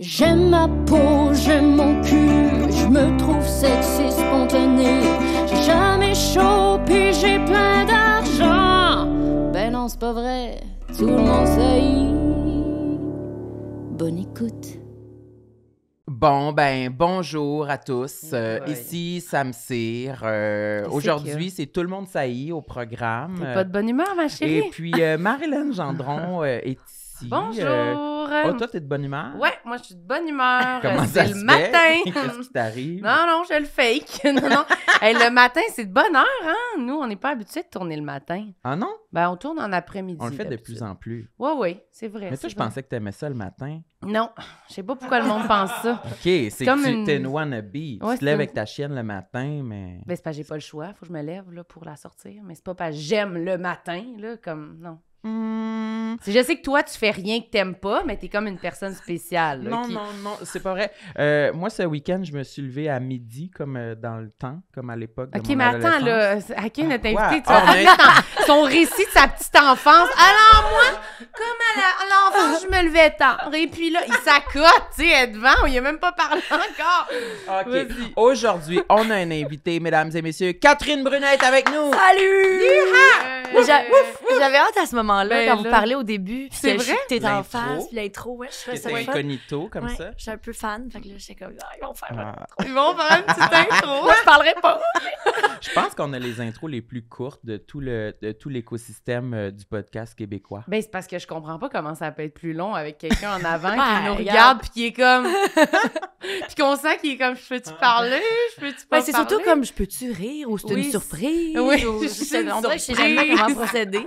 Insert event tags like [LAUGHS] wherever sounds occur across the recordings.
J'aime ma peau, j'aime mon cul, je me trouve sexy spontané. J'ai jamais chaud, puis j'ai plein d'argent. Ben non, c'est pas vrai, tout le monde sait. Bonne écoute. Bon, ben, bonjour à tous. Euh, ici Sam Cyr. Euh, Aujourd'hui, c'est Tout le monde saillit au programme. T'es pas de bonne humeur, ma Et chérie? puis, euh, Marilyn Gendron [LAUGHS] euh, est ici. Bonjour! Euh, oh, toi, t'es de bonne humeur? Ouais, moi, je suis de bonne humeur. Comment Euh, ça se le matin. Qu'est-ce qui t'arrive? non, non, je le fake. [LAUGHS] non, non. Hey, le matin, c'est de bonne heure, hein? Nous, on n'est pas habitués de tourner le matin. Ah non? Ben, on tourne en après-midi. On le fait de plus en plus. Ouais, ouais, c'est vrai. Mais toi, je pensais que t'aimais ça le matin. Non, je sais pas pourquoi le monde pense ça. [LAUGHS] OK, c'est comme que tu une- t'es une wannabe. tu Ouais, te c'est lèves une- avec ta chienne le matin, mais... Ben, c'est pas j'ai pas le choix. Faut que je me lève là, pour la sortir. Mais c'est pas parce que j'aime le matin, là, comme. Non. Hmm, C'est- Je sais que toi, tu fais rien que t'aimes pas, mais t'es comme une personne spéciale. là, Non, qui- non, non, c'est pas vrai. Euh, moi, ce week-end, je me suis levé à midi, comme euh, dans le temps, comme à l'époque de OK, mon mais attends, là, à qui notre invité? Tu Ah, mais- [LAUGHS] son récit de sa petite enfance. Alors, moi, comme à l'enfance, je me levais tard. Et puis là, il s'accote, tu sais, devant, il a même pas parlé encore. OK. Aujourd'hui, on a un invité, mesdames et messieurs. Catherine Brunet est avec nous. Salut! Euh, J'a- J'avais hâte à ce moment-là, Ben quand vous là. parlez au début. C'est vrai? que t'es en L'intro. face, puis l'intro, ouais, je ça incognito, comme Ouais, ça. Je suis un peu fan, fait que là, j'étais comme, ah, ils vont faire un- Ah, Ils vont faire une petite [LAUGHS] intro. Moi, je parlerai pas. [LAUGHS] je pense qu'on a les intros les plus courtes de tout le de tout l'écosystème euh, du podcast québécois. Ben, c'est parce que je comprends pas comment ça peut être plus long avec quelqu'un en avant [LAUGHS] qui Ouais, nous regarde. puis qui est comme. puis qu'on sent qu'il est comme, je peux-tu parler? Je peux-tu pas Ben, c'est surtout comme, je peux-tu rire ou c'est Oui, une surprise? oui, ou- c'est je- une on dirait que je sais jamais surprise. comment procéder.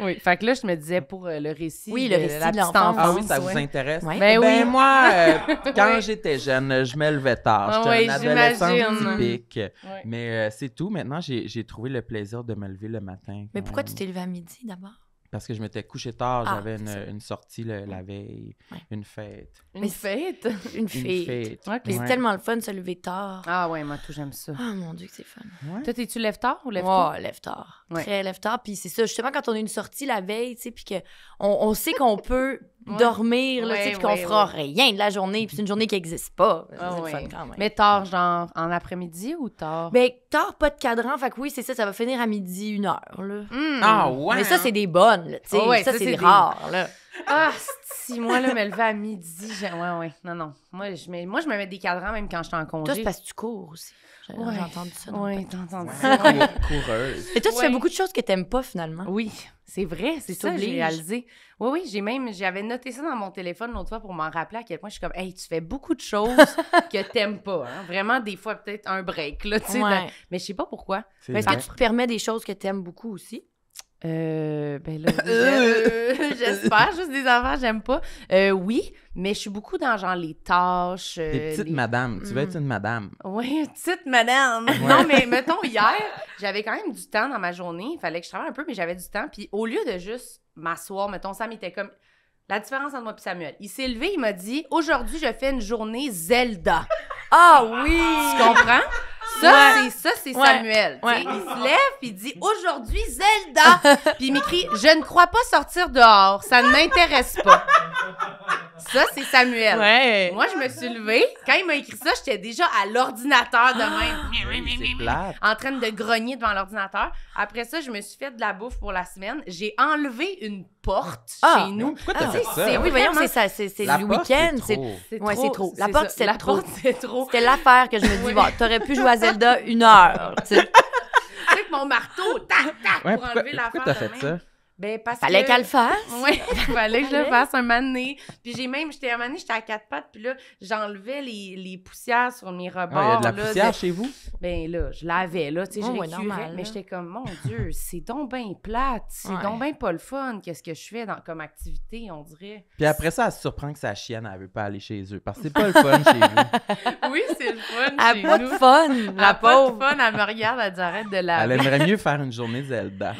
Oui, fait que là, je me disais pour euh, le récit. Oui, le de récit la de petite l'enfance. Ah oui, ça vous ouais. intéresse? Ouais. Ben Ben, oui. moi, euh, [LAUGHS] quand Oui. j'étais jeune, je me levais tard. Ah J'étais oui, un adolescent typique. Mais euh, c'est tout. Maintenant, j'ai j'ai trouvé le plaisir de me lever le matin. Mais pourquoi même. tu t'es levé à midi d'abord? Parce que je m'étais couché tard. Ah, J'avais une, une sortie le- la veille, Ouais. une fête. Une Mais fête? Une Une fête. Ok. Mais c'est tellement le fun de se lever tard. Ah ouais, moi, tout, j'aime ça. Oh mon Dieu, que c'est fun. Ouais. Toi, t'es-tu lève tard ou lève Oh, tôt? lève tard. Ouais. Très lève tard. Puis c'est ça, justement, quand on a une sortie la veille, tu sais, puis qu'on on sait qu'on [LAUGHS] peut Ouais. dormir, là, tu sais, Ouais, puis qu'on ouais, fera ouais. rien de la journée, puis c'est une journée qui n'existe pas. C'est le ouais. fun quand même. Mais tard, genre en après-midi ou tard? Ben, tard, pas de cadran, fait que oui, c'est ça, ça va finir à midi, une heure, là. Hmm. Ah ouais. Mais ça, c'est des bonnes, là, tu sais. Ah ouais, ça, ça, c'est des rares, là. Ah, si, moi, là, me lever à midi, j'ai- ouais, ouais, non, non. Moi, je, mets... moi, je me mets des cadrans même quand je suis en congé. Toi, c'est parce que tu cours aussi. J'ai entendu ça. Oui, t'as entendu ça. coureuse. Et toi, tu Ouais. fais beaucoup de choses que t'aimes pas, finalement. Oui, c'est vrai, c'est ça, j'ai réalisé. Oui, oui, j'ai même, j'avais noté ça dans mon téléphone l'autre fois pour m'en rappeler à quel point je suis comme, hey, tu fais beaucoup de choses [LAUGHS] que t'aimes pas, hein. Vraiment, des fois, peut-être un break, là, tu sais. Ouais. Mais je sais pas pourquoi. Est-ce que tu te permets des choses que t'aimes beaucoup aussi? Euh, ben là, [LAUGHS] j'espère, juste des enfants, j'aime pas. Euh, oui, mais je suis beaucoup dans, genre, les tâches. euh, Des petites les- madames. Tu veux être Mm. une madame. Oui, petite madame. Non, mais mettons, hier, j'avais quand même du temps dans ma journée. Il fallait que je travaille un peu, mais j'avais du temps. Puis au lieu de juste m'asseoir, mettons, Sam était comme. La différence entre moi et Samuel. Il s'est levé, il m'a dit Aujourd'hui, je fais une journée Zelda. Ah oui! Tu comprends? Ça, c'est ça, c'est Ouais. Samuel. Ouais. Il se lève, puis il dit Aujourd'hui, Zelda. puis il m'écrit Je ne crois pas sortir dehors. Ça ne m'intéresse pas. Ça, c'est Samuel. Ouais. Moi, je me suis levée. Quand il m'a écrit ça, j'étais déjà à l'ordinateur de même. Plate. En train de grogner devant l'ordinateur. Après ça, je me suis fait de la bouffe pour la semaine. J'ai enlevé une porte Ah. chez nous. Pourquoi t'as Ah, fait c'est- ça? c'est- oui, voyons, c'est ça, c'est c'est La le porte, week-end. c'est trop. Ouais, c'est trop. La porte, c'est La trop. porte, c'est trop. C'était l'affaire que je me dis, bon, t'aurais pu jouer à Zelda une heure. tu sais. [LAUGHS] Avec mon marteau, tac, tac, Ouais, pour pourquoi enlever l'affaire. pourquoi t'as de fait ça? Ben, parce Fallait que... qu'elle le fasse. [LAUGHS] Oui, il [LAUGHS] fallait que je le fasse un moment donné. Puis j'ai même, j'étais un moment donné, j'étais à quatre pattes, puis là, j'enlevais les, les poussières sur mes rebords. Ah, Il y a de la là, poussière de- chez vous? Ben là, je lavais, là, tu sais, je Oh, ouais, mais j'étais comme, mon Dieu, c'est donc bien plate, c'est Ouais. donc bien pas le fun, qu'est-ce que je fais dans, comme activité, on dirait. Puis après ça, elle se surprend que sa chienne, elle veut pas aller chez eux. Parce que c'est pas le fun chez vous. [LAUGHS] Oui, c'est le fun Elle chez pas de fun, Elle la a pas de pauvre. fun, elle me regarde, elle dit arrête de Elle laver. aimerait mieux faire une journée Zelda.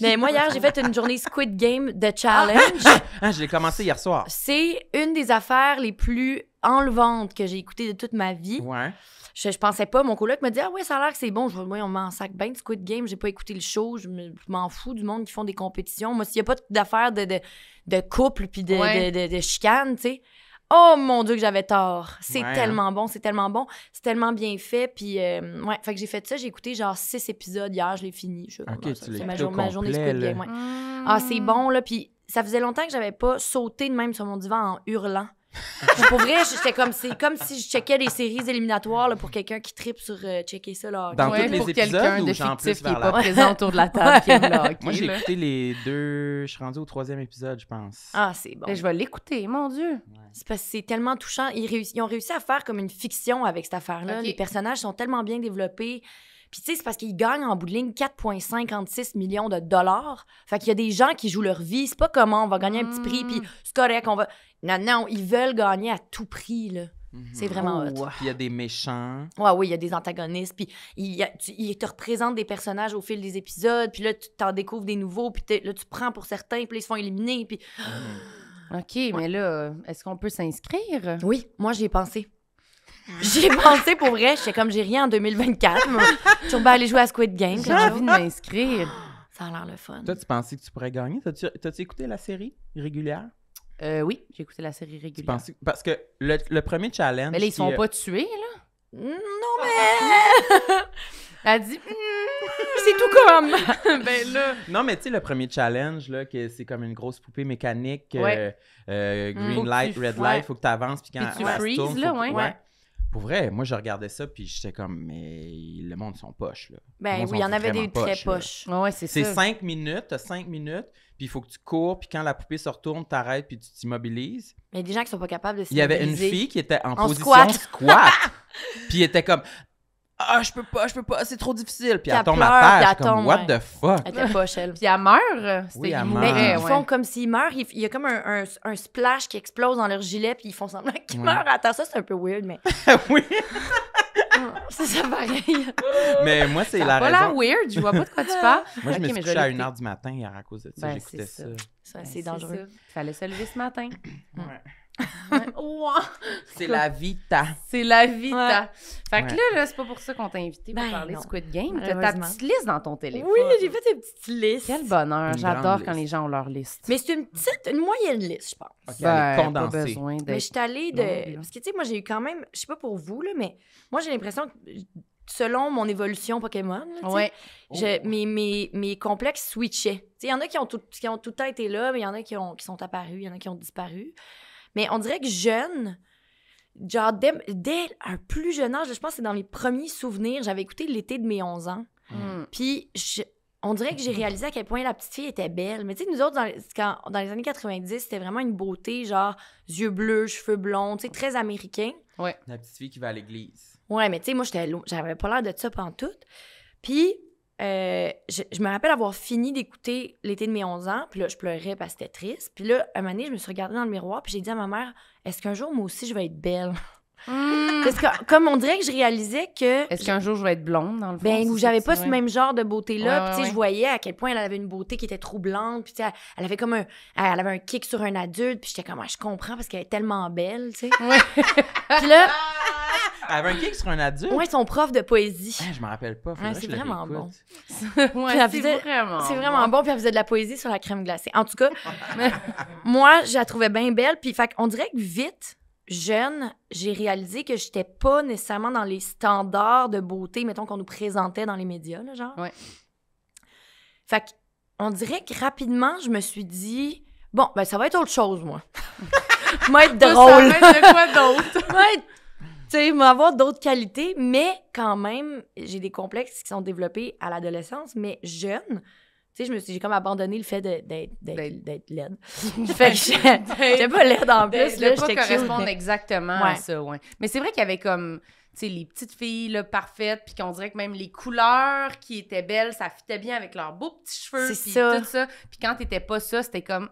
Mais moi, hier, j'ai fait une journée Squid Game de challenge. [LAUGHS] Ah, je l'ai commencé hier soir. C'est une des affaires les plus enlevantes que j'ai écoutées de toute ma vie. Ouais. Je, je pensais pas. Mon coloc m'a dit Ah ouais, ça a l'air que c'est bon. Je vois, moi, on m'en sac bien de Squid Game. J'ai pas écouté le show. Je me- m'en fous du monde qui font des compétitions. Moi, s'il y a pas d'affaires de, de, de couple puis de, Ouais. de, de, de chicane, tu sais. Oh mon Dieu, que j'avais tort. C'est Ouais, hein. tellement bon, c'est tellement bon, c'est tellement bien fait. Puis, euh, ouais, fait que j'ai fait ça. J'ai écouté genre six épisodes hier, je l'ai fini. Je, Ok, ah, tu ça, l'as c'est ma, écouté au jour- ma journée complet, Squid là. Game. ouais. Mm. Ah, c'est bon, là. Puis ça faisait longtemps que j'avais pas sauté de même sur mon divan en hurlant. Pour vrai, j'étais comme, c'est comme si je checkais des séries éliminatoires là, pour quelqu'un qui tripe sur euh, checker ça. Là, Dans Ouais, tous les pour épisodes quelqu'un ou de fictif qui est vers pas la- présent autour de la table qui [LAUGHS] Moi, j'ai là. écouté les deux. Je suis rendu au troisième épisode, je pense. Ah, c'est bon. Mais je vais l'écouter, mon Dieu. C'est parce que c'est tellement touchant. Ils, réuss- ils ont réussi à faire comme une fiction avec cette affaire-là. Les personnages sont tellement bien développés. Puis tu sais, c'est parce qu'ils gagnent en bout de ligne 4,56 millions de dollars. Fait qu'il y a des gens qui jouent leur vie. C'est pas comment on va gagner un petit prix, Mm. puis c'est correct, on va... Non, non, ils veulent gagner à tout prix, là. Mhm. C'est vraiment hot. Oh. Puis il y a des méchants. Ouais, oui, il y a des antagonistes, puis il, y a- tu- il te représente des personnages au fil des épisodes, puis là, tu t'en découvres des nouveaux, puis là, tu prends pour certains, puis là, ils se font éliminer, puis... OK, mais là, est-ce qu'on peut s'inscrire? Oui, moi, j'y ai pensé. J'y ai pensé pour vrai. J'étais comme, j'ai rien en 2024. moi. Je suis aller jouer à Squid Game. J'ai envie de m'inscrire. Ça a l'air le fun. Toi, tu pensais que tu pourrais gagner? T'as-tu écouté la série régulière? Euh, oui, j'ai écouté la série Tu régulière. pensais... Parce que le, le premier challenge. Mais là, ils qui, sont euh, pas tués, là? Non, mais... [LAUGHS] Elle dit, [LAUGHS] C'est tout comme... [LAUGHS] ben là. Non, mais tu sais, le premier challenge, là, que c'est comme une grosse poupée mécanique. euh, Ouais. euh, Mm. green Faut que light, tu- red ouais. light, faut que tu avances. Puis quand Puis tu elle se tourne, là, faut que- ouais. Ouais. Pour vrai, moi, je regardais ça, puis j'étais comme, mais le monde sont poches, là. Le Ben oui, il y en avait des vraiment très poches, là. poches. Ouais, ouais, c'est C'est ça. cinq minutes, t'as cinq minutes, puis il faut que tu cours, puis quand la poupée se retourne, t'arrêtes, puis tu t'immobilises. Mais il y a des gens qui sont pas capables de se Il y avait une fille qui était en, En position squat. squat, [LAUGHS] puis elle était comme, ah, je peux pas, je peux pas, c'est trop difficile. Puis Puis elle elle tombe pleure, à terre, comme, tombe, what ouais. the fuck? Elle était poche, elle. Puis elle meurt. C'était Oui, elle il meurt. Mais ils ouais. font comme s'ils meurent, il il y a comme un, un, un splash qui explose dans leur gilet, puis ils font semblant qu'ils Ouais. meurent. Attends, ça, c'est un peu weird, mais [LAUGHS] oui. [LAUGHS] c'est ça pareil. Mais moi, c'est Ça a la pas l'air raison. weird, je vois pas de quoi tu parles. Moi, je Ok, me suis couché à l'écouter. 1h du matin hier à cause de ça. Ben, J'écoutais c'est ça. ça. Ben, c'est dangereux. ça. Fallait se lever ce matin. Ouais. Ouais. [LAUGHS] C'est la vita. C'est la vie. Ouais. Fait que Ouais. là, là c'est pas pour ça qu'on t'a invité pour Ben, parler de non. Squid Game. T'as ta petite liste dans ton téléphone. Oui, j'ai fait des petites listes. Quel bonheur. J'adore quand liste. les gens ont leur liste. Mais c'est une petite, une moyenne liste, je pense. Ok, Ben, elle est pas condensée. besoin Mais je suis allée de. Parce que, tu sais, moi, j'ai eu quand même. Je sais pas pour vous, là, mais moi, j'ai l'impression que selon mon évolution Pokémon, là, tu sais, Ouais. je- mes, mes, mes complexes switchaient. Tu sais, Il y en a qui ont, tout, qui ont tout le temps été là, mais il y en a qui, ont, qui sont apparus, il y en a qui ont disparu. Mais on dirait que jeune, genre, dès, dès un plus jeune âge, je pense que c'est dans mes premiers souvenirs, j'avais écouté l'été de mes 11 ans. Mm. Puis, je- on dirait que j'ai réalisé à quel point la petite fille était belle. Mais tu sais, nous autres, dans les, quand- dans les années 90, c'était vraiment une beauté, genre, yeux bleus, cheveux blonds, tu sais, très américain. La petite fille qui va à l'église. Ouais, mais tu sais, moi, j'avais pas l'air de ça pendant tout. Puis, euh, je, me rappelle avoir fini d'écouter l'été de mes 11 ans, puis là, je pleurais parce que c'était triste. Puis là, un moment donné, je me suis regardée dans le miroir, puis j'ai dit à ma mère, est-ce qu'un jour, moi aussi, je vais être belle? Mm. Parce que, comme on dirait que je réalisais que. Est-ce qu'un jour je vais être blonde, dans le fond? Ben, où j'avais que pas ce même genre de beauté-là. Ouais, Puis, tu sais, ouais, je voyais à quel point elle avait une beauté qui était troublante. Puis, tu sais, elle, elle avait comme un. Elle avait un kick sur un adulte. Puis, j'étais comme, ah, je comprends parce qu'elle est tellement belle, tu sais. [LAUGHS] Ouais. Puis là, Elle avait un kick sur un adulte? ouais, son prof de poésie. Ah, je me rappelle pas. Que c'est vraiment. [LAUGHS] Ouais, c'est vraiment C'est vraiment bon. Puis, elle faisait de la poésie sur la crème glacée. En tout cas, [LAUGHS] moi, je la trouvais bien belle. Puis, fait on dirait que vite, jeune, j'ai réalisé que j'étais pas nécessairement dans les standards de beauté, mettons, qu'on nous présentait dans les médias, là, genre. Ouais. Fait que, on dirait que rapidement, je me suis dit, bon, ben, ça va être autre chose, moi. [LAUGHS] Moi, être drôle. Ça va être de quoi d'autre? [LAUGHS] Ouais, tu sais, m'avoir d'autres qualités, mais quand même, j'ai des complexes qui sont développés à l'adolescence, mais jeune. Tu sais, je me suis, j'ai comme abandonné le fait de- d'être, d'être, D'être- d'être laide. [LAUGHS] fait que j'étais [LAUGHS] pas laide en de, plus, de là, pas correspondre mais- exactement à ça, ouais. Mais c'est vrai qu'il y avait comme, tu sais, les petites filles, là, parfaites, puis qu'on dirait que même les couleurs qui étaient belles, ça fitait bien avec leurs beaux petits cheveux, C'est puis ça. tout ça. Puis quand t'étais pas ça, c'était comme,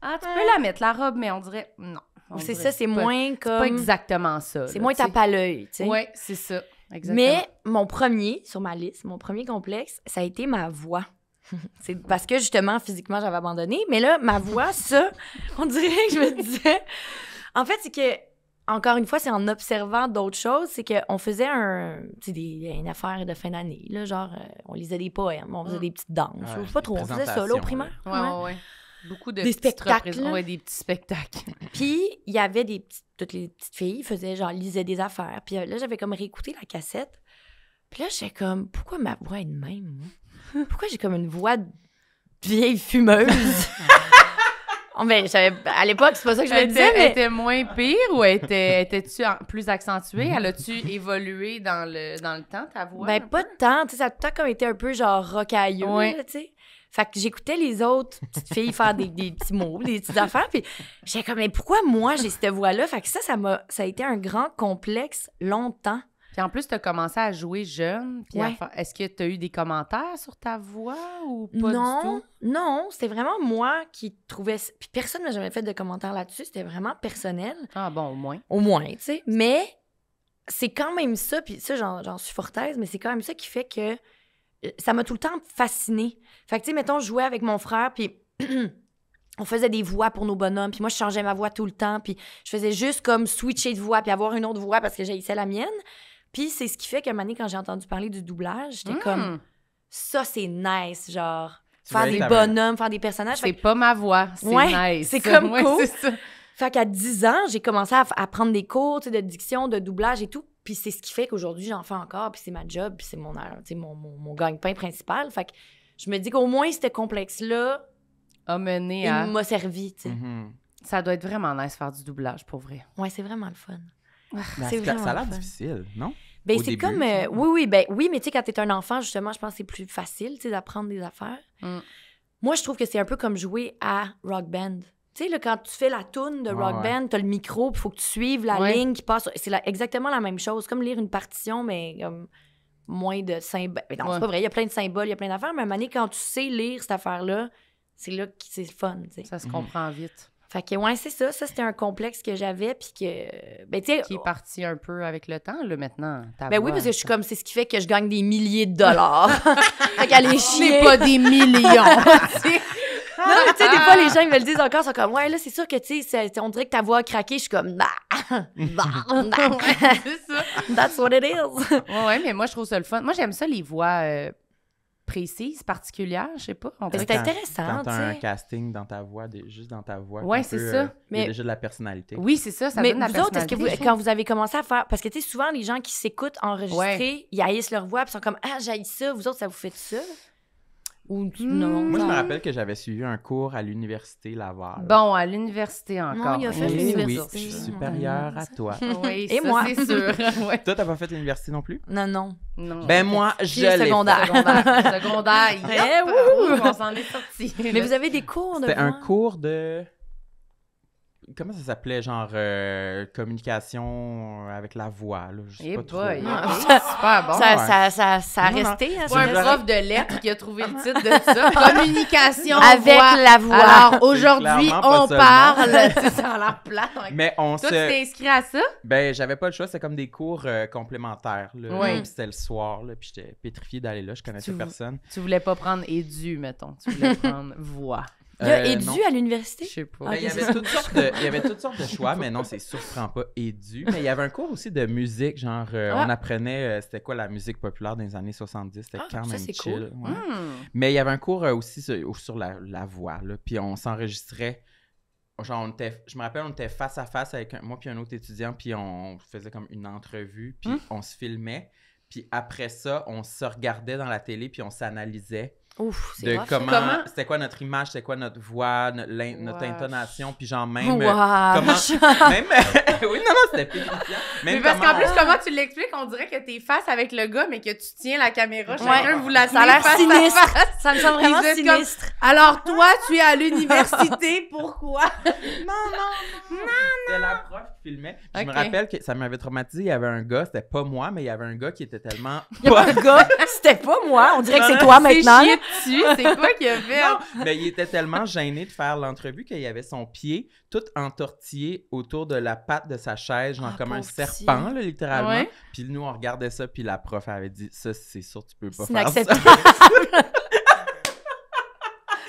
ah, tu Ouais. peux la mettre, la robe, mais on dirait, non. On C'est ça, c'est moins C'est comme... pas exactement ça. C'est moins tape à l'œil, tu sais. Ouais, c'est ça. Exactement. Mais mon premier, sur ma liste, mon premier complexe, ça a été ma voix. [LAUGHS] c'est parce que justement, physiquement, j'avais abandonné. Mais là, ma voix, ça, [LAUGHS] on dirait que je me disais. En fait, c'est que, encore une fois, c'est en observant d'autres choses, c'est qu'on faisait un, tu sais, des- une affaire de fin d'année, là, genre, euh, on lisait des poèmes, on faisait Mm. des petites danses. Ouais, je sais pas trop, on faisait ça, là, au primaire. Ouais, Ouais. ouais. Beaucoup de Des petites spectacles. Ouais, des petits spectacles. [LAUGHS] Puis, il y avait des petites... Toutes les petites filles faisaient, genre, lisaient des affaires. Puis euh, là, j'avais comme réécouté la cassette. Puis là, j'étais comme, pourquoi ma voix est de même, moi? Pourquoi j'ai comme une voix de vieille fumeuse? [LAUGHS] oh, ben. À l'époque, c'est pas ça que je me disais, mais... était moins pire ou était, étais-tu plus accentuée? Elle a-tu évolué dans le, dans le temps, ta voix? Ben, pas de temps. Ça a tout le temps comme été un peu genre rocailleux, Ouais. là, tu sais. Fait que j'écoutais les autres petites filles faire des, des petits mots, des petites affaires, puis j'étais comme, mais pourquoi moi j'ai cette voix-là? Fait que ça, ça m'a, ça a été un grand complexe longtemps. Puis en plus, tu as commencé à jouer jeune. Puis Ouais. Est-ce que tu as eu des commentaires sur ta voix ou pas non, du tout? non, c'était vraiment moi qui trouvais. Puis personne n'a jamais fait de commentaires là-dessus, c'était vraiment personnel, Ah bon, au moins. au moins, tu sais. Mais c'est quand même ça, puis ça, j'en, j'en suis fortaise, mais c'est quand même ça qui fait que euh, ça m'a tout le temps fascinée. Fait que, tu sais, mettons, je jouais avec mon frère, puis [CLEARS THROAT] on faisait des voix pour nos bonhommes, puis moi, je changeais ma voix tout le temps, puis je faisais juste comme switcher de voix, puis avoir une autre voix parce que j'haïssais la mienne. Puis c'est ce qui fait qu'à un moment donné, quand j'ai entendu parler du doublage, j'étais Hmm. comme, ça, c'est nice, genre, Tu faire des bonhommes, faire des personnages. Fait C'est pas ma voix. C'est Ouais, nice. c'est comme Ouais, cool. c'est ça. Fait qu'à 10 ans, j'ai commencé à, à prendre des cours tu sais, de diction, de doublage et tout. Puis c'est ce qui fait qu'aujourd'hui, j'en fais encore, puis c'est ma job, puis c'est mon, tu sais, mon, mon, mon gagne-pain principal. Fait que je me dis qu'au moins, ce complexe-là, A mené à. m'a servi, tu sais. Mhm. Ça doit être vraiment nice faire du doublage, pour vrai. Ouais, c'est vraiment le fun. Mais C'est ça- a l'air difficile, non? Ben, c'est comme. euh, oui, oui, ben, oui, mais tu sais, quand t'es un enfant, justement, je pense que c'est plus facile, tu sais, d'apprendre des affaires. Mm. Moi, je trouve que c'est un peu comme jouer à Rock Band. Tu sais, quand tu fais la toune de Rock ouais. Band, t'as le micro, il faut que tu suives la Ouais. ligne qui passe. C'est la- exactement la même chose. Comme lire une partition, mais comme moins de symboles. Mais non, Ouais. c'est pas vrai. Il y a plein de symboles, il y a plein d'affaires. Mais à un moment donné, quand tu sais lire cette affaire-là, c'est là que c'est fun, tu sais. Ça se Mhm. comprend vite. Fait que, ouais, c'est ça. Ça, c'était un complexe que j'avais. Puis que. Ben, tu sais. Qui est parti un peu avec le temps, là, maintenant. ta Ben oui, parce que je suis comme, c'est ce qui fait que je gagne des milliers de dollars. [LAUGHS] fait qu'elle est chier. pas des millions. [LAUGHS] Non, mais tu sais, des fois, les gens, ils me le disent encore, sont comme, ouais, là, c'est sûr que, tu sais, c'est- on dirait que ta voix a craqué. Je suis comme, nah, nah, [LAUGHS] Ouais, c'est ça. that's what it is. Ouais, ouais, mais moi, je trouve ça le fun. Moi, j'aime ça, les voix euh, précises, particulières, je sais pas. Mais c'est Quand- intéressant, Quand tu t'as un casting dans ta voix, des- juste dans ta voix. Ouais, c'est ça. euh, Il y Mais- a déjà de la personnalité. Oui, c'est ça, ça mais donne la vous autres, est-ce que vous, quand vous avez commencé à faire. Parce que, tu sais, souvent, les gens qui s'écoutent enregistrer, ils haïssent leur voix, puis sont comme, ah, j'haïs ça. Vous autres, ça vous fait ça? Ou non? Hmm. Moi, je me rappelle que j'avais suivi un cours à l'université Laval. Bon, à l'université encore. il a fait Eh l'université. oui, je suis supérieur à toi. [LAUGHS] Oui, Et ça, moi. c'est sûr. [LAUGHS] Ouais. Toi, t'as pas fait l'université non plus? Non, non. Non. Ben moi, je l'ai fait. secondaire. Secondaire. [LAUGHS] Secondaire. Eh, Yop! wouhou! Ouh, on s'en est sorti. Mais vous avez des cours de C'était un cours de... Comment ça s'appelait? Genre euh, communication avec la voix, là? Je sais Eh pas trop. boy, Ah, ça- super bon. ça, ouais. ça, ça, ça a Non, non. resté, hein, Pas un prof de lettres qui a trouvé le titre de ça. [LAUGHS] Communication. Avec voix. la voix. Alors, aujourd'hui, on parle. [LAUGHS] Tu ça a l'air plat. Mais on Toi, tu se... t'es inscrit à ça? Ben, j'avais pas le choix, c'était comme des cours euh, complémentaires. Là. Ouais. Puis c'était le soir, là, puis j'étais pétrifié d'aller là, je connaissais Tu- personne. Tu voulais pas prendre édu, mettons. Tu voulais [LAUGHS] prendre voix. Il y a Euh, Edu non. à Je l'université? sais pas. Ok, il, y avait toutes sortes de, il y avait toutes sortes de [LAUGHS] choix, mais non, c'est sûr, je prends pas édu. Mais il y avait un cours aussi de musique, genre, euh, Ah. on apprenait, euh, c'était quoi la musique populaire dans les années 70, c'était Ah, quand ça, même c'est chill. cool. ouais. Hmm. Mais il y avait un cours euh, aussi sur, sur la, la voix, là, puis on s'enregistrait. Genre, on était, je me rappelle, on était face à face avec un- moi puis un autre étudiant, puis on faisait comme une entrevue, puis Hmm. on se filmait. Puis après ça, on se regardait dans la télé, puis on s'analysait Ouf, c'est de rough. comment, Comment- c'était quoi notre image, c'était quoi notre voix, notre intonation, puis genre même... euh, Wow. comment- [LAUGHS] même [LAUGHS] oui, non, non, c'était Mais parce qu'en plus, on- comment tu l'expliques, on dirait que t'es face avec le gars, mais que tu tiens la caméra. Ouais. Chacun vous la Ça a l'air face à sinistre. face. Ça me semble vraiment comme- sinistre. Alors, toi, tu es à l'université, [LAUGHS] pourquoi? C'était la prof qui filmait. Je me rappelle que ça m'avait traumatisé. Il y avait un gars, c'était pas moi, mais il y avait un gars qui était tellement. Il y a pas de gars. C'était pas moi. On dirait que Non, c'est non, toi maintenant. Chié dessus, c'est quoi qu'il a fait? Non, mais il était tellement gêné de faire l'entrevue qu'il avait son pied tout entortillé autour de la patte de sa chaise, genre Ah, comme un serpent, là, littéralement. Ouais. Puis nous, on regardait ça, puis la prof avait dit Ça, c'est sûr, tu peux pas faire ça. [LAUGHS]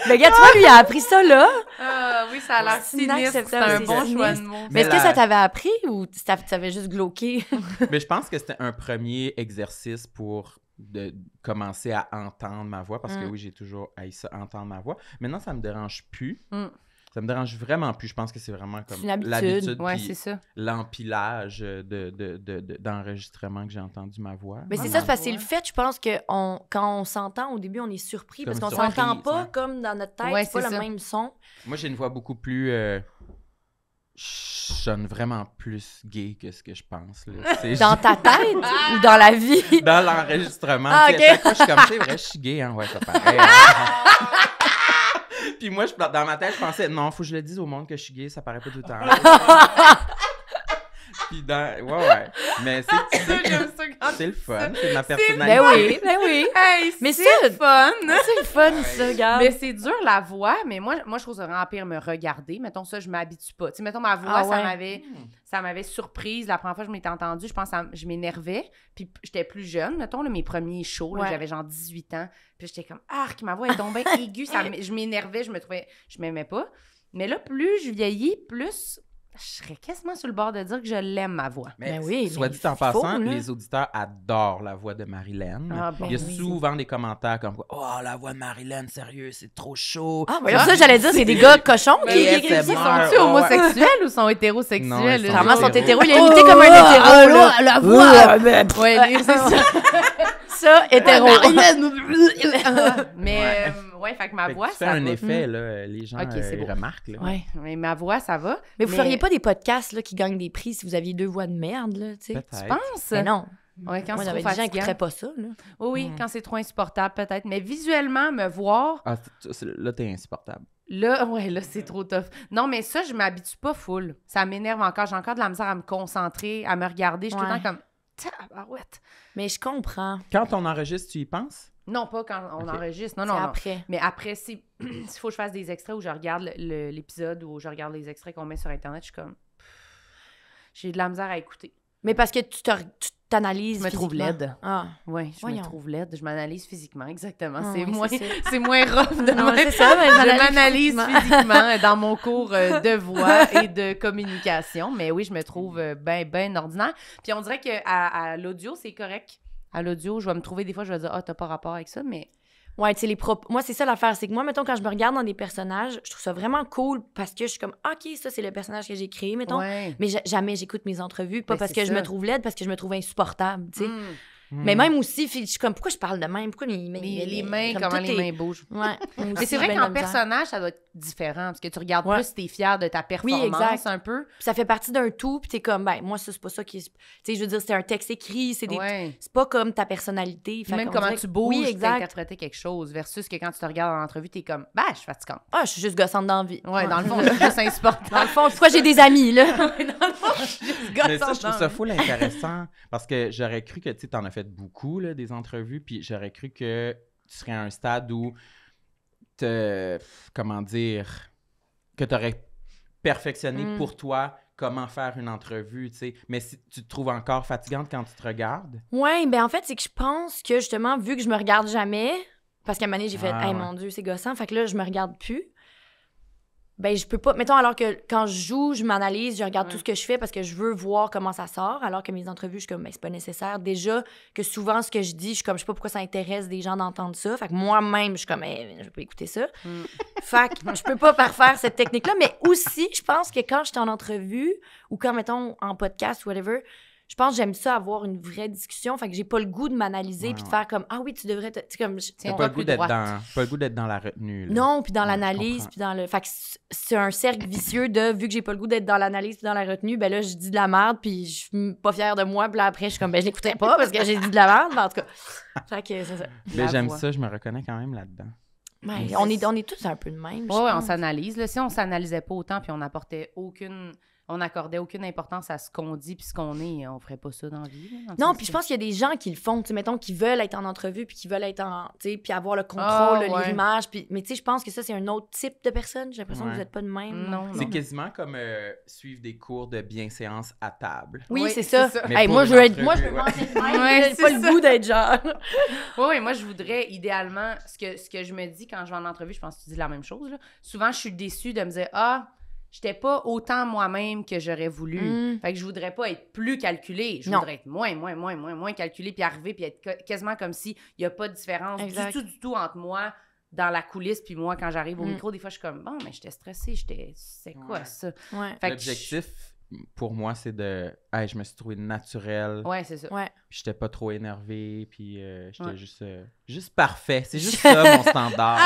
Mais gars, tu vois, lui, il a appris ça là. Ah oui, ça a l'air sinistre. C'est inacceptable, un bon choix de mots. Mais Mais est-ce que ça t'avait appris ou tu t'avais juste glauqué? Mais je pense que c'était un premier exercice pour de commencer à entendre ma voix, parce que Mm. oui, j'ai toujours haï ça, entendre ma voix. Maintenant, ça me dérange plus. Mm. Ça me dérange vraiment plus. Je pense que c'est vraiment comme C'est une habitude. l'habitude Ouais, puis c'est ça. l'empilage de, de, de- de- d'enregistrement que j'ai entendu ma voix. Mais c'est ça, c'est parce que c'est le fait, je pense que on, quand on s'entend au début, on est surpris parce qu'on s'entend pas ouais. comme dans notre tête, Ouais, c'est pas le même son. Moi, j'ai une voix beaucoup plus. Euh, je sonne vraiment plus gay que ce que je pense. là. [LAUGHS] C'est Dans ta tête ou dans la vie? [LAUGHS] dans l'enregistrement. Ah. À fois, je suis comme, c'est vrai, je suis gay, hein, ouais, ça paraît. hein. [LAUGHS] Puis moi, je, dans ma tête, je pensais, non, faut que je le dise au monde que je suis gay, ça paraît pas tout le temps. Puis dans, ouais, ouais. Mais c'est, [LAUGHS] c'est, le fun, c'est ma Ben personnalité. oui, ben oui. [LAUGHS] Hey, Mais c'est ça- fun! [LAUGHS] C'est le fun, ça, regarde. Mais c'est dur la voix, mais moi, moi je trouve ça vraiment pire me regarder. Mettons ça, je m'habitue pas. Tu sais, mettons ma voix, Ah ça ouais. m'avait ça m'avait surprise. La première fois que je m'étais entendue, je pense que je m'énervais. Puis j'étais plus jeune, mettons, là, mes premiers shows, Ouais. j'avais genre 18 ans. Puis j'étais comme, ah, ma voix est tombée aiguë. Ça, je m'énervais, je me trouvais, je m'aimais pas. Mais là, plus je vieillis, plus je serais quasiment sur le bord de dire que je l'aime, ma voix. Mais Ben oui, soit mais dit en passant, les auditeurs adorent la voix de Marilyn. Ah, bon, Il y a oui. souvent des commentaires comme quoi, Oh, la voix de Marilyn, sérieux, c'est trop chaud. Ah, voyons, ça, j'allais dire, c'est des gars cochons qui, Mais écrivent. Ouais, Sont-ils ouais. homosexuels ou sont Non, hétérosexuels? ils sont Clairement, sont hétéros. Il a imité comme un hétéro, là. la voix. Ouais, lui, c'est ça. [LAUGHS] Ça, hétéro. [LAUGHS] Mais, Ouais. euh, fait que ma Fait que voix, tu fais ça un va. effet, là, les gens Ok, c'est euh, remarquent. Là. Ouais. Mais ma voix, ça va. Mais vous Mais- feriez pas des podcasts là, qui gagnent des prix si vous aviez deux voix de merde, là, tu sais? Tu Peut-être. penses? Mais non. Ouais, quand Moi, c'est trop des gens pas ça, là. Oui, oui, Mm. quand c'est trop insupportable, peut-être. Mais visuellement, me voir, Ah, là, t'es insupportable. là, [LAUGHS] ouais, là, c'est trop tough. Non, mais ça, je m'habitue pas full. Ça m'énerve encore. J'ai encore de la misère à me concentrer, à me regarder. Je suis tout le Ouais. temps comme, tabarouette. Mais je comprends. Quand on enregistre, tu y penses? Non, pas quand on enregistre. Non, non, non. après. Mais après, si- [CLEARS THROAT] s'il faut que je fasse des extraits où je regarde l'épisode ou je regarde les extraits qu'on met sur Internet, je suis comme. J'ai de la misère à écouter. Mais parce que tu t'analyses Je me trouve laide. Ah. Oui, je Voyons. me trouve laide. Je m'analyse physiquement, exactement. Ah, c'est oui, moins, c'est moins rough de Non, c'est ça, mais [LAUGHS] Je m'analyse physiquement. physiquement dans mon cours euh, de [LAUGHS] voix et de communication. Mais oui, je me trouve bien, bien ordinaire. Puis on dirait qu'à à, l'audio, c'est correct. À l'audio, je vais me trouver des fois, je vais dire, ah, t'as pas rapport avec ça, mais. Ouais, tu sais, les propos. Moi, c'est ça l'affaire. C'est que moi, mettons, quand je me regarde dans des personnages, je trouve ça vraiment cool parce que je suis comme, OK, ça, c'est le personnage que j'ai créé, mettons. Ouais. Mais ja- jamais j'écoute mes entrevues, pas Ben, parce que je me trouve laide, parce que je me trouve insupportable, tu sais. Mm. Mais Hmm. même aussi, je suis comme, pourquoi je parle de même? Pourquoi mes, Les, les mains, comme comment les est- mains bougent. Ouais. Mais c'est vrai qu'en personnage, ça doit être différent parce que tu regardes Ouais. plus, t'es fier de ta performance exact. un peu. Puis ça fait partie d'un tout, puis t'es comme, ben, moi, ça, c'est pas ça qui. Tu sais, je veux dire, c'est un texte écrit, c'est des. Ouais. C'est pas comme ta personnalité. Fait même comment dirait tu bouges, Oui, tu exact. interpréter quelque chose versus que quand tu te regardes en entrevue, t'es comme, bah, je suis fatigante. Ah, je suis juste gossante d'envie. Ouais, dans le fond, je suis juste insupportable. Dans le fond, pourquoi j'ai des amis, là? [LAUGHS] dans le fond, je suis juste Mais ça, je gossante trouve ça full intéressant parce que j'aurais cru que tu en as fait beaucoup, là, des entrevues, puis j'aurais cru que tu serais à un stade où te. Comment dire. que tu aurais perfectionné Mm. pour toi comment faire une entrevue, tu sais. Mais si tu te trouves encore fatigante quand tu te regardes? Ouais, ben en fait, c'est que je pense que justement, vu que je me regarde jamais, parce qu'à un moment donné, j'ai fait, Ah, hey ouais. mon Dieu, c'est gossant, fait que là, je me regarde plus. Ben, je peux pas. Mettons, alors que quand je joue, je m'analyse, je regarde Ouais. tout ce que je fais parce que je veux voir comment ça sort, alors que mes entrevues, je suis comme, ben, c'est pas nécessaire. Déjà, que souvent, ce que je dis, je suis comme, je sais pas pourquoi ça intéresse des gens d'entendre ça. Fait que moi-même, je suis comme, je pas écouter ça. Mm. Fait que je peux pas parfaire cette technique-là, mais aussi, je pense que quand je suis en entrevue ou quand, mettons, en podcast whatever, je pense que j'aime ça avoir une vraie discussion. Fait que j'ai pas le goût de m'analyser Ouais, puis de faire comme, ah oui, tu devrais. te- Tu sais, comme. T'as pas le goût d'être dans, pas le goût d'être dans la retenue. là. Non, puis dans Ouais, l'analyse, puis dans le. Fait que c'est un cercle vicieux de vu que j'ai pas le goût d'être dans l'analyse puis dans la retenue, ben là, je dis de la merde, puis je suis pas fière de moi, puis là, après, je suis comme, ben, je l'écouterai pas parce que j'ai dit de la merde, mais en tout cas. [LAUGHS] Fait que c'est ça. Mais j'aime ça, je me reconnais quand même là-dedans. Ouais, on, est, on est tous un peu de même. ouais, on s'analyse. là. Si on s'analysait pas autant puis on apportait aucune. On accordait aucune importance à ce qu'on dit puis ce qu'on est, on ferait pas ça dans la vie. là, dans le Non, puis je pense qu'il y a des gens qui le font, tu sais, mettons, qui veulent être en entrevue, puis qui veulent être en, tu sais, puis avoir le contrôle, Ah, le- ouais. l'image, puis, mais tu sais, je pense que ça, c'est un autre type de personne. J'ai l'impression que vous êtes pas de même. Non, C'est quasiment comme euh, suivre des cours de bienséance à table. Oui, Oui, c'est ça. ça. Hey, moi, je veux être, moi, je veux Ouais, pas le goût d'être genre. [LAUGHS] Oui, oui, moi, je voudrais idéalement, ce que, ce que je me dis quand je vais en entrevue, je pense que tu dis la même chose. là. Souvent, je suis déçue de me dire Ah, j'étais pas autant moi-même que j'aurais voulu. Mm. Fait que je voudrais pas être plus calculée. Je Non. voudrais être moins, moins, moins, moins, moins calculée, puis arriver, puis être quasiment comme s'il y a pas de différence Exact. du tout, du tout entre moi dans la coulisse, puis moi, quand j'arrive au Mm. micro, des fois, je suis comme, bon, mais j'étais stressée, j'étais, c'est quoi Ouais. ça? Ouais. Fait que L'objectif, pour moi, c'est de. Hey, je me suis trouvé naturel. Ouais, c'est ça. Ouais. Puis j'étais pas trop énervé. Puis euh, j'étais Ouais. juste, euh, juste parfait. C'est juste [LAUGHS] ça, mon standard.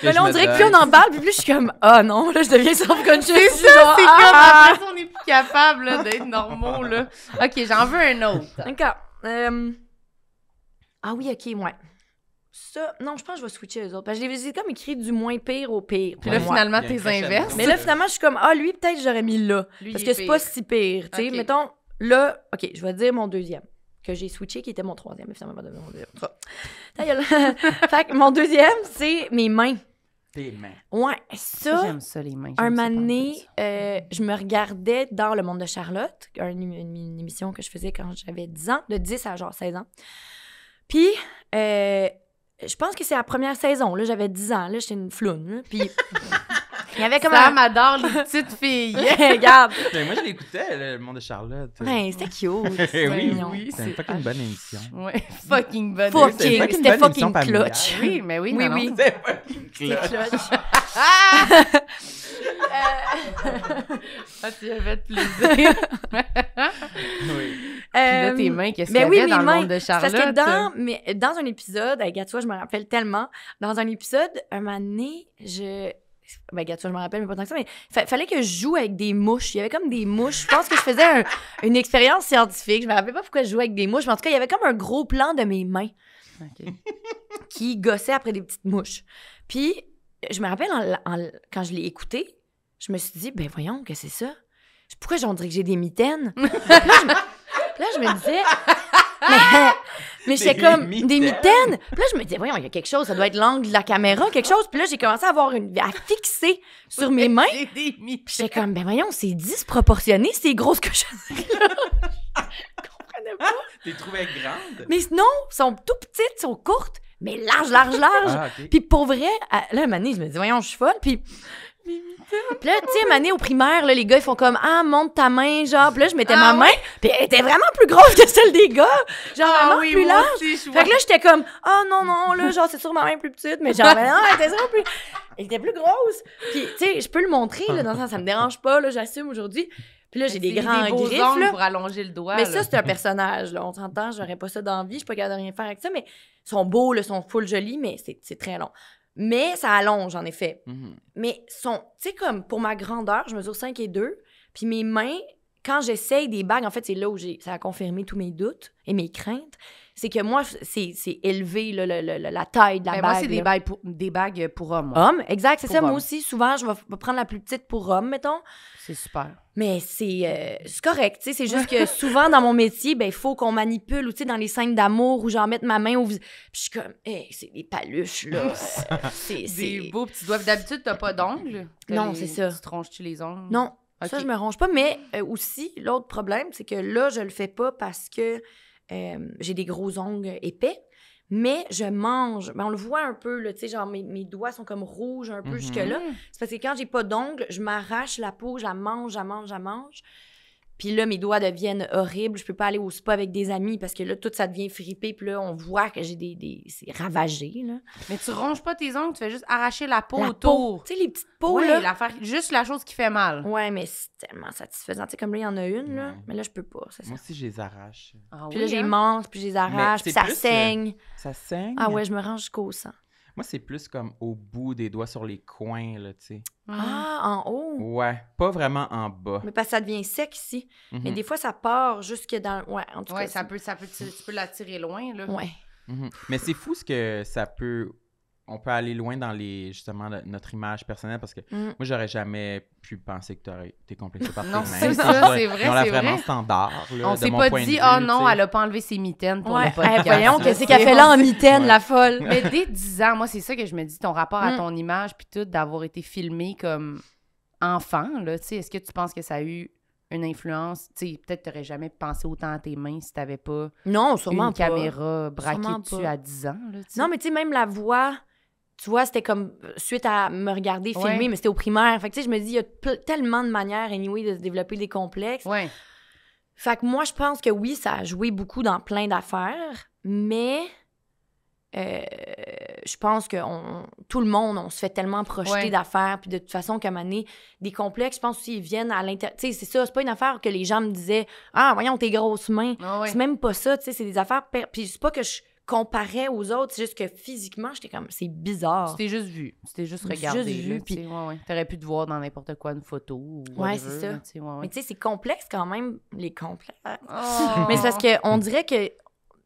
que Mais là, on dirait que plus on en parle, puis plus je suis comme, ah non, là, je deviens self-conscious. C'est ça, c'est ah! comme après ça, on n'est plus capable là, d'être normaux, là. [LAUGHS] OK, j'en veux un autre. D'accord. Euh, Ah oui, ok, ouais. Ça, non, je pense que je vais switcher les autres. Parce que je les ai comme écrit du moins pire au pire. Puis pour là, moi. finalement, t'es inverse. Mais là, finalement, je suis comme, ah, lui, peut-être j'aurais mis là. Lui, Parce que est c'est pas si pire. Tu sais, Ok. mettons, là, ok, je vais dire mon deuxième. Que j'ai switché, qui était mon troisième. Mais finalement, mon deuxième. Ça. Ta gueule. [LAUGHS] fait que mon deuxième, c'est mes mains. Tes mains. Ouais, ça. J'aime ça, les mains. Un pas euh, je me regardais dans Le Monde de Charlotte, un- une, une émission que je faisais quand j'avais 10 ans, de 10 à genre 16 ans. Puis, euh, je pense que c'est la première saison. Là, j'avais 10 ans. Là, j'étais une floune. Puis, [LAUGHS] il y avait comme Sam adore les petites filles. un... [LAUGHS] Regarde. Ben, moi, je l'écoutais, le monde de Charlotte. Ben, c'était cute. Eh [LAUGHS] oui, mignon. oui. C'est une fucking bonne émission. Ouais, [LAUGHS] fucking bonne. Fucking- c'était fucking clutch. Oui, mais oui, Oui, non, oui. non. C'est fucking clutch. clutch. Ah, tu as fait plaisir. Oui. Puis là, Euh, tes mains, qu'est-ce qu'il ben y oui, avait dans le mains. monde de C'est Parce Charlotte? que dans, mais, dans un épisode, tu vois, je me rappelle tellement, dans un épisode, un moment donné, je... Ben, vois, je me rappelle, mais pas tant que ça, mais fa- fallait que je joue avec des mouches. Il y avait comme des mouches. Je pense que je faisais un- une expérience scientifique. Je me rappelle pas pourquoi je jouais avec des mouches, mais en tout cas, il y avait comme un gros plan de mes mains [LAUGHS] qui gossait après des petites mouches. Puis, je me rappelle, en- en- quand je l'ai écouté, je me suis dit, ben voyons, que c'est ça? Pourquoi j'en dirais que j'ai des mitaines? Là, je me, puis là, je me disais, mais, mais j'étais comme, des mitaines? mitaines? Puis là, je me disais, voyons, il y a quelque chose, ça doit être l'angle de la caméra, quelque chose. Puis là, j'ai commencé à avoir une, à fixer sur mes mains. J'étais comme, ben voyons, c'est disproportionné, c'est gros ce que je comprenais pas. T'es trouvé grande? Mais non, sont tout petites, sont courtes, mais larges, larges, larges. Ah, ok. Puis pour vrai, à- là, année, je me dis, voyons, je suis folle. Puis, puis là, tu sais, année au primaire, là, les gars, ils font comme, ah, monte ta main, genre. Puis là, je mettais Ah ma main, puis elle était vraiment plus grosse que celle des gars. Genre, Ah vraiment oui, plus large. aussi, Fait que là, j'étais comme, oh non, non, là, genre, c'est sur ma main plus petite, mais genre, non, elle était vraiment plus. Elle était plus grosse. Puis, tu sais, je peux le montrer, là, dans le sens, ça me dérange pas, là, j'assume aujourd'hui. Puis là, j'ai des grands beaux griffes, là. pour allonger le doigt. Mais là. ça, c'est un personnage, là. On s'entend, j'aurais pas ça d'envie, je suis pas capable de rien faire avec ça, mais ils sont beaux, là, ils sont full jolis, mais c'est très long. Mais ça allonge, en effet. Mhm. Mais sont, tu sais, comme pour ma grandeur, je mesure 5 et 2, puis mes mains, quand j'essaye des bagues, en fait, c'est là où j'ai, ça a confirmé tous mes doutes et mes craintes, c'est que moi, c'est, élevé, là, le- le- le- la taille de la Ben, bague. moi, c'est des bagues pour, des bagues pour hommes. moi. Homme, exact, c'est ça. Moi aussi, souvent, je vais prendre la plus petite pour homme, mettons. C'est super. Mais c'est euh, c'est correct, tu sais. C'est juste que [LAUGHS] souvent, dans mon métier, ben, il faut qu'on manipule, ou tu sais, dans les scènes d'amour, où j'en mette ma main au vis- Puis je suis comme, hey, c'est des paluches, là. [LAUGHS] c'est... Des beaux petits doigts. D'habitude, t'as pas d'ongles? Non, les- c'est ça. Tu tronches-tu les ongles? Non, ça, je me ronge pas. Mais euh, aussi, l'autre problème, c'est que là, je le fais pas parce que euh, j'ai des gros ongles épais. Mais je mange. Ben, on le voit un peu, là, tu sais, genre mes, mes doigts sont comme rouges un peu jusque-là. C'est parce que quand j'ai pas d'ongles, je m'arrache la peau, je la mange, je la mange, je la mange. Puis là, mes doigts deviennent horribles. Je peux pas aller au spa avec des amis parce que là, tout ça devient fripé. Puis là, on voit que j'ai des... des... C'est ravagé, là. Mais tu ronges pas tes ongles, tu fais juste arracher la peau La autour. Tu sais, les petites peaux, Ouais, là. juste la chose qui fait mal. Ouais, mais c'est tellement satisfaisant. Tu sais, comme là, il y en a une, là. Ouais. Mais là, je peux pas, c'est ça. Moi aussi, je les arrache. Ah Puis là, j'ai hein? mange, puis je les arrache, puis ça plus, euh, saigne. Ça saigne? Ah ouais, je me range jusqu'au sang. Moi, c'est plus comme au bout des doigts sur les coins, là, tu sais. Ah, en haut? Ouais, pas vraiment en bas. Mais parce que ça devient sec ici. Mais Mhm. des fois, ça part jusque dans. Ouais, en tout Ouais, cas. ça peut, ça peut, tu, tu peux la tirer loin, là. Ouais. Mhm. Mais c'est fou ce que ça peut. On peut aller loin dans les justement le- notre image personnelle parce que Mm. moi j'aurais jamais pu penser que t'aurais été complexé par tes Non, c'est Tu ça, c'est vrai, l'air c'est vraiment vrai. standard. Là, On s'est pas dit, oh tu non, elle a pas enlevé ses mitaines pour Ouais. le podcast. Hey, voyons, qu'est-ce c'est- qu'elle fait là en mitaine, Ouais. la folle? Mais dès 10 ans, moi, c'est ça que je me dis, ton rapport à Mm. ton image, puis tout, d'avoir été filmé comme enfant, là, tu sais, est-ce que tu penses que ça a eu une influence? Tu sais, peut-être t'aurais jamais pensé autant à tes mains si t'avais pas Non, sûrement une pas. caméra braquée Sûrement dessus pas. à 10 ans, là, tu. Non, mais tu sais, même la voix, tu vois, c'était comme euh, suite à me regarder filmer, Ouais. mais c'était au primaire. Fait que, tu sais, je me dis, il y a tellement de manières, anyway, de se développer des complexes. Ouais. Fait que moi, je pense que oui, ça a joué beaucoup dans plein d'affaires, mais euh, je pense que on- tout le monde, on se fait tellement projeter Ouais. d'affaires, puis de toute façon, comme année, des complexes, je pense aussi, ils viennent à l'intérieur. Tu sais, c'est ça, c'est pas une affaire que les gens me disaient « Ah, voyons, tes grosses mains. Ah ouais. C'est même pas ça, tu sais, c'est des affaires... per- Puis c'est pas que je comparais aux autres, c'est juste que physiquement, j'étais comme, c'est bizarre. Tu t'es juste vu. Tu t'es juste regardé. juste là, sais, puis- ouais, ouais. T'aurais pu te voir dans n'importe quoi, une photo ou Ouais, c'est ça. là, ouais. Mais tu sais, c'est complexe quand même, les complexes. Oh. [LAUGHS] Mais c'est parce qu'on dirait que, tu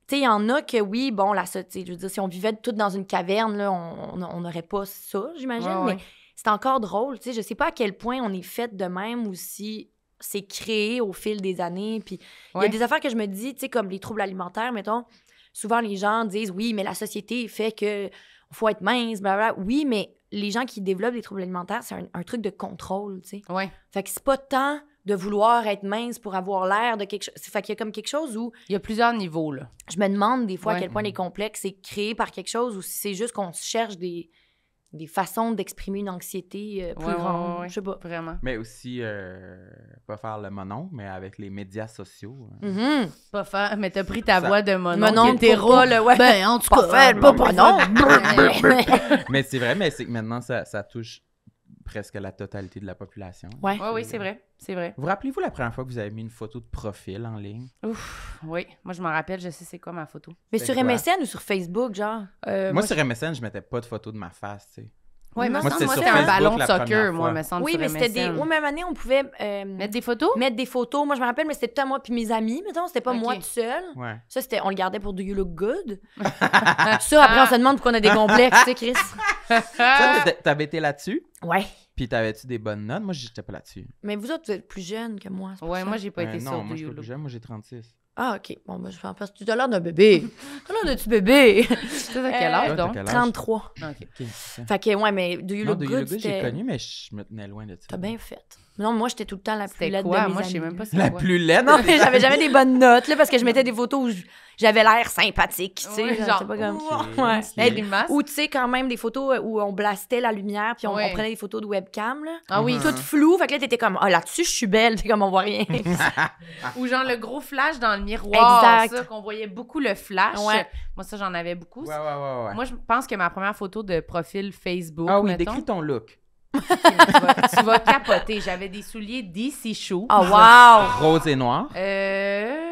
sais, il y en a que oui, bon, tu sais, je veux dire, si on vivait toutes dans une caverne, là, on n'aurait pas ça, j'imagine. Mais c'est encore drôle, tu sais. Je sais pas à quel point on est fait de même ou si c'est créé au fil des années. Puis il y a des affaires que je me dis, tu sais, comme les troubles alimentaires, mettons. Souvent, les gens disent, oui, mais la société fait que faut être mince, blablabla. Oui, mais les gens qui développent des troubles alimentaires, c'est un, un truc de contrôle, tu sais. Ouais. Fait que c'est pas tant de vouloir être mince pour avoir l'air de quelque chose. Fait qu'il y a comme quelque chose où Il y a plusieurs niveaux, là. je me demande des fois Ouais. à quel point les complexes c'est créé par quelque chose ou si c'est juste qu'on cherche des, des façons d'exprimer une anxiété euh, plus Ouais, grande. ouais, ouais. Je sais pas. Vraiment. Mais aussi, euh, pas faire le monon, mais avec les médias sociaux. euh, Mhm. Pas faire, mais t'as pris ta Ça- voix de mon Mon oncle oncle hétéro. pour pas le- ouais. Ben, en tout Pas cas. faire, pas- pas non. mais c'est vrai, mais c'est que maintenant, ça, ça touche presque la totalité de la population. Ouais. Ouais, oui, c'est vrai. C'est vrai. Vous rappelez-vous la première fois que vous avez mis une photo de profil en ligne? Ouf. Oui. Moi, je m'en rappelle, je sais c'est quoi ma photo. Mais sur quoi? MSN ou sur Facebook, genre? Euh, moi, sur MSN, je mettais pas de photo de ma face, tu sais. Ouais, Moi, me c'était moi, un ballon de soccer, moi, me semble. Oui, mais c'était des. Oui, même année, on pouvait euh, Mettre des photos? mettre des photos. Moi, je me rappelle, mais c'était tout à moi puis mes amis, mettons. C'était pas moi tout seul. Ouais. Ça, c'était. On le gardait pour Do You Look Good? [LAUGHS] ça, après, on se demande pourquoi on a des complexes, tu sais, Chris. [LAUGHS] Ça, t'avais été là-dessus? Ouais. Puis t'avais-tu des bonnes notes? Moi, j'étais pas là-dessus. Mais vous autres, vous êtes plus jeunes que moi. Ouais, ça. moi, j'ai pas Euh, été non, sur moi, suis You pas plus Look. jeune. Moi, j'ai 36. Ah, OK. Bon, ben, je pense parce que tu as l'air d'un bébé. [LAUGHS] Tu as l'air d'un petit bébé. Tu à quel Euh, âge, donc? quel âge? 33. Ah, OK. Fait que, ouais, mais Do You Look de Good, You Look Good, j'ai c'était... connu, mais je me tenais loin de ça. T'as bien fait. Non, moi, j'étais tout le temps la plus laide quoi? de mes Moi, je sais même pas La quoi. plus laide? Non, mais j'avais jamais des bonnes notes, là, parce que je mettais des photos où j'avais l'air sympathique, tu sais. Genre, pas comme... Ouais. Ou, tu sais, quand même, des photos où on blastait la lumière, puis on, prenait des photos de webcam, là. Ah oui. Toutes floues, fait que là, t'étais comme, ah, là-dessus, je suis belle, [LAUGHS] t'es comme, on voit rien. [LAUGHS] Ou genre le gros flash dans le miroir. Exact. Ça, qu'on voyait beaucoup le flash. Ouais. Moi, ça, j'en avais beaucoup. Ouais, ouais, ouais, ouais. Moi, je pense que ma première photo de profil Facebook, ah oui, mettons, décris ton look. Tu, vas, tu vas capoter. J'avais des souliers DC Shoes. Oh, wow! Rose et noir? Euh...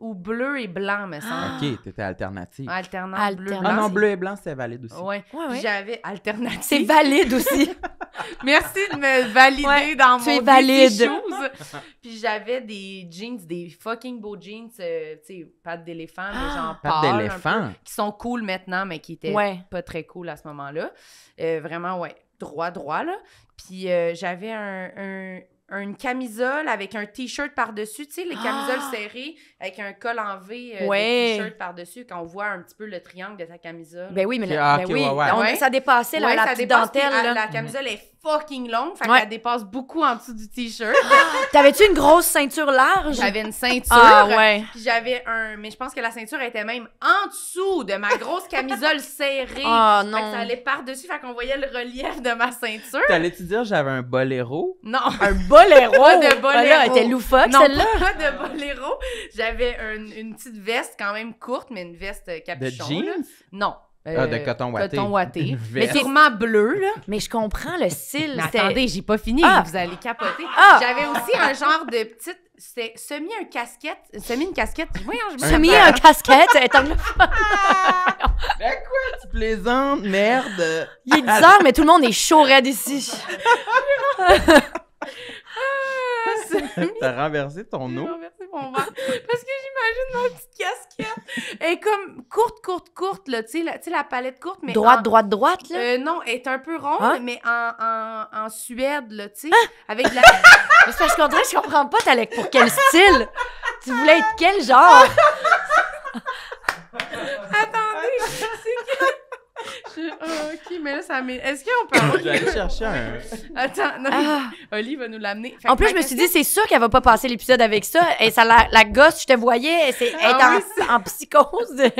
Ou bleu et blanc, me semble. Ok, t'étais alternative. Alternant, bleu, Ah non, bleu et blanc, c'est valide aussi. Ouais. Ouais, ouais. J'avais alternative. C'est valide aussi. [LAUGHS] Merci de me valider Ouais, dans tu mon es valide. DC Shoes. Puis j'avais des jeans, des fucking beaux jeans, euh, tu sais, pattes d'éléphant, mais genre Patte pâles, un d'éléphant. qui sont cool maintenant, mais qui étaient Ouais. pas très cool à ce moment-là. Euh, vraiment, ouais, droit, droit, là. Puis euh, j'avais un, un- une camisole avec un T-shirt par-dessus, tu sais, les camisoles Ah! serrées avec un col en V euh, Ouais. T-shirt par-dessus, quand on voit un petit peu le triangle de ta camisole. Ben oui, mais là, ah, ben oui. ouais, ouais. On- Ouais. ça dépassait la, Ouais, la ça petite dépasse, puis dentelle, la, là. la camisole est fucking longue, fait Ouais. qu'elle dépasse beaucoup en dessous du T-shirt. [LAUGHS] T'avais-tu une grosse ceinture large? J'avais une ceinture. Ah, ouais. Puis j'avais un. Mais je pense que la ceinture était même en dessous de ma grosse camisole [LAUGHS] serrée. Ah, Fait que non. ça allait par-dessus, fait qu'on voyait le relief de ma ceinture. T'allais-tu dire j'avais un boléro? Non. Un boléro! Pas de boléro. Ah, elle était loufoque, non, celle-là. pas de boléro. J'avais un- une petite veste quand même courte, mais une veste euh, De capuchon. jeans? là. Non. Ah, de Euh, coton watté. Coton watté. [LAUGHS] Mais veste. sûrement bleu, là. Mais je comprends le style. Mais attendez, j'ai pas fini, Ah. vous allez capoter. Ah. J'avais aussi un genre de petite. C'était semi un casquette. Semi une casquette. Voyons, je me J'ai mis un casquette. Ben [LAUGHS] quoi, tu plaisantes? Merde! Il est 10 heures, mais tout le monde est chaud raide ici. [LAUGHS] [LAUGHS] T'as renversé ton J'ai eau? renversé mon verre. Parce que j'imagine ma petite casquette. Elle est comme courte, courte, courte, là. Tu sais, la, tu sais, la palette courte, mais. droite, en- droite, droite, là? Euh, non, elle est un peu ronde, Hein? mais en, en, en Suède, là, tu sais. Avec de la. [LAUGHS] Mais c'est parce qu'on dirait que je comprends pas, t'allais pour quel style? Tu voulais être quel genre? [LAUGHS] [LAUGHS] Ah, ok, mais là, ça m'est. Est-ce qu'on peut avoir. Je vais aller chercher un. [LAUGHS] Attends, non, Ah. Oli va nous l'amener. En plus, je me suis dit, c'est sûr qu'elle va pas passer l'épisode avec ça. Et ça, la, la gosse, je te voyais, elle, elle est Ah en, psychose de,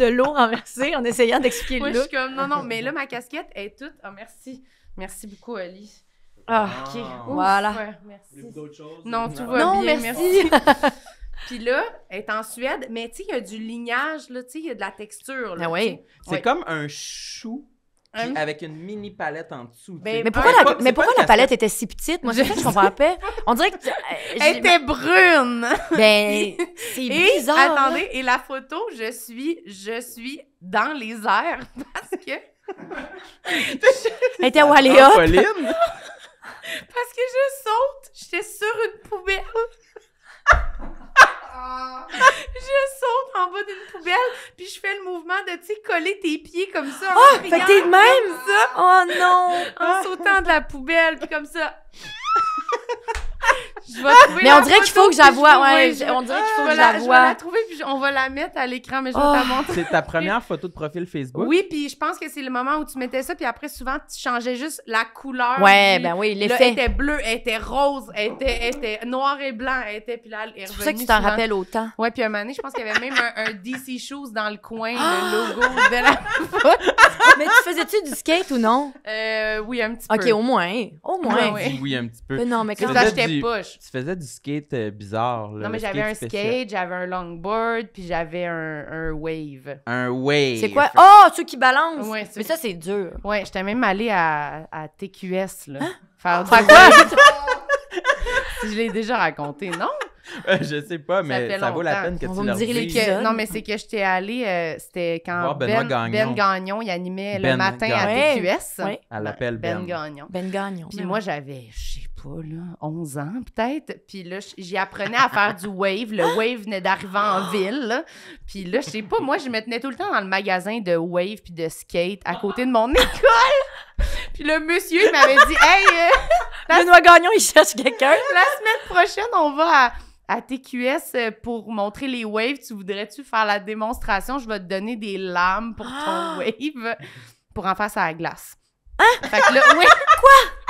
de l'eau renversée en essayant d'expliquer Moi, le je suis comme, non, non, mais là, ma casquette est toute. Ah, merci. Merci beaucoup, Oli. Ah, Ok. Ah. Ouf, Voilà. ouais, merci. Choses? Non, tout Non. va Non, bien, merci. [LAUGHS] Puis là, elle est en Suède, mais tu sais, il y a du lignage, là, tu sais, il y a de la texture. Là, Ah sais. C'est Ouais. comme un chou puis Hum. avec une mini palette en dessous. Ben. Mais pourquoi, Ah, la, pas- mais pourquoi palette était si petite? Moi, que je comprends pas. On dirait que. euh, [LAUGHS] Elle était brune! [LAUGHS] Ben, c'est Et bizarre. là. attendez, et la photo, je suis, je suis dans les airs [LAUGHS] parce que Elle était à Waléa. Pauline? parce que je saute, j'étais sur une poubelle. [LAUGHS] je saute en bas d'une poubelle, puis je fais le mouvement de, tu sais, coller tes pieds comme ça. Ah, fait que t'es de même? ça, Oh non! en sautant de la poubelle, puis comme ça. [LAUGHS] Je vais trouver Mais on dirait qu'il faut que je- Ouais, oui, je- on dirait qu'il faut que je la je vais la trouver, puis je- on va la mettre à l'écran, mais je vais Oh. te la montrer. C'est ta première photo de profil Facebook? Oui, puis je pense que c'est le moment où tu mettais ça, puis après, souvent, tu changeais juste la couleur. Ouais, ben oui, Là, elle l'effet. était bleue, elle était rose, elle était, elle était noir et blanc, elle était, puis là, elle est C'est pour ça que tu t'en rappelles autant. Ouais, puis un moment donné, je pense qu'il y avait même un, un DC Shoes dans le coin, Ah! le logo de la Mais tu faisais-tu du skate ou non? Euh, oui, un petit Ok, peu. au moins. Au moins. Ouais, ouais. Dis oui, un petit peu. Mais non, mais quand parce faisais Tu faisais du skate euh, bizarre. là, Non, mais le j'avais un skate, j'avais un longboard, puis j'avais un, un wave. Un wave. C'est quoi? Oh, ceux qui balancent! Ouais, mais ça, c'est dur. Ouais, j'étais même allée à, à TQS, là. Faire, Faire du quoi? [LAUGHS] je l'ai déjà raconté, non? Euh, je sais pas, mais ça, vaut la peine que On tu dire dises. non, mais c'est que j'étais allée, euh, c'était quand Benoît ben, Gagnon. Ben Gagnon, il animait Ben le matin à. TQS. Ouais. Elle l'appelle Ben. Ben Gagnon. Ben Gagnon. Puis moi, j'avais, je sais pas, là, 11 ans peut-être. Puis là, j'y apprenais à faire du wave. Le wave venait d'arriver en ville. là. Puis là, je sais pas, moi, je me tenais tout le temps dans le magasin de wave puis de skate à côté de mon [LAUGHS] école. Puis le monsieur, il m'avait dit, hey, euh, [LAUGHS] Benoît Gagnon, il cherche quelqu'un. [LAUGHS] la semaine prochaine, on va à, à TQS euh, pour montrer les waves. Tu voudrais-tu faire la démonstration? Je vais te donner des lames pour ton Ah! wave pour en faire ça à la glace. Hein? Fait que là, oui. C'est-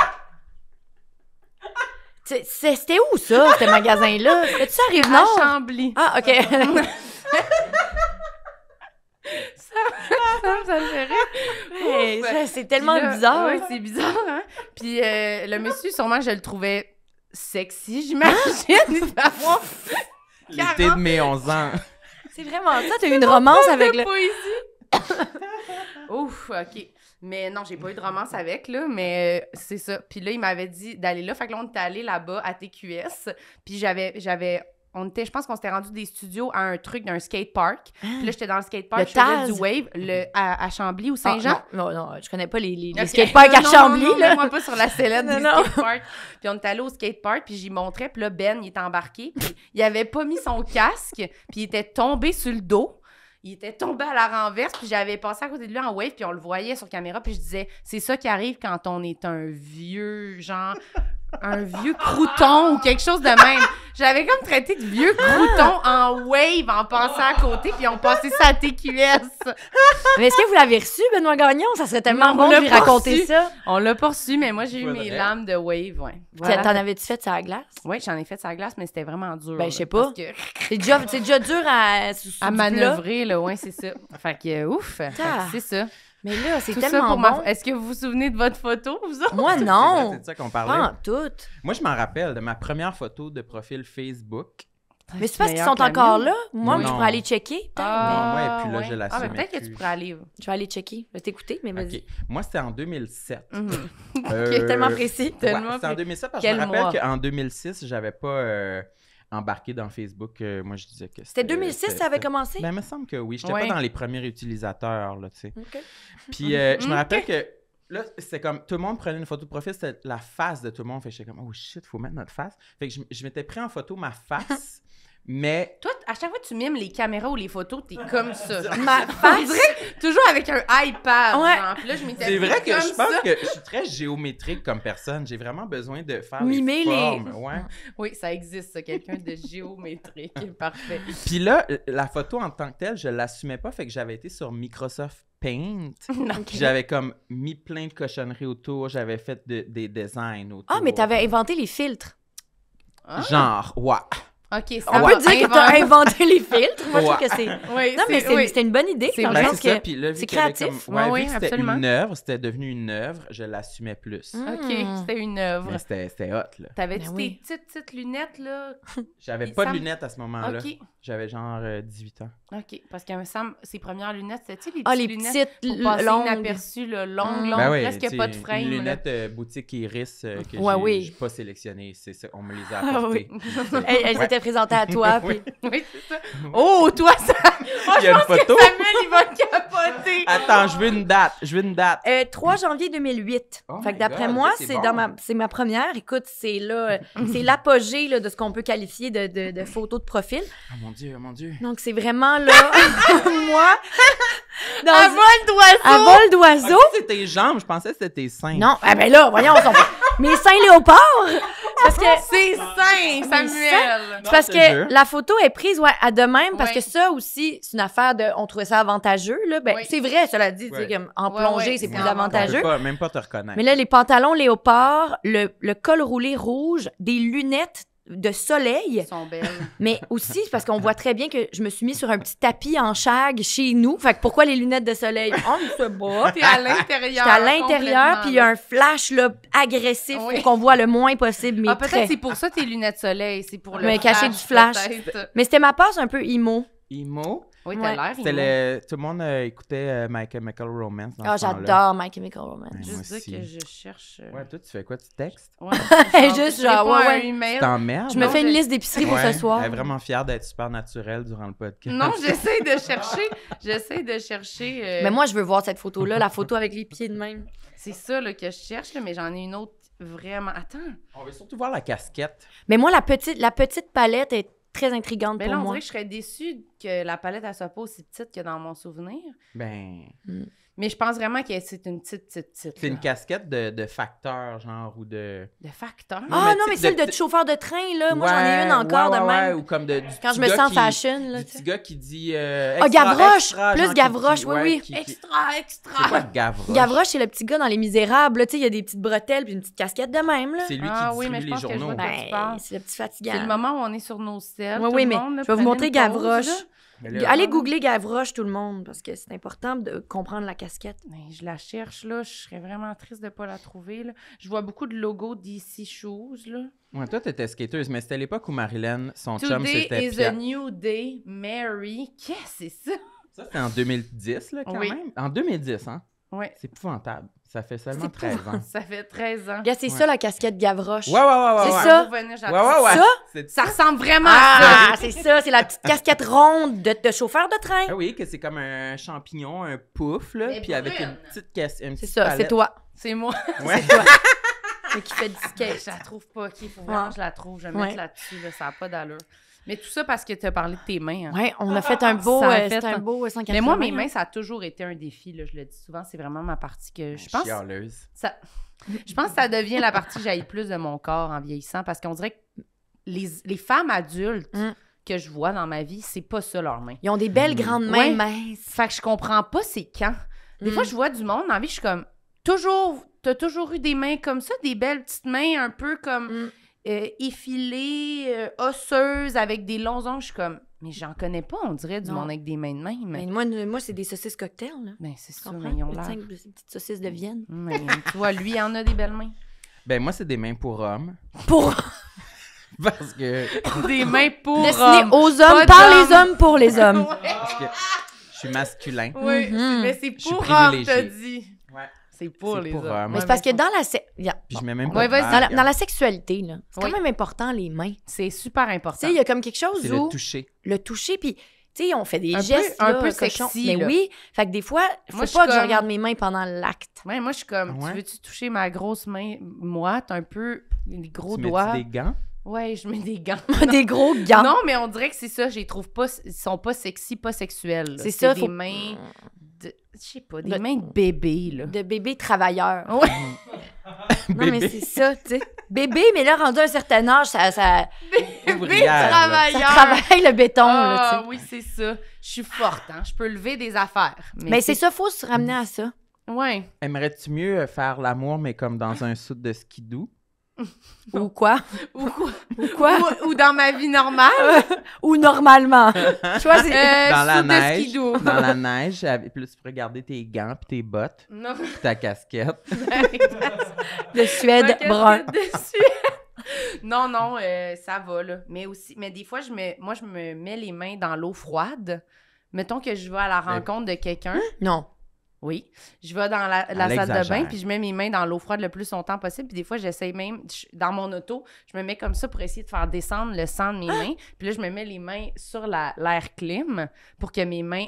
C'était où ça, ce magasin-là? [LAUGHS] C'était-tu à À Rive-Nord? Chambly. Ah, OK. [LAUGHS] Ça, ça, ça me fait rire. Hey, Ouf. ça, c'est tellement là, bizarre. Ouais, c'est bizarre, hein? Puis euh, le monsieur, sûrement, je le trouvais sexy, j'imagine. [LAUGHS] L'été de mes 11 ans. C'est vraiment ça. T'as eu une romance avec le. poésie. Ouf, OK. Mais non, j'ai pas eu de romance avec, là, mais euh, c'est ça. Puis là, il m'avait dit d'aller là. Fait que là, on était allé là-bas à TQS. Puis j'avais, j'avais, on était, je pense qu'on s'était rendu des studios à un truc d'un skate park. Puis là, j'étais dans le skate park, Le je faisais du wave le, à, à Chambly ou Ah, Saint-Jean. non, non, non, je connais pas les, les, les Ok. skateparks à Non, Chambly, non, là. Moi pas sur la sellette du non. skatepark. Puis on est allé au skatepark, puis j'y montrais. Puis là, Ben, il était embarqué. Puis il avait pas mis son casque, puis il était tombé sur le dos. Il était tombé à la renverse, puis j'avais passé à côté de lui en wave, puis on le voyait sur caméra, puis je disais, c'est ça qui arrive quand on est un vieux, genre, un vieux crouton ou quelque chose de même. J'avais comme traité de vieux crouton en wave en passant à côté, puis on passait ça à TQS. Mais est-ce que vous l'avez reçu, Benoît Gagnon? Ça serait tellement Non, bon on de l'a lui pas raconter reçu. ça. On l'a pas reçu, mais moi, j'ai eu mes lames de wave, ouais. T'en avais-tu fait sur la glace? Oui, j'en ai fait sur la glace, mais c'était vraiment dur. Ben, je sais pas. que- [LAUGHS] C'est déjà, c'est déjà dur à, sous- sous à manœuvrer, là, ouais, c'est ça. Fait que, ouf, c'est ça. Mais là, c'est ça tellement ma- bon. Est-ce que vous vous souvenez de votre photo, vous autres? Moi, [LAUGHS] non. C'est de ça qu'on parlait. en tout. Moi, je m'en rappelle de ma première photo de profil Facebook. Mais c'est parce qu'ils sont encore là. Moi, Non. je pourrais aller checker. Ah, ouais, puis là, ouais. je la Ah, mais soumets peut-être que tu pourrais aller. Je vais aller checker. Je vais t'écouter, mais vas-y. Ok. Moi, c'était en 2007. Mhm. Euh, [LAUGHS] Tellement précis. Ouais, Tellement c'était en pré- 2007 parce que je me rappelle qu'en 2006, j'avais pas euh, embarqué dans Facebook. euh, moi, je disais que C'était 2006, ça avait commencé? Ben, il me semble que oui. J'étais Ouais. pas dans les premiers utilisateurs, là, tu sais. Puis euh, je me rappelle que là, c'était comme tout le monde prenait une photo de profil, c'était la face de tout le monde. Fait que j'étais comme, oh shit, faut mettre notre face. Fait que je, je m'étais pris en photo ma face. [LAUGHS] Mais Toi, à chaque fois que tu mimes les caméras ou les photos, t'es comme [LAUGHS] ça. Ma face. dirait toujours avec un iPad. Ouais. genre. Puis là, je m'étais c'est vrai que comme je pense ça. que je suis très géométrique comme personne. J'ai vraiment besoin de faire Mimer les les- formes. Ouais. [LAUGHS] Oui, ça existe, ça, quelqu'un de géométrique. [LAUGHS] Parfait. Puis là, la photo en tant que telle, je l'assumais pas, fait que j'avais été sur Microsoft Paint. Non. Puis J'avais comme mis plein de cochonneries autour, j'avais fait de- des designs autour. Ah, mais t'avais inventé les filtres. Ah. Genre, ouais. OK, ça On va peut dire que t'as inventé les filtres. Moi, je trouve que c'est. Oui, Non, mais c'est- c'est- oui. c'était une bonne idée. C'est Dans le vrai, Ben, sens c'est ça, que. puis là, vu c'est qu'il y avait créatif. Comme, ouais, Ouais, vu oui, que c'était absolument. une œuvre, c'était devenu une œuvre, je l'assumais plus. Mm. OK, c'était une œuvre. Mais c'était c'était hot, là. T'avais-tu Ben oui. tes petites, petites lunettes, là? J'avais Il pas de semble- lunettes à ce moment-là. OK. J'avais genre euh, 18 ans. OK. Parce qu'un Sam, ses premières lunettes, c'était, tu sais, les Ah, petites les lunettes petites pour passer longues. inaperçues, là, longues, Mm. longues, Ben oui, presque pas de frame. Une là. lunette euh, boutique Iris euh, que Ouais, j'ai oui. j'ai pas sélectionné, c'est ça, on me les a Ah apportées. oui. [LAUGHS] Elle, elle Ouais. Présentée à toi. [LAUGHS] Oui. puis- Oui, c'est ça. Oh, toi, ça... Moi, [LAUGHS] Il y a je une photo. que Samuel, il va capoter. Attends, je veux une date, je veux une date. Euh, 3 janvier 2008. Oh fait que d'après God, moi, c'est bon. dans ma c'est ma première. Écoute, c'est là euh, [LAUGHS] c'est l'apogée là, de ce qu'on peut qualifier de, de, de photo de profil. Oh mon dieu, oh mon dieu. Donc c'est vraiment là moi dans À un- vol d'oiseau. à vol d'oiseau? Ah, c'était tes jambes, je pensais que c'était tes seins. Non, ah ben là, voyons, sont... [LAUGHS] mes seins léopards? Parce que C'est sain, Samuel. Non, parce que la photo est prise ouais, à de même, parce Ouais. que ça aussi, c'est une affaire de. On trouvait ça avantageux. Là. Ben. C'est vrai, cela dit, tu sais, Ouais. comme en Ouais, plongée, ouais, c'est c'est plus On avantageux. peut pas, même pas te reconnaître. Mais là, les pantalons léopards, le, le col roulé rouge, des lunettes de soleil, Ils sont belles. mais aussi parce qu'on voit très bien que je me suis mis sur un petit tapis en shag chez nous. Fait que pourquoi les lunettes de soleil? [LAUGHS] On ne sait pas. T'es à l'intérieur. À l'intérieur, puis il y a un flash là, agressif Oui. pour qu'on voit le moins possible mes Ah, peut-être traits. c'est pour ça tes lunettes soleil, c'est pour le Mais cacher du flash. peut-être. Mais c'était ma passe un peu emo. Imo, Oui, Ouais. t'as l'air. c'était le... tout le monde euh, écoutait euh, My Chemical Romance Ah, temps-là. j'adore My Chemical Romance. Ouais. Juste Moi dire que je cherche. euh, Ouais, toi, tu fais quoi? Tu textes? Ouais. [LAUGHS] Juste genre, ouais, ouais. email. T'emmerdes? Je me fais une liste d'épicerie pour ce soir. Elle est vraiment fière d'être super naturelle durant le podcast. Non, j'essaie de [LAUGHS] chercher. J'essaie de chercher. euh, Mais moi, je veux voir cette photo-là, la [LAUGHS] photo avec les pieds de même. C'est ça là, que je cherche, là, mais j'en ai une autre vraiment. Attends. On veut surtout voir la casquette. Mais moi, la petite, la petite palette est très intrigante Mais pour là, on moi. dirait que je serais déçue que la palette, elle soit pas aussi petite que dans mon souvenir. Ben, Mais je pense vraiment que c'est une petite, petite, petite. c'est une casquette de, de facteur, genre, ou de... De facteur? Ah non, mais celle de- chauffeur de train, là. Moi, j'en ai une encore de ouais, même. ou comme de, du Quand je me sens fashion, là. Du petit gars qui dit... euh, Ah, Gavroche! Plus Gavroche, oui, oui. Extra, extra. C'est quoi Gavroche? Gavroche, c'est le petit gars dans Les Misérables. là. Tu sais, il y a des petites bretelles puis une petite casquette de même, là. C'est lui Ah qui oui, mais distribue je les pense que je journaux. Ben, c'est le petit C'est le fatigant. moment où on est sur nos selles. Oui, tout oui, le mais je vais vous montrer Gavroche. Là. Allez googler Gavroche, tout le monde, parce que c'est important de comprendre la casquette. Mais je la cherche, là. Je serais vraiment triste de ne pas la trouver, là. Je vois beaucoup de logos d'ici Shoes, là. Ouais, toi, t'étais skateuse, mais c'était l'époque où Marilyn, son chum, Today c'était is Pierre. a new day, Mary. Qu'est-ce que c'est ça? Ça, c'était en 2010, là, quand Oui. même. En 2010, hein? Ouais. C'est épouvantable. Ça fait seulement C'est 13 ans. [LAUGHS] Ça fait 13 ans. Regarde, c'est Ouais. ça la casquette Gavroche. Ouais, ouais, ouais, ouais. C'est ouais. ça. Venir. Ça? C'est Ça ressemble vraiment à Ah, ça. c'est ça, c'est la petite casquette ronde de, de chauffeur de train. Ah oui, que c'est comme un champignon, un pouf, là, Mais puis avec une petite caisse. une C'est ça, c'est toi. C'est moi. Ouais. [LAUGHS] Mais qui fait du Je skate. la trouve pas. OK, faut vraiment Ouais. que je la trouve. Je vais Ouais. mettre là-dessus. Là, ça n'a pas d'allure. Mais tout ça parce que tu as parlé de tes mains. hein. Ouais, on a fait un beau, Ça a euh, fait un un- beau euh, 180. Mais moi, mes mains, ça a toujours été un défi. Là, je le dis souvent, c'est vraiment ma partie que je pense. Chialeuse. Ça... Je pense que ça devient la partie que j'aille plus de mon corps en vieillissant parce qu'on dirait que les, les femmes adultes Mm. que je vois dans ma vie, c'est pas ça leurs mains. Ils ont des belles grandes mains Ouais. minces. Fait que je comprends pas c'est quand. Des Mm. fois, je vois du monde dans la vie, je suis comme toujours, t'as toujours eu des mains comme ça, des belles petites mains un peu comme Mm. Euh, effilées, euh, osseuses, avec des longs ongles. Je suis comme, mais j'en connais pas, on dirait du Non. monde avec des mains de même. Mais moi, moi c'est des saucisses cocktails, là. ben, c'est ça, mais ils ont l'air. petites saucisses de Vienne. Mais, tu vois, lui, il en a des belles mains. Ben, moi, c'est des mains pour hommes. Pour [LAUGHS] Parce que, [LAUGHS] Des mains pour dessiner hommes. aux Pas hommes, par les hommes, pour les [LAUGHS] hommes. parce que je suis masculin. Oui, Mhm. mais c'est pour hommes, t'as dit. C'est pour les pour hommes. hommes. Mais c'est parce que dans la, se- yeah. Puis je mets même pas Ouais, de vas-y. bague. dans, la, dans la sexualité, là, c'est Oui. quand même important, les mains. C'est super Tu important. sais, il y a comme quelque chose C'est le où toucher. le toucher, puis, tu sais, on fait des Un peu- gestes, un là, peu cochons. sexy, Mais oui, fait que des fois, faut Moi, pas suis que je regarde mes mains pendant l'acte. Ouais, moi, je suis comme, ouais? tu veux-tu toucher ma grosse main moite, un peu, les gros tu doigts? des gants? Ouais, je mets des gants. [LAUGHS] des gros gants. Non, mais on dirait que c'est ça. Je les trouve pas. Ils sont pas sexy, pas sexuels. C'est ça, des faut- mains. de- Je sais pas, des De- mains de bébé, là. De bébé travailleur. Ouais. [LAUGHS] [LAUGHS] Non, mais c'est ça, tu sais. Bébé, mais là, rendu à un certain âge, ça, ça, Bébé Ouvrière, là. ça travailleur. travaille le béton, là, tu Ah, sais. oui, c'est ça. Je suis forte, hein. Je peux lever des affaires. Mais, Mais c'est ça, faut se ramener à ça. Ouais. Aimerais-tu mieux faire l'amour, mais comme dans un soute de skidoo? [LAUGHS] Ou quoi? Ou [LAUGHS] quoi? Ou quoi? ou, ou dans ma vie normale. [LAUGHS] Ou normalement. Choisis. Euh, dans la neige. Dans la neige, tu garder tes gants puis tes bottes, Non. puis ta casquette. de Suède brun. de Suède. non, non, euh, ça va, là. Mais aussi, mais des fois, je me, moi, je me mets les mains dans l'eau froide. Mettons que je vais à la Mais- rencontre de quelqu'un. Non. Oui. Je vais dans la, salle de bain, puis je mets mes mains dans l'eau froide le plus longtemps possible. Puis des fois, j'essaye même, je- dans mon auto, je me mets comme ça pour essayer de faire descendre le sang de mes mains. Puis là, je me mets les mains sur la- l'air clim pour que mes mains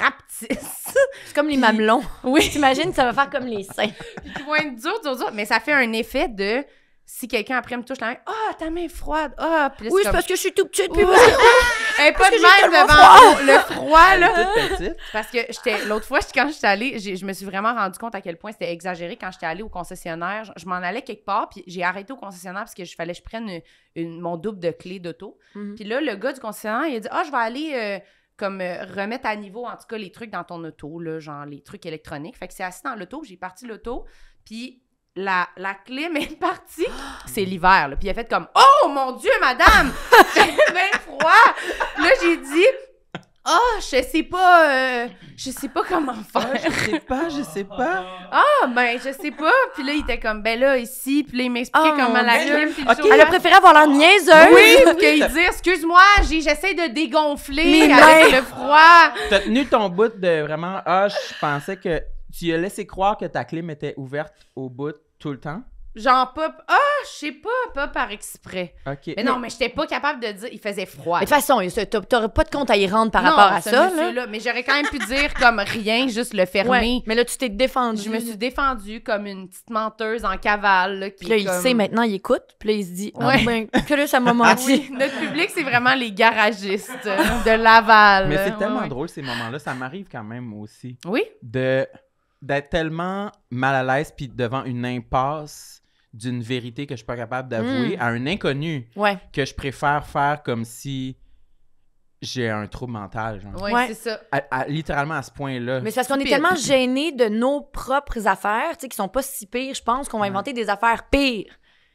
rapetissent. [LAUGHS] C'est comme les mamelons. Oui. T'imagines, ça va faire comme les seins. [LAUGHS] Puis qui vont être durs, durs, durs. Mais ça fait un effet de si quelqu'un après me touche la main, ah, ta main est froide, ah, puis là, Oui, c'est comme, parce que je suis tout petite. Puis [LAUGHS] Ouais. Elle est pas de même devant le froid, là. Parce que j'étais l'autre fois, quand j'étais allée, j'ai- je me suis vraiment rendu compte à quel point c'était exagéré quand j'étais allée au concessionnaire. Je, m'en allais quelque part, puis j'ai arrêté au concessionnaire parce que je fallait que je prenne une- une- mon double de clé d'auto. Mhm. Puis là, le gars du concessionnaire, il a dit Ah, je vais aller euh, comme euh, remettre à niveau, en tout cas, les trucs dans ton auto, là, genre les trucs électroniques. Fait que c'est assis dans l'auto, j'ai parti l'auto, puis la, la clim est [LAUGHS] partie. [GASPS] C'est l'hiver, là. Puis il a fait comme Oh mon Dieu, madame [LAUGHS] J'ai bien froid Là, j'ai dit Ah, je sais pas, euh, je sais pas comment Ah, faire. je sais pas, je sais pas. Ah, ben, je sais pas. Puis là, il était comme, ben là, ici. Puis là, il m'expliquait Oh, comment la Dieu. clim, puis le Ok. chauffage. Elle a préféré avoir l'air niaiseuse. Oui, puis qu'il dit, excuse-moi, j'ai- j'essaie de dégonfler Mes avec le froid. T'as tenu ton bout de vraiment. Ah, je pensais que tu as laissé croire que ta clim était ouverte au bout tout le temps? Genre, pas, ah, je sais pas, pas par exprès. Ok. Mais non, mais j'étais pas capable de dire, il faisait froid. Mais de toute façon, t'aurais pas de compte à y rendre par Non, rapport à ce ça. Là. Mais j'aurais quand même pu dire comme rien, juste le fermer. Ouais. Mais là, tu t'es défendu. Je me suis défendue comme une petite menteuse en cavale. Là, qui Puis là, il comme- sait maintenant, il écoute. Puis là, il se dit, Ouais. ah, ben, que là, ça m'a menti. Oui, notre public, c'est vraiment les garagistes de Laval. Mais c'est Ouais, tellement ouais. drôle ces moments-là. Ça m'arrive quand même aussi. Oui, de d'être tellement mal à l'aise puis devant une impasse d'une vérité que je suis pas capable d'avouer Mm. à un inconnu Ouais. que je préfère faire comme si j'ai un trouble mental genre. oui, Ouais. c'est ça. À- à- littéralement à ce point-là. Mais c'est parce qu'on est tellement gênés de nos propres affaires, tu sais, qui sont pas si pires, je pense, qu'on va Ouais. inventer des affaires pires.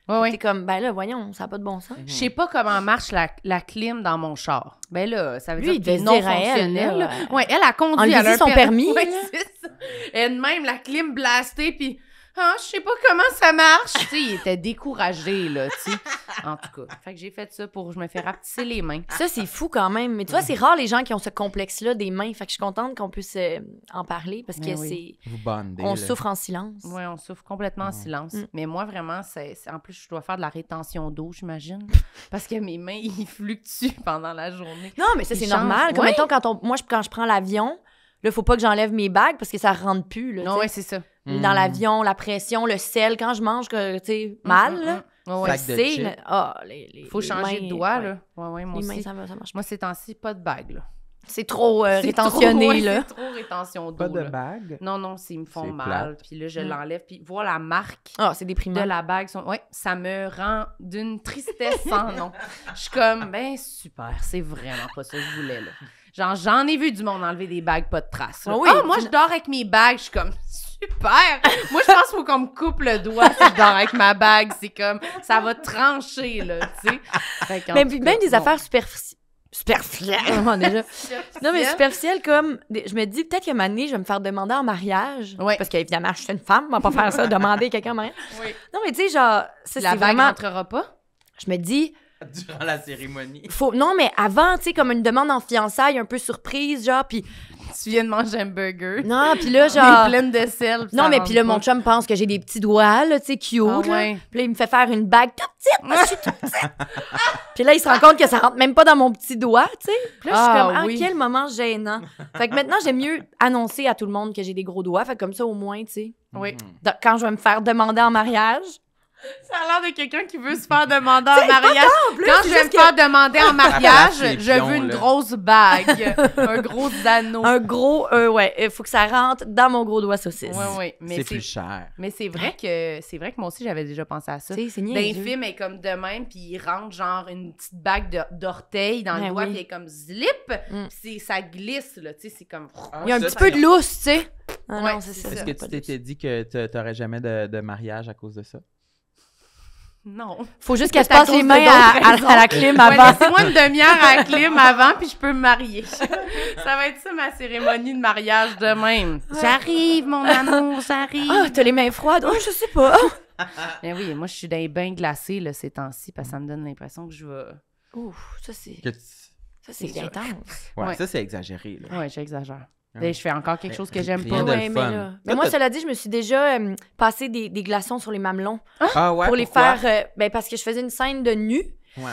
Ouais, ouais. T'es comme, ben là, voyons, ça n'a pas de bon sens. Je sais pas comment marche la, la clim dans mon char. Ben là, ça veut Lui, dire à non elle, fonctionnel. là, là. ouais. Ouais, elle a conduit. Elle un son per- permis, [LAUGHS] Ouais, c'est ça. Elle-même, la clim blastée, puis ah, je sais pas comment ça marche. tu sais, il était découragé, là, tu sais. En tout cas, fait que j'ai fait ça pour je me fais rapetisser les mains. Ça, c'est fou quand même. Mais tu vois, c'est rare les gens qui ont ce complexe-là des mains. Fait que je suis contente qu'on puisse euh, en parler parce que Ben oui. c'est. Vous bondez. On là. souffre en silence. Ouais, on souffre complètement en silence. Mm. Mais moi, vraiment, c'est en plus, je dois faire de la rétention d'eau, j'imagine. parce que mes mains, [LAUGHS] ils fluctuent pendant la journée. Non, mais ça, Ils c'est changent. normal. Comme Ouais. mettons, quand on, moi, je- quand je prends l'avion, là, faut pas que j'enlève mes bagues parce que ça rentre plus. Là, Non, ouais, c'est ça. Mm. Dans l'avion, la pression, le sel, quand je mange, que, tu sais, mal, Mm, mm, là. mm. Ouais, c'est. Ah, les, les- Faut les changer mains, de doigt, ouais. là. Ouais, ouais, moi Les mains, aussi. ça, marche pas. Moi, ces temps-ci, pas de bague, là. C'est trop euh, rétentionné, trop, [LAUGHS] ouais, là. C'est trop rétention d'eau, Pas de là. bague. Non, non, c'est- ils me font mal. plate. Puis là, je Mm. l'enlève. Puis voir la marque Ah, c'est de la bague. Son... Ouais, ça me rend d'une tristesse sans nom. Je suis comme, ben super, c'est vraiment pas ça que je voulais, là. Genre, j'en ai vu du monde enlever des bagues, pas de traces. Ah oui, Ah, moi, je dors avec mes bagues. Je suis comme, super. Moi, je pense qu'il faut qu'on me coupe le doigt avec ma bague. C'est comme, ça va trancher, là, tu sais. Mais puis cas, même des bon. affaires superficielles. [LAUGHS] Superficielles. Déjà. Non, mais superficielles comme. Je me dis, peut-être qu'à un moment donné, je vais me faire demander en mariage. Ouais. Parce qu'évidemment, je suis une femme, on va pas faire ça, demander quelqu'un en mariage. Oui. Non, mais tu sais, genre, ça, La bague vraiment. rentrera pas? Je me dis, Durant la cérémonie. faut. Non, mais avant, tu sais, comme une demande en fiançailles, un peu surprise, genre, puis. Tu viens de manger un burger. Non, puis là, genre. pleine de sel. Non, mais puis là, mon chum pense que j'ai des petits doigts, là, tu sais, cute, Ah ouais. Puis là, il me fait faire une bague toute petite. Moi, je suis toute petite. [LAUGHS] puis là, il se rend compte que ça rentre même pas dans mon petit doigt, tu sais. Puis là, je suis Ah, comme, ah, oui. quel moment gênant? fait que maintenant, j'aime mieux annoncer à tout le monde que j'ai des gros doigts. Fait que comme ça, au moins, tu sais, Oui. Quand je vais me faire demander en mariage, Ça a l'air de quelqu'un qui veut se faire demander en mariage. plus, Quand je vais me faire demander en [LAUGHS] mariage, place les je pions, veux une là. grosse bague, un gros anneau. Un gros, euh, ouais, il faut que ça rentre dans mon gros doigt saucisse. Oui, oui. Mais C'est plus cher. mais c'est vrai que c'est vrai que moi aussi j'avais déjà pensé à ça. Tu c'est films, elle est comme de même, puis il rentre genre une petite bague de- d'orteil dans le Ouais, doigt, oui. puis elle est comme zlip, Mm. c'est- ça glisse, là, tu sais, c'est comme... Il y a un petit peu de lousse, tu sais. Ah Ouais. Est-ce que tu t'étais dit que t'a- t'aurais jamais de, de mariage à cause de ça? Non. Faut juste [LAUGHS] qu'elle se passe les mains à, à- la clim Ouais, avant. laissez-moi une demi-heure à la clim avant, puis je peux me marier. [LAUGHS] ça va être ça, ma cérémonie de mariage de même. J'arrive, mon amour, j'arrive. Ah, t'as les mains froides? Oh, je sais pas. [LAUGHS] Mais oui, moi, je suis dans les bains glacés, là, ces temps-ci, parce que ça me donne l'impression que je vais... Ouf, ça c'est ça c'est intense. Ouais, Ouais. ça, c'est exagéré. Là. Ouais, j'exagère. Ah oui. je fais encore quelque Mais chose que j'aime pas. de Ouais, mais, là- mais moi, cela dit, je me suis déjà euh, passé des, des glaçons sur les mamelons Ah ouais? pour les pourquoi? faire. euh, ben, parce que je faisais une scène de nu. Ouais.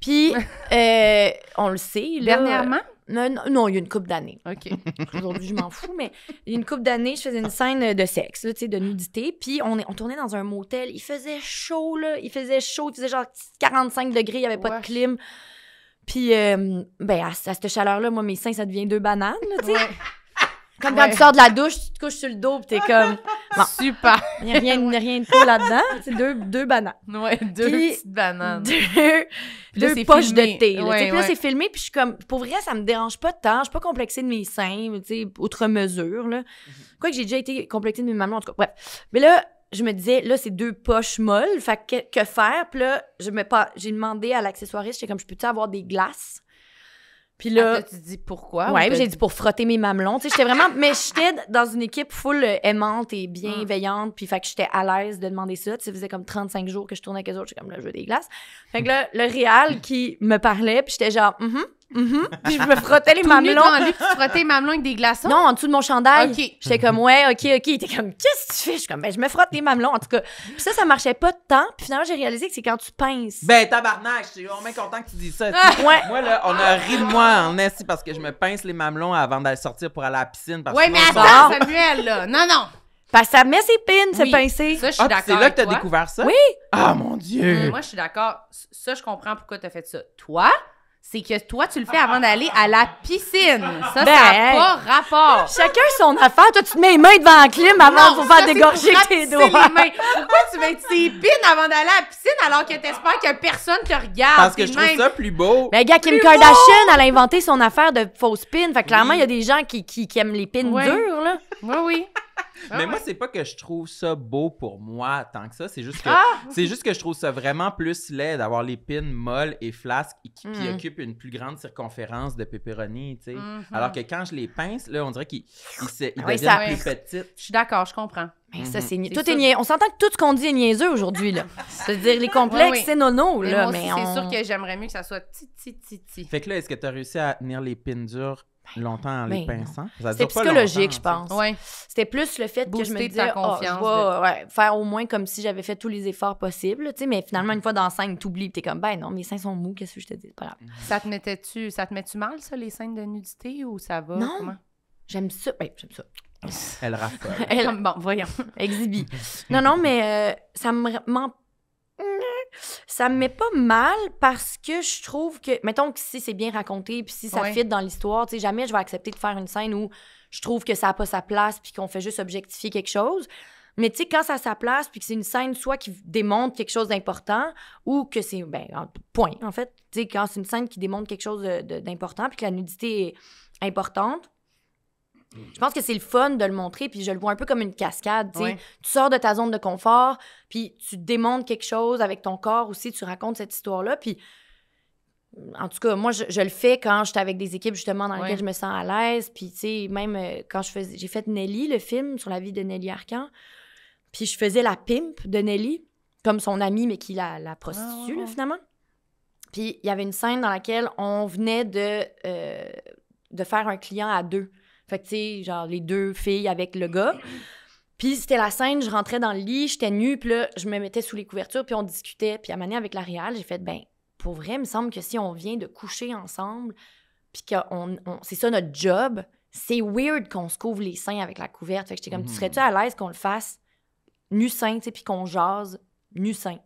Puis, [LAUGHS] euh, on le sait. Là, Dernièrement? Non, non, non, il y a une couple d'années. OK. [LAUGHS] Aujourd'hui, je m'en fous, mais il y a une couple d'années, je faisais une scène de sexe, là, de nudité. Puis on, est, on tournait dans un motel. Il faisait chaud, là. Il faisait chaud. Il faisait genre 45 degrés. Il n'y avait pas de clim. Puis, euh, ben, à, à cette chaleur-là, moi, mes seins, ça devient deux bananes, tu sais. Ouais. [LAUGHS] Comme quand Ouais. tu sors de la douche, tu te couches sur le dos, puis t'es comme, [LAUGHS] Bon. Super. il n'y a rien, a rien de cool là-dedans. C'est deux, deux bananes. Ouais, deux Puis- petites bananes. Deux, là, deux poches filmé. de thé. Là, Ouais, puis là, ouais. c'est filmé, puis je suis comme, pour vrai, ça me dérange pas de temps. Je suis pas complexée de mes seins, tu sais, outre mesure, là. Quoique j'ai déjà été complexée de mes mamelons, en tout cas. Bref. Mais là, je me disais, là, c'est deux poches molles. Fait que, que faire? Puis là, je me pas, j'ai demandé à l'accessoiriste, j'étais comme, je peux-tu avoir des glaces? Puis là, Là, tu dis pourquoi? Ouais, j'ai dit pour frotter mes mamelons. Tu sais, j'étais vraiment. Mais j'étais dans une équipe full euh, aimante et bienveillante. Puis, fait que j'étais à l'aise de demander ça. Tu sais, faisait comme 35 jours que je tournais avec eux autres. J'étais comme là, je veux des glaces. Fait que là, le réal qui me parlait, puis j'étais genre, hum, hum, Puis je me frottais les Tout mamelons. devant lui, tu frottais les mamelons avec des glaçons? Non, en dessous de mon chandail. OK. J'étais comme, ouais, OK, OK. Il était comme, qu'est-ce que tu fais? Je suis comme, ben, je me frotte les mamelons, en tout cas. Puis ça, ça marchait pas de temps. Puis finalement, j'ai réalisé que c'est quand tu pinces. Ben, tabarnak, je suis vraiment content que tu dises ça. [LAUGHS] ouais. Moi, là, on a ri de moi en esti parce que je me pince les mamelons avant d'aller sortir pour aller à la piscine. Parce Ouais, que mais attends, Samuel, là. Non, non. Parce que ça met ses pins, Oui. se pincer. Ça, je suis Ah, d'accord. c'est là que t'as toi. découvert ça? Oui. Ah, mon Dieu! Hum, Moi, je suis d'accord. Ça, je comprends pourquoi tu as fait ça. Toi, c'est que toi, tu le fais avant d'aller à la piscine. Ça, Ben, ça n'a hey. pas rapport. Chacun son affaire. Toi, tu te mets les mains devant la clim avant Non, de faire dégorger pour tes doigts. les mains. Pourquoi tu mets tes pins avant d'aller à la piscine alors que t'espères que personne te regarde? Parce que je trouve ça plus beau. Ben, gars, Kim Plus Kardashian, elle a inventé son affaire de fausse pin. Fait que clairement, il Oui. y a des gens qui, qui, qui aiment les pins Ouais. durs, là. Oui, oui. Ah Mais ouais. moi, c'est pas que je trouve ça beau pour moi tant que ça. C'est juste que Ah! c'est juste que je trouve ça vraiment plus laid d'avoir les pins molles et flasques et qui, qui Mhm. occupent une plus grande circonférence de pepperoni, tu sais. Mhm. Alors que quand je les pince, là, on dirait qu'ils ils se- ils Ah oui, deviennent ça- plus petites. Je suis d'accord, je comprends. Ben, ça, Mhm. c'est Tout est niais- On s'entend que tout ce qu'on dit est niaiseux aujourd'hui, là. [LAUGHS] C'est-à-dire, les complexes, oui. c'est nono, Mais là. aussi, mais c'est on... sûr que j'aimerais mieux que ça soit ti, ti, ti, ti. Fait que là, est-ce que tu as réussi à tenir les pins durs longtemps en les ben pinçant? Ça C'était psychologique, je pense. Ouais. C'était plus le fait que je me disais, confiance je vais ouais, faire au moins comme si j'avais fait tous les efforts possibles, tu sais, mais finalement, une fois dans la scène, t'oublies, t'es comme, ben non, mes seins sont mous, qu'est-ce que je te dis, pas grave. Ça te mettait-tu, ça te met-tu mal, ça, les scènes de nudité, ou ça va? Non. Comment? J'aime ça, ben, j'aime ça. Elle raffole. Elle, Comme, bon, voyons. [LAUGHS] exhibit. non, non, mais euh, ça me ça me met pas mal parce que je trouve que, mettons que si c'est bien raconté, puis si ça Ouais. fit dans l'histoire, tu sais, jamais je vais accepter de faire une scène où je trouve que ça a pas sa place, puis qu'on fait juste objectifier quelque chose. Mais tu sais, quand ça a sa place, puis que c'est une scène soit qui démontre quelque chose d'important, ou que c'est, ben, en- point, en fait. Tu sais, quand c'est une scène qui démontre quelque chose d'important, puis que la nudité est importante, je pense que c'est le fun de le montrer, puis je le vois un peu comme une cascade, tu sais. Ouais. Tu sors de ta zone de confort, puis tu démontres quelque chose avec ton corps aussi, tu racontes cette histoire-là, puis en tout cas, moi, je, je le fais quand j'étais avec des équipes justement dans lesquelles Ouais. je me sens à l'aise, puis tu sais, même euh, quand je faisais, j'ai fait Nelly, le film sur la vie de Nelly Arcan, puis je faisais la pimp de Nelly, comme son amie, mais qui la, la prostitue, Ah, là, ouais. finalement. Puis il y avait une scène dans laquelle on venait de, euh, de faire un client à deux. Fait que, tu sais, genre, les deux filles avec le gars. Puis c'était la scène, je rentrais dans le lit, j'étais nue, puis là, je me mettais sous les couvertures, puis on discutait. Puis à manière avec la réal, j'ai fait, ben, pour vrai, il me semble que si on vient de coucher ensemble, puis que on, on- c'est ça notre job, c'est weird qu'on se couvre les seins avec la couverte. Fait que j'étais comme, tu Mhm. serais-tu à l'aise qu'on le fasse nu sein, tu sais, puis qu'on jase nu sein.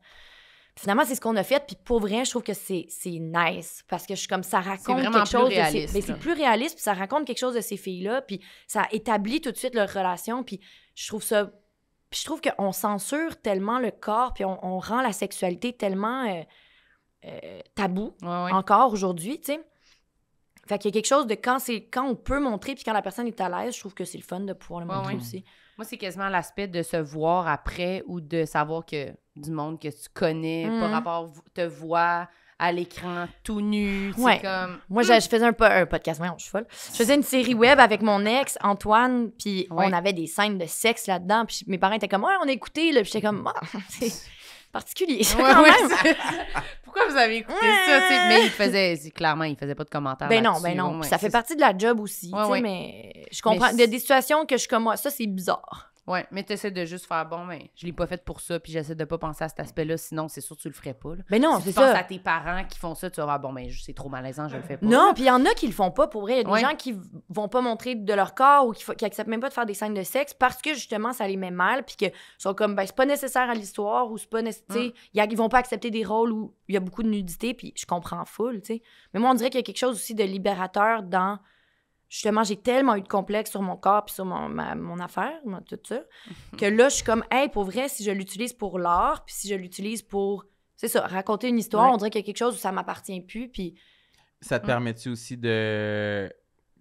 Finalement, c'est ce qu'on a fait. Puis pour vrai, je trouve que c'est nice. Parce que je suis comme ça raconte quelque chose. de ces- réaliste, ben, c'est plus réaliste. Puis ça raconte quelque chose de ces filles-là. Puis ça établit tout de suite leur relation. Puis je trouve ça. Puis je trouve qu'on censure tellement le corps. Puis on, on rend la sexualité tellement euh, euh, tabou Ouais, ouais. encore aujourd'hui, tu sais. Fait qu'il y a quelque chose de quand c'est quand on peut montrer puis quand la personne est à l'aise, je trouve que c'est le fun de pouvoir le montrer ouais. aussi. Moi, c'est quasiment l'aspect de se voir après ou de savoir que du monde que tu connais Mhm. par rapport vo- te voit à l'écran tout nu. Ouais. comme. Moi, je, je faisais un, po- un podcast, voyons, je suis folle. Je faisais une série web avec mon ex, Antoine, puis Ouais. on avait des scènes de sexe là-dedans, puis mes parents étaient comme, ouais, on a écouté, là, puis j'étais comme, c'est [LAUGHS] particulier, Ouais, [LAUGHS] quand même. Pourquoi vous avez écouté ça? Mais il faisait, clairement, il faisait pas de commentaires. Ben non, ben non. Ouais, ça fait partie de la job aussi, mais je comprends. Mais Il y a des situations que je suis comme moi, ça, c'est bizarre. Ouais, mais t'essaies de juste faire bon, mais je l'ai pas fait pour ça, puis j'essaie de pas penser à cet aspect-là, sinon c'est sûr que tu le ferais pas. là. Ben non, si c'est tu penses ça. à tes parents qui font ça, tu vas voir, bon, ben c'est trop malaisant, je le fais pas. Non, puis il y en a qui le font pas pour vrai. Il y a des Ouais. gens qui vont pas montrer de leur corps ou qui, qui acceptent même pas de faire des scènes de sexe parce que justement ça les met mal puis que sont comme ben c'est pas nécessaire à l'histoire ou c'est pas nécessaire. Mm. Ils vont pas accepter des rôles où il y a beaucoup de nudité puis je comprends full, tu sais. Mais moi on dirait qu'il y a quelque chose aussi de libérateur dans justement j'ai tellement eu de complexe sur mon corps puis sur mon, ma- mon affaire, tout ça que là je suis comme hey pour vrai si je l'utilise pour l'art puis si je l'utilise pour c'est ça, raconter une histoire, Ouais. on dirait qu'il y a quelque chose où ça m'appartient plus puis Ça te Mm. permet-tu aussi de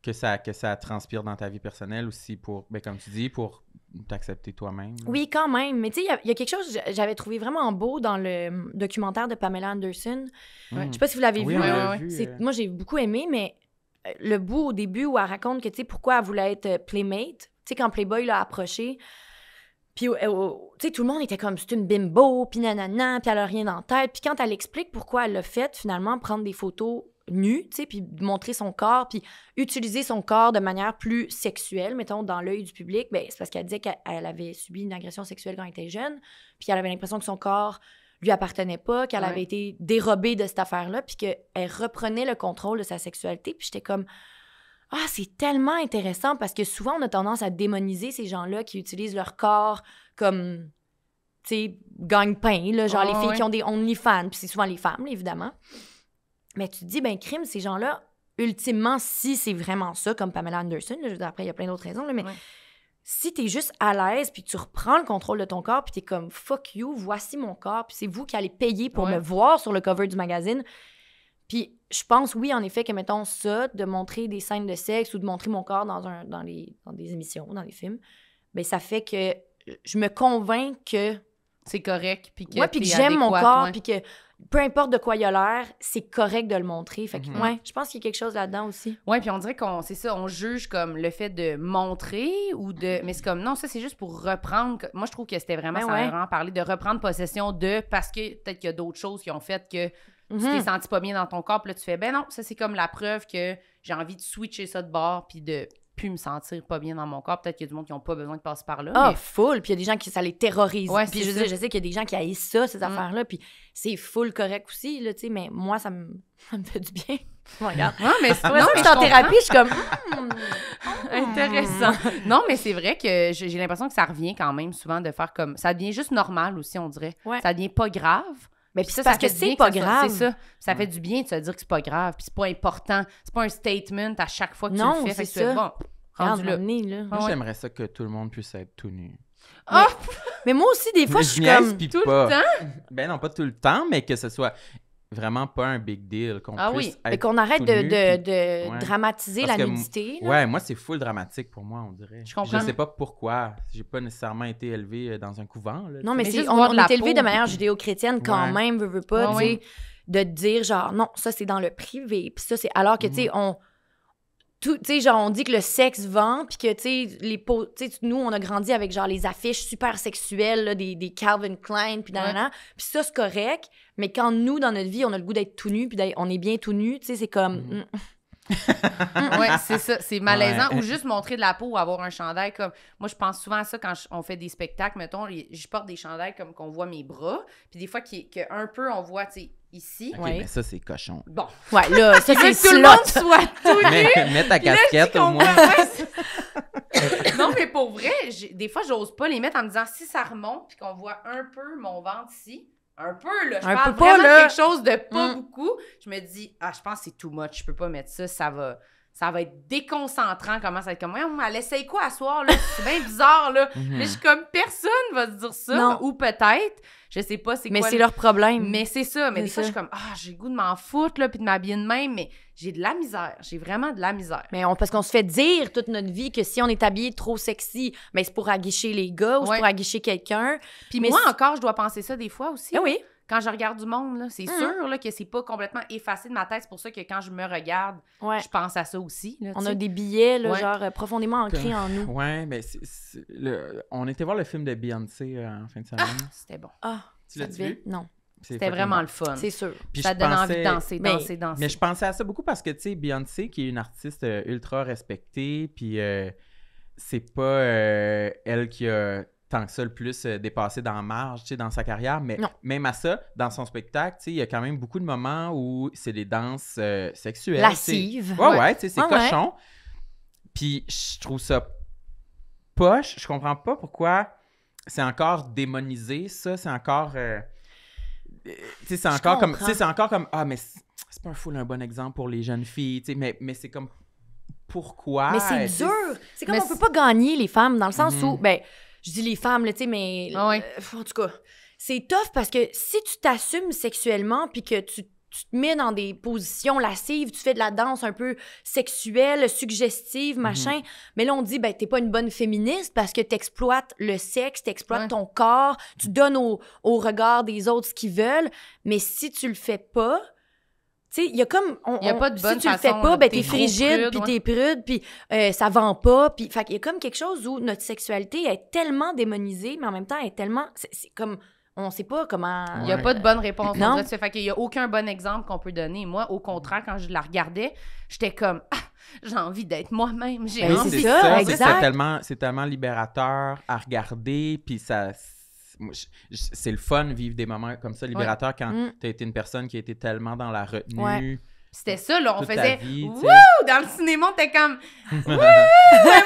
que ça que ça transpire dans ta vie personnelle aussi pour ben comme tu dis pour t'accepter toi-même? Oui, quand même. Mais tu sais, il y a- il y, a quelque chose que j'avais trouvé vraiment beau dans le hum, documentaire de Pamela Anderson. Mm. Je sais pas si vous l'avez Oui, vu. Ouais, ouais, vu, euh, Moi, j'ai beaucoup aimé, mais le bout au début où elle raconte que, tu pourquoi elle voulait être euh, Playmate. Tu sais, quand Playboy l'a approché, puis, euh, tu sais, tout le monde était comme, c'est une bimbo, puis nanana, puis elle a rien la tête. Puis quand elle explique pourquoi elle l'a fait, finalement, prendre des photos nues, tu puis montrer son corps, puis utiliser son corps de manière plus sexuelle, mettons, dans l'œil du public, ben, c'est parce qu'elle disait qu'elle elle avait subi une agression sexuelle quand elle était jeune, puis elle avait l'impression que son corps lui appartenait pas, qu'elle Ouais. avait été dérobée de cette affaire-là, puis qu'elle reprenait le contrôle de sa sexualité. Puis j'étais comme, ah, c'est tellement intéressant parce que souvent, on a tendance à démoniser ces gens-là qui utilisent leur corps comme, tu sais, gagne-pain, là, genre les filles ouais. qui ont des OnlyFans, puis c'est souvent les femmes, évidemment. Mais tu te dis, ben, crime, ces gens-là, ultimement, si c'est vraiment ça, comme Pamela Anderson, là, je veux dire, après, il y a plein d'autres raisons, là, mais Ouais. Si t'es juste à l'aise, puis tu reprends le contrôle de ton corps, puis t'es comme, fuck you, voici mon corps, puis c'est vous qui allez payer pour Ouais. me voir sur le cover du magazine. Puis je pense, oui, en effet, que, mettons, ça, de montrer des scènes de sexe ou de montrer mon corps dans, un, dans, les, dans des émissions, dans des films, ben ça fait que je me convainc que C'est correct, puis que Ouais, puis que j'aime mon corps, puis que peu importe de quoi il a l'air, c'est correct de le montrer. Fait que, Mhm. ouais, je pense qu'il y a quelque chose là-dedans aussi. Ouais, puis on dirait qu'on c'est ça, on juge comme le fait de montrer ou de mais c'est comme non, ça c'est juste pour reprendre moi je trouve que c'était vraiment Ben ça ouais. a vraiment parlé de reprendre possession de parce que peut-être qu'il y a d'autres choses qui ont fait que tu Mhm. t'es senti pas bien dans ton corps, puis là tu fais ben non, ça c'est comme la preuve que j'ai envie de switcher ça de bord puis de plus me sentir pas bien dans mon corps. Peut-être qu'il y a du monde qui ont pas besoin de passer par là. Ah, mais- full. Puis il y a des gens qui ça les terrorise. Ouais, puis je, sais qu'il y a des gens qui haïssent ça, ces Mm. affaires-là. Puis c'est full correct aussi, là, tu sais. Mais moi, ça me, [LAUGHS] ça me fait du bien. [LAUGHS] Regarde. Ouais, mais c'est- non, je suis en thérapie, je suis comme. [LAUGHS] hmm. Intéressant. non, mais c'est vrai que j'ai j'ai l'impression que ça revient quand même souvent de faire comme. Ça devient juste normal aussi, on dirait. Ouais. Ça devient pas grave. Mais puis ça, c'est parce ça que fait du bien c'est pas ça grave. C'est ça. Ça fait du bien de se dire que c'est pas grave, puis c'est pas important. C'est pas un statement à chaque fois que Non, tu le fais. c'est ça. bon, rendu là. Moi, Ouais. j'aimerais ça que tout le monde puisse être tout nu. Ah! Mais moi aussi, des fois, je suis comme. Tout le pas. temps? Ben non, pas tout le temps, mais que ce soit vraiment pas un big deal. Qu'on Ah puisse oui. Mais être qu'on arrête tout de, nu, de, puis- de Ouais. dramatiser Parce la nudité. là. Ouais, moi, c'est full dramatique pour moi, on dirait. Je comprends. Je sais pas pourquoi. J'ai pas nécessairement été élevé euh, dans un couvent. Là, Non, mais, Mais c'est, on, est élevé de manière judéo-chrétienne quand Ouais. même, veut, veut pas, Ouais, de te dire genre, non, ça c'est dans le privé. Puis ça, c'est. Alors que, tu sais, on. Tout- Tu sais, genre, on dit que le sexe vend, puis que, tu sais, les po- tu sais, nous, on a grandi avec, genre, les affiches super sexuelles, là, des, des Calvin Klein, puis nanana. Puis ça, c'est correct. Mais quand nous, dans notre vie, on a le goût d'être tout nu, puis on est bien tout nu, tu sais, c'est comme. Mhm. mm, [LAUGHS] ouais, c'est ça. C'est malaisant. Ouais. Ou juste montrer de la peau ou avoir un chandail comme. Moi, je pense souvent à ça quand je- on fait des spectacles. Mettons, je porte des chandails comme qu'on voit mes bras. Puis des fois, qui, que un peu, on voit, tu sais, ici. Ok, Ouais. mais ça, c'est cochon. Bon. Ouais, là, ça, [LAUGHS] c'est que tout le monde soit [LAUGHS] tout nu. mets, ta casquette au moins. [LAUGHS] non, mais pour vrai, des fois, j'ose pas les mettre en me disant si ça remonte puis qu'on voit un peu mon ventre ici. Un peu, là. Je Un parle peu pas, vraiment de là. quelque chose de pas Mm. beaucoup. Je me dis, ah, je pense que c'est too much. Je peux pas mettre ça. Ça va, ça va être déconcentrant. Comment ça va être comme, Voyons, elle essaye quoi à soir, là? C'est bien bizarre, là. [LAUGHS] Mhm. Mais je suis comme, personne va se dire ça. Non. Ou peut-être. Je sais pas c'est Mais c'est le- leur problème. Mais c'est ça. Mais C'est des fois, je suis comme, ah, j'ai le goût de m'en foutre, là, puis de m'habiller de même. Mais j'ai de la misère. J'ai vraiment de la misère. Mais on, parce qu'on se fait dire toute notre vie que si on est habillé trop sexy, ben c'est pour aguicher les gars ou c'est pour aguicher quelqu'un. Puis Mais moi, encore, je dois penser ça des fois aussi. Ah oui. Quand je regarde du monde, là, c'est Mhm. sûr là, que c'est pas complètement effacé de ma tête. C'est pour ça que quand je me regarde, Ouais. je pense à ça aussi. là, On a des billets, là, Ouais. genre, euh, profondément ancrés en nous. Ouais, mais c'est- c'est- le- on était voir le film de Beyoncé euh, en fin de semaine. C'était bon. Ah, tu devait- vu? Non, C'était vraiment le fun. c'est sûr. Puis ça te donne envie de danser, Mais- danser, danser. Mais je pensais à ça beaucoup parce que, tu sais, Beyoncé, qui est une artiste euh, ultra respectée, puis euh, c'est pas euh, elle qui a tant que ça le plus euh, dépassé dans la marge, tu sais, dans sa carrière, mais Non. même à ça, dans son spectacle, tu sais, il y a quand même beaucoup de moments où c'est des danses euh, sexuelles. Lascive. Ouais, ouais, tu sais, c'est Ouais, cochon. Puis je trouve ça poche. Je comprends pas pourquoi c'est encore démonisé, ça. C'est encore. euh, euh, tu sais, c'est encore comme. Tu sais, comprends. c'est encore comme. Ah, mais c'est pas un full un bon exemple pour les jeunes filles, tu sais, mais, mais c'est comme. Pourquoi? Mais c'est dur. C'est comme Mais on peut pas gagner les femmes dans le sens Mhm. où, ben, je dis les femmes, là, tu sais, mais Ah ouais. euh, en tout cas, c'est tough parce que si tu t'assumes sexuellement puis que tu, tu te mets dans des positions lascives, tu fais de la danse un peu sexuelle, Mhm. suggestive, machin, mais là on dit ben t'es pas une bonne féministe parce que t'exploites le sexe, t'exploites Ouais. ton corps, tu donnes au, au regard des autres ce qu'ils veulent, mais si tu le fais pas, tu sais, il y a comme. on- Il y a pas de bonne Si tu le fais pas, ben t'es frigide, puis t'es prude, puis euh, ça vend pas. Puis, fait qu'il y a comme quelque chose où notre sexualité est tellement démonisée, mais en même temps, elle est tellement. C'est comme. On sait pas comment. Il n'y a pas de bonne réponse. Non. Ça fait qu'il n'y a aucun bon exemple qu'on peut donner. Moi, au contraire, quand je la regardais, j'étais comme, ah, j'ai envie d'être moi-même. J'ai Ben, envie c'est c'est ça. C'est c'est tellement, c'est tellement libérateur à regarder, puis ça. C'est- le fun vivre des moments comme ça, libérateurs, quand Mm. tu as été une personne qui a été tellement dans la retenue Ouais. C'était ça, là. On faisait, vie. Wouh! dans le cinéma, t'es comme, [LAUGHS] wouh! Moi,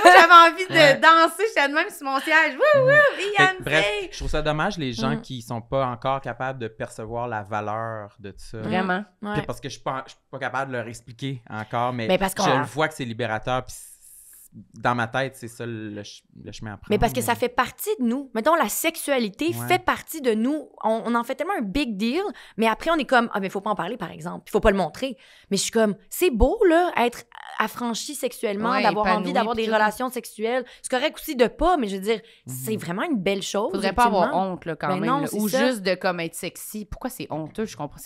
j'avais envie de Ouais. danser. J'étais de même sur mon siège. Wouh, wouh! Bref, je trouve ça dommage les gens Mm. qui sont pas encore capables de percevoir la valeur de ça. Vraiment. Ouais. Parce que je suis pas, je suis pas capable de leur expliquer encore, mais, Mais parce je le vois que c'est libérateur. Puis dans ma tête, c'est ça le, ch- le chemin à prendre. Mais parce que ça fait partie de nous. Mettons, la sexualité Ouais. fait partie de nous. On, on en fait tellement un big deal, mais après, on est comme, ah, mais faut pas en parler, par exemple. Il faut pas le montrer. Mais je suis comme, c'est beau, là, être affranchi sexuellement, Ouais, d'avoir envie d'avoir des tout. relations sexuelles. C'est correct aussi de pas, mais je veux dire, Mhm. c'est vraiment une belle chose. Faudrait pas avoir honte, là, quand Ben même. non, là. Ou ça. juste de, comme, être sexy. Pourquoi c'est honteux? Je comprends.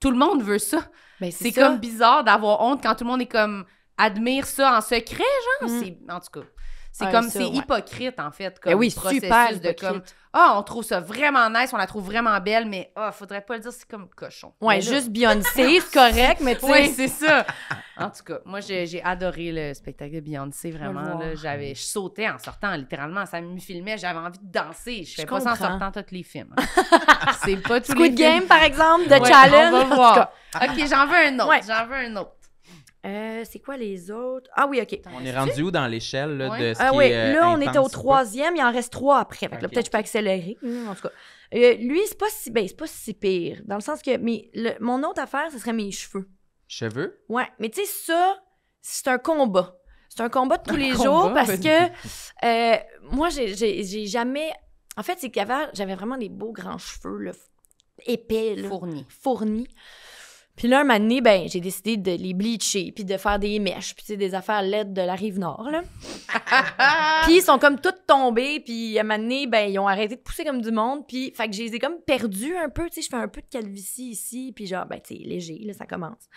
Tout le monde veut ça. Ben, C'est comme bizarre d'avoir honte quand tout le monde est comme, admire ça en secret, genre? Mm. C'est, en tout cas. C'est Ouais, comme, c'est ouais. hypocrite, en fait, comme Ben oui, processus super de comme, hypocrite. ah, on trouve ça vraiment nice, on la trouve vraiment belle, mais ah, faudrait pas le dire, c'est comme cochon. Ouais, Mais là- juste Beyoncé, c'est [LAUGHS] correct, mais tu sais. Oui, c'est ça. En tout cas, moi, j'ai j'ai adoré le spectacle de Beyoncé, vraiment. Là, j'avais, je sautais en sortant, littéralement. Ça me filmait, j'avais envie de danser. Je fais pas ça en sortant tous les films. hein. [LAUGHS] c'est pas tous les Squid films. Game, par exemple, de Ouais, challenge. On va voir. OK, j'en veux un autre. J'en veux un autre. Euh, c'est quoi les autres? Ah oui, OK. On est rendu où dans l'échelle là, Ouais. de ce Ah qui oui, est euh, là, on était au troisième, il en reste trois après. Fait que là, peut-être je peux accélérer. En tout cas. Euh, lui, c'est pas si ben, c'est pas si pire. Dans le sens que mes- le- mon autre affaire, ce serait mes cheveux. Cheveux? Ouais, mais tu sais, ça, c'est un combat. C'est un combat de tous Un les combat, jours parce que euh, moi, j'ai- j'ai j'ai jamais. En fait, c'est qu'avant, j'avais vraiment des beaux grands cheveux, là, épais, là, Fourni. fournis. Puis là, un moment donné, ben, j'ai décidé de les bleacher, puis de faire des mèches, puis des affaires LED de la Rive-Nord, là. [LAUGHS] Puis ils sont comme toutes tombées, puis à un moment donné, ben, ils ont arrêté de pousser comme du monde, puis fait que je les ai comme perdus un peu, tu sais, je fais un peu de calvitie ici, puis genre, ben, tu sais, léger, là, ça commence.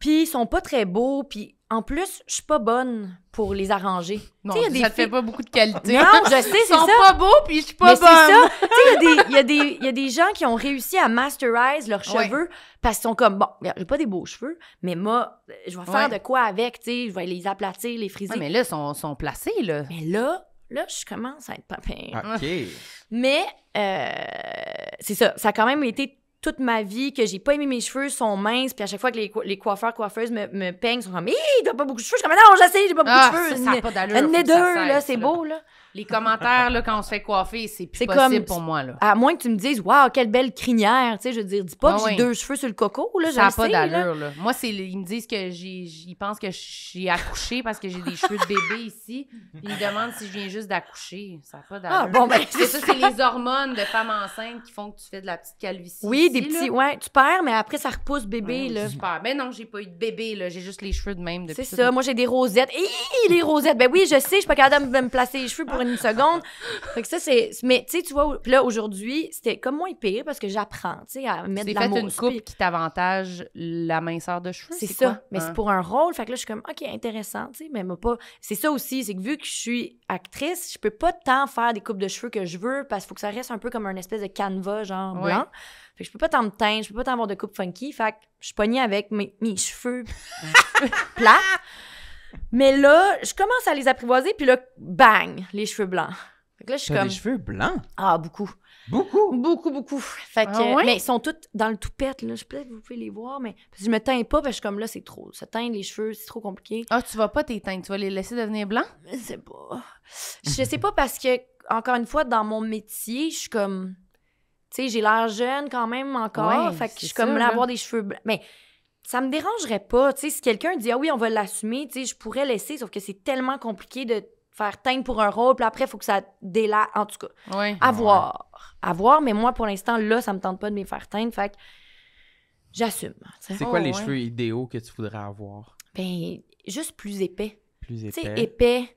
Puis ils sont pas très beaux, puis en plus, je suis pas bonne pour les arranger. Non, y a ça te fait pas beaucoup de qualité. Non, je sais, Ils c'est sont ça. pas beaux, puis je suis pas Mais bonne. ça. Tu sais, il y a des- il y, a des- il y a des gens qui ont réussi à masterize leurs Ouais. cheveux parce qu'ils sont comme, bon, j'ai pas des beaux cheveux, mais moi, je vais faire Ouais. de quoi avec, tu sais, je vais les aplatir, les friser. Ouais, mais là, ils sont, sont placés, là. Mais là, là, je commence à être pas pire. OK. Mais euh, c'est ça, ça a quand même été toute ma vie, que j'ai pas aimé mes cheveux, sont minces, puis à chaque fois que les, co- les coiffeurs, coiffeuses me, me peignent, ils sont comme, hé, t'as pas beaucoup de cheveux. Je suis comme, non, j'essaie, j'ai pas beaucoup Ah, de cheveux. ça, ça a Une- pas d'allure. un nez deux, là, c'est beau, là. Les commentaires, là, quand on se fait coiffer, c'est plus possible comme- pour moi, là. À moins que tu me dises, waouh, quelle belle crinière, tu sais, je veux dire, dis pas Ah que j'ai deux cheveux sur le coco, là, Ça n'a pas là. d'allure, là. Moi, c'est, ils me disent que j'ai, ils pensent que j'ai accouché parce que j'ai des cheveux de bébé ici. Ils me demandent si je viens juste d'accoucher. Ça n'a pas d'allure. Ah, bon, ben, C'est ça, c'est les hormones de femme enceinte qui font que tu fais de la petite calvitie. Oui, ici, des là. petits, ouais, tu perds, mais après, ça repousse bébé, Ouais, là. Super. Mais non, j'ai pas eu de bébé, là. J'ai juste les cheveux de même depuis C'est ça, moi j'ai des rosettes. Hi, les rosettes. Ben oui, je sais, je suis pas capable de me placer les cheveux pour une seconde. Fait que ça, c'est. Mais tu sais, tu vois, là, aujourd'hui, c'était comme moins pire parce que j'apprends, tu sais, à mettre de la fait une coupe qui t'avantage la minceur de cheveux. C'est ça. quoi? Mais Hein? c'est pour un rôle. Fait que là, je suis comme, OK, intéressant, tu sais, mais moi pas. C'est ça aussi, c'est que vu que je suis actrice, je peux pas tant faire des coupes de cheveux que je veux parce qu'il faut que ça reste un peu comme un espèce de canevas, genre Ouais. blanc. Fait que je peux pas tant me teindre, je peux pas tant avoir de coupe funky. Fait que je suis pognée avec mes, mes cheveux [LAUGHS] plats. Mais là, je commence à les apprivoiser, puis là, bang, les cheveux blancs. Fait que là, je suis T'as comme, des cheveux blancs? ah, beaucoup. Beaucoup! Beaucoup, beaucoup. Fait que, Ah ouais? Mais ils sont tous dans le toupette, là. Je peut-être que vous pouvez les voir, mais parce que je me teins pas, parce que je suis comme là, c'est trop. Se teindre les cheveux, c'est trop compliqué. Ah, tu vas pas t'éteindre. Tu vas les laisser devenir blancs? Je sais pas. Je sais pas parce que, encore une fois, dans mon métier, je suis comme. Tu sais, j'ai l'air jeune quand même encore. Ouais, fait que je suis comme là. avoir des cheveux blancs. Mais ça me dérangerait pas. Tu sais, si quelqu'un dit, ah oui, on va l'assumer, tu sais, je pourrais laisser, sauf que c'est tellement compliqué de faire teindre pour un rôle, puis après, il faut que ça déla. En tout cas. Oui. À voir. À voir, mais moi, pour l'instant, là, ça me tente pas de me faire teindre. Fait que j'assume. C'est quoi Oh, les ouais. cheveux idéaux que tu voudrais avoir? Ben, juste plus épais. Plus Tu sais, épais? épais.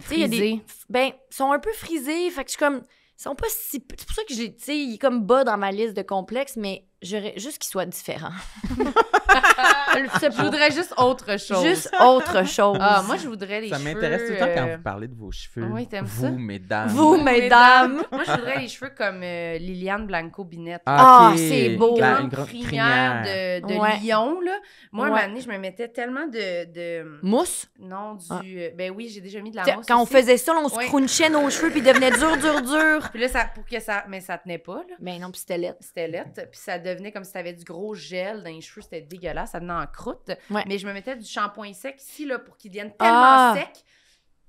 Tu sais, il y a des. Frisés. Ben, ils sont un peu frisés. Fait que je suis comme. Ils sont pas si. C'est pour ça que j'ai. Tu sais, il est comme bas dans ma liste de complexes, mais j'aurais juste qu'ils soient différents. Je voudrais juste autre chose. Juste autre chose. Ah, moi, je voudrais les Ça cheveux... m'intéresse tout le temps quand euh, vous parlez de vos cheveux. oui, t'aimes vous, ça? mesdames. Vous, mesdames. Moi, je voudrais les cheveux comme euh, Liliane Blanco-Binette. Ah, ok. c'est beau. La- grande une grande crinière de, de Ouais. lion, là. Moi, un Ouais. moment donné, je me mettais tellement de... de... Mousse? Non, du... Ah. euh, Ben oui, j'ai déjà mis de la mousse Quand on faisait ça, là, on se Ouais. crunchait nos cheveux puis ils devenaient dur, dur, dur. Puis là, ça, pour que ça... Mais ça tenait pas, là. Ben non, puis c'était laid. C'était lettre. Puis ça devenait comme si t'avais du gros gel dans les cheveux. C'était dégueulasse. Ça venait en croûte. Ouais. Mais je me mettais du shampoing sec ici, là, pour qu'il devienne tellement Ah. sec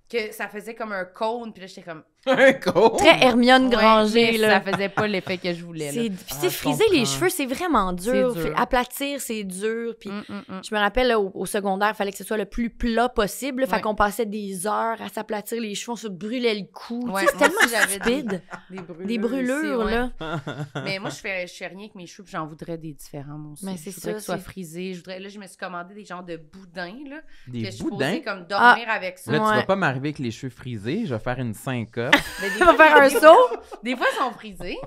que ça faisait comme un cône. Puis là, j'étais comme... Un con! Très Hermione Granger, là. Ça faisait pas l'effet que je voulais, là. C'est puis Ah, friser les cheveux, c'est vraiment dur. C'est dur. Fait- Aplatir, c'est dur. Puis Mm, mm, mm. je me rappelle là, au, au secondaire, il fallait que ce soit le plus plat possible. Fait Ouais. qu'on passait des heures à s'aplatir les cheveux, on se brûlait le cou. Ouais, Tu sais, c'est moi tellement j'avais des- stupide. [LAUGHS] Des brûlures. Des brûlures, aussi, ouais. là. [LAUGHS] Mais moi, je fais, je fais rien avec mes cheveux, puis j'en voudrais des différents, moi aussi. Mais c'est ça, qu'ils soient c'est- frisés. Je voudrais, là, je me suis commandé des genres de boudins, là. Des que je suis boudins? posée comme dormir avec ça. Là, tu vas pas m'arriver avec les cheveux frisés. Je vais faire une syncope. [LAUGHS] Mais des fois- faire un saut? Des fois, ils sont frisés.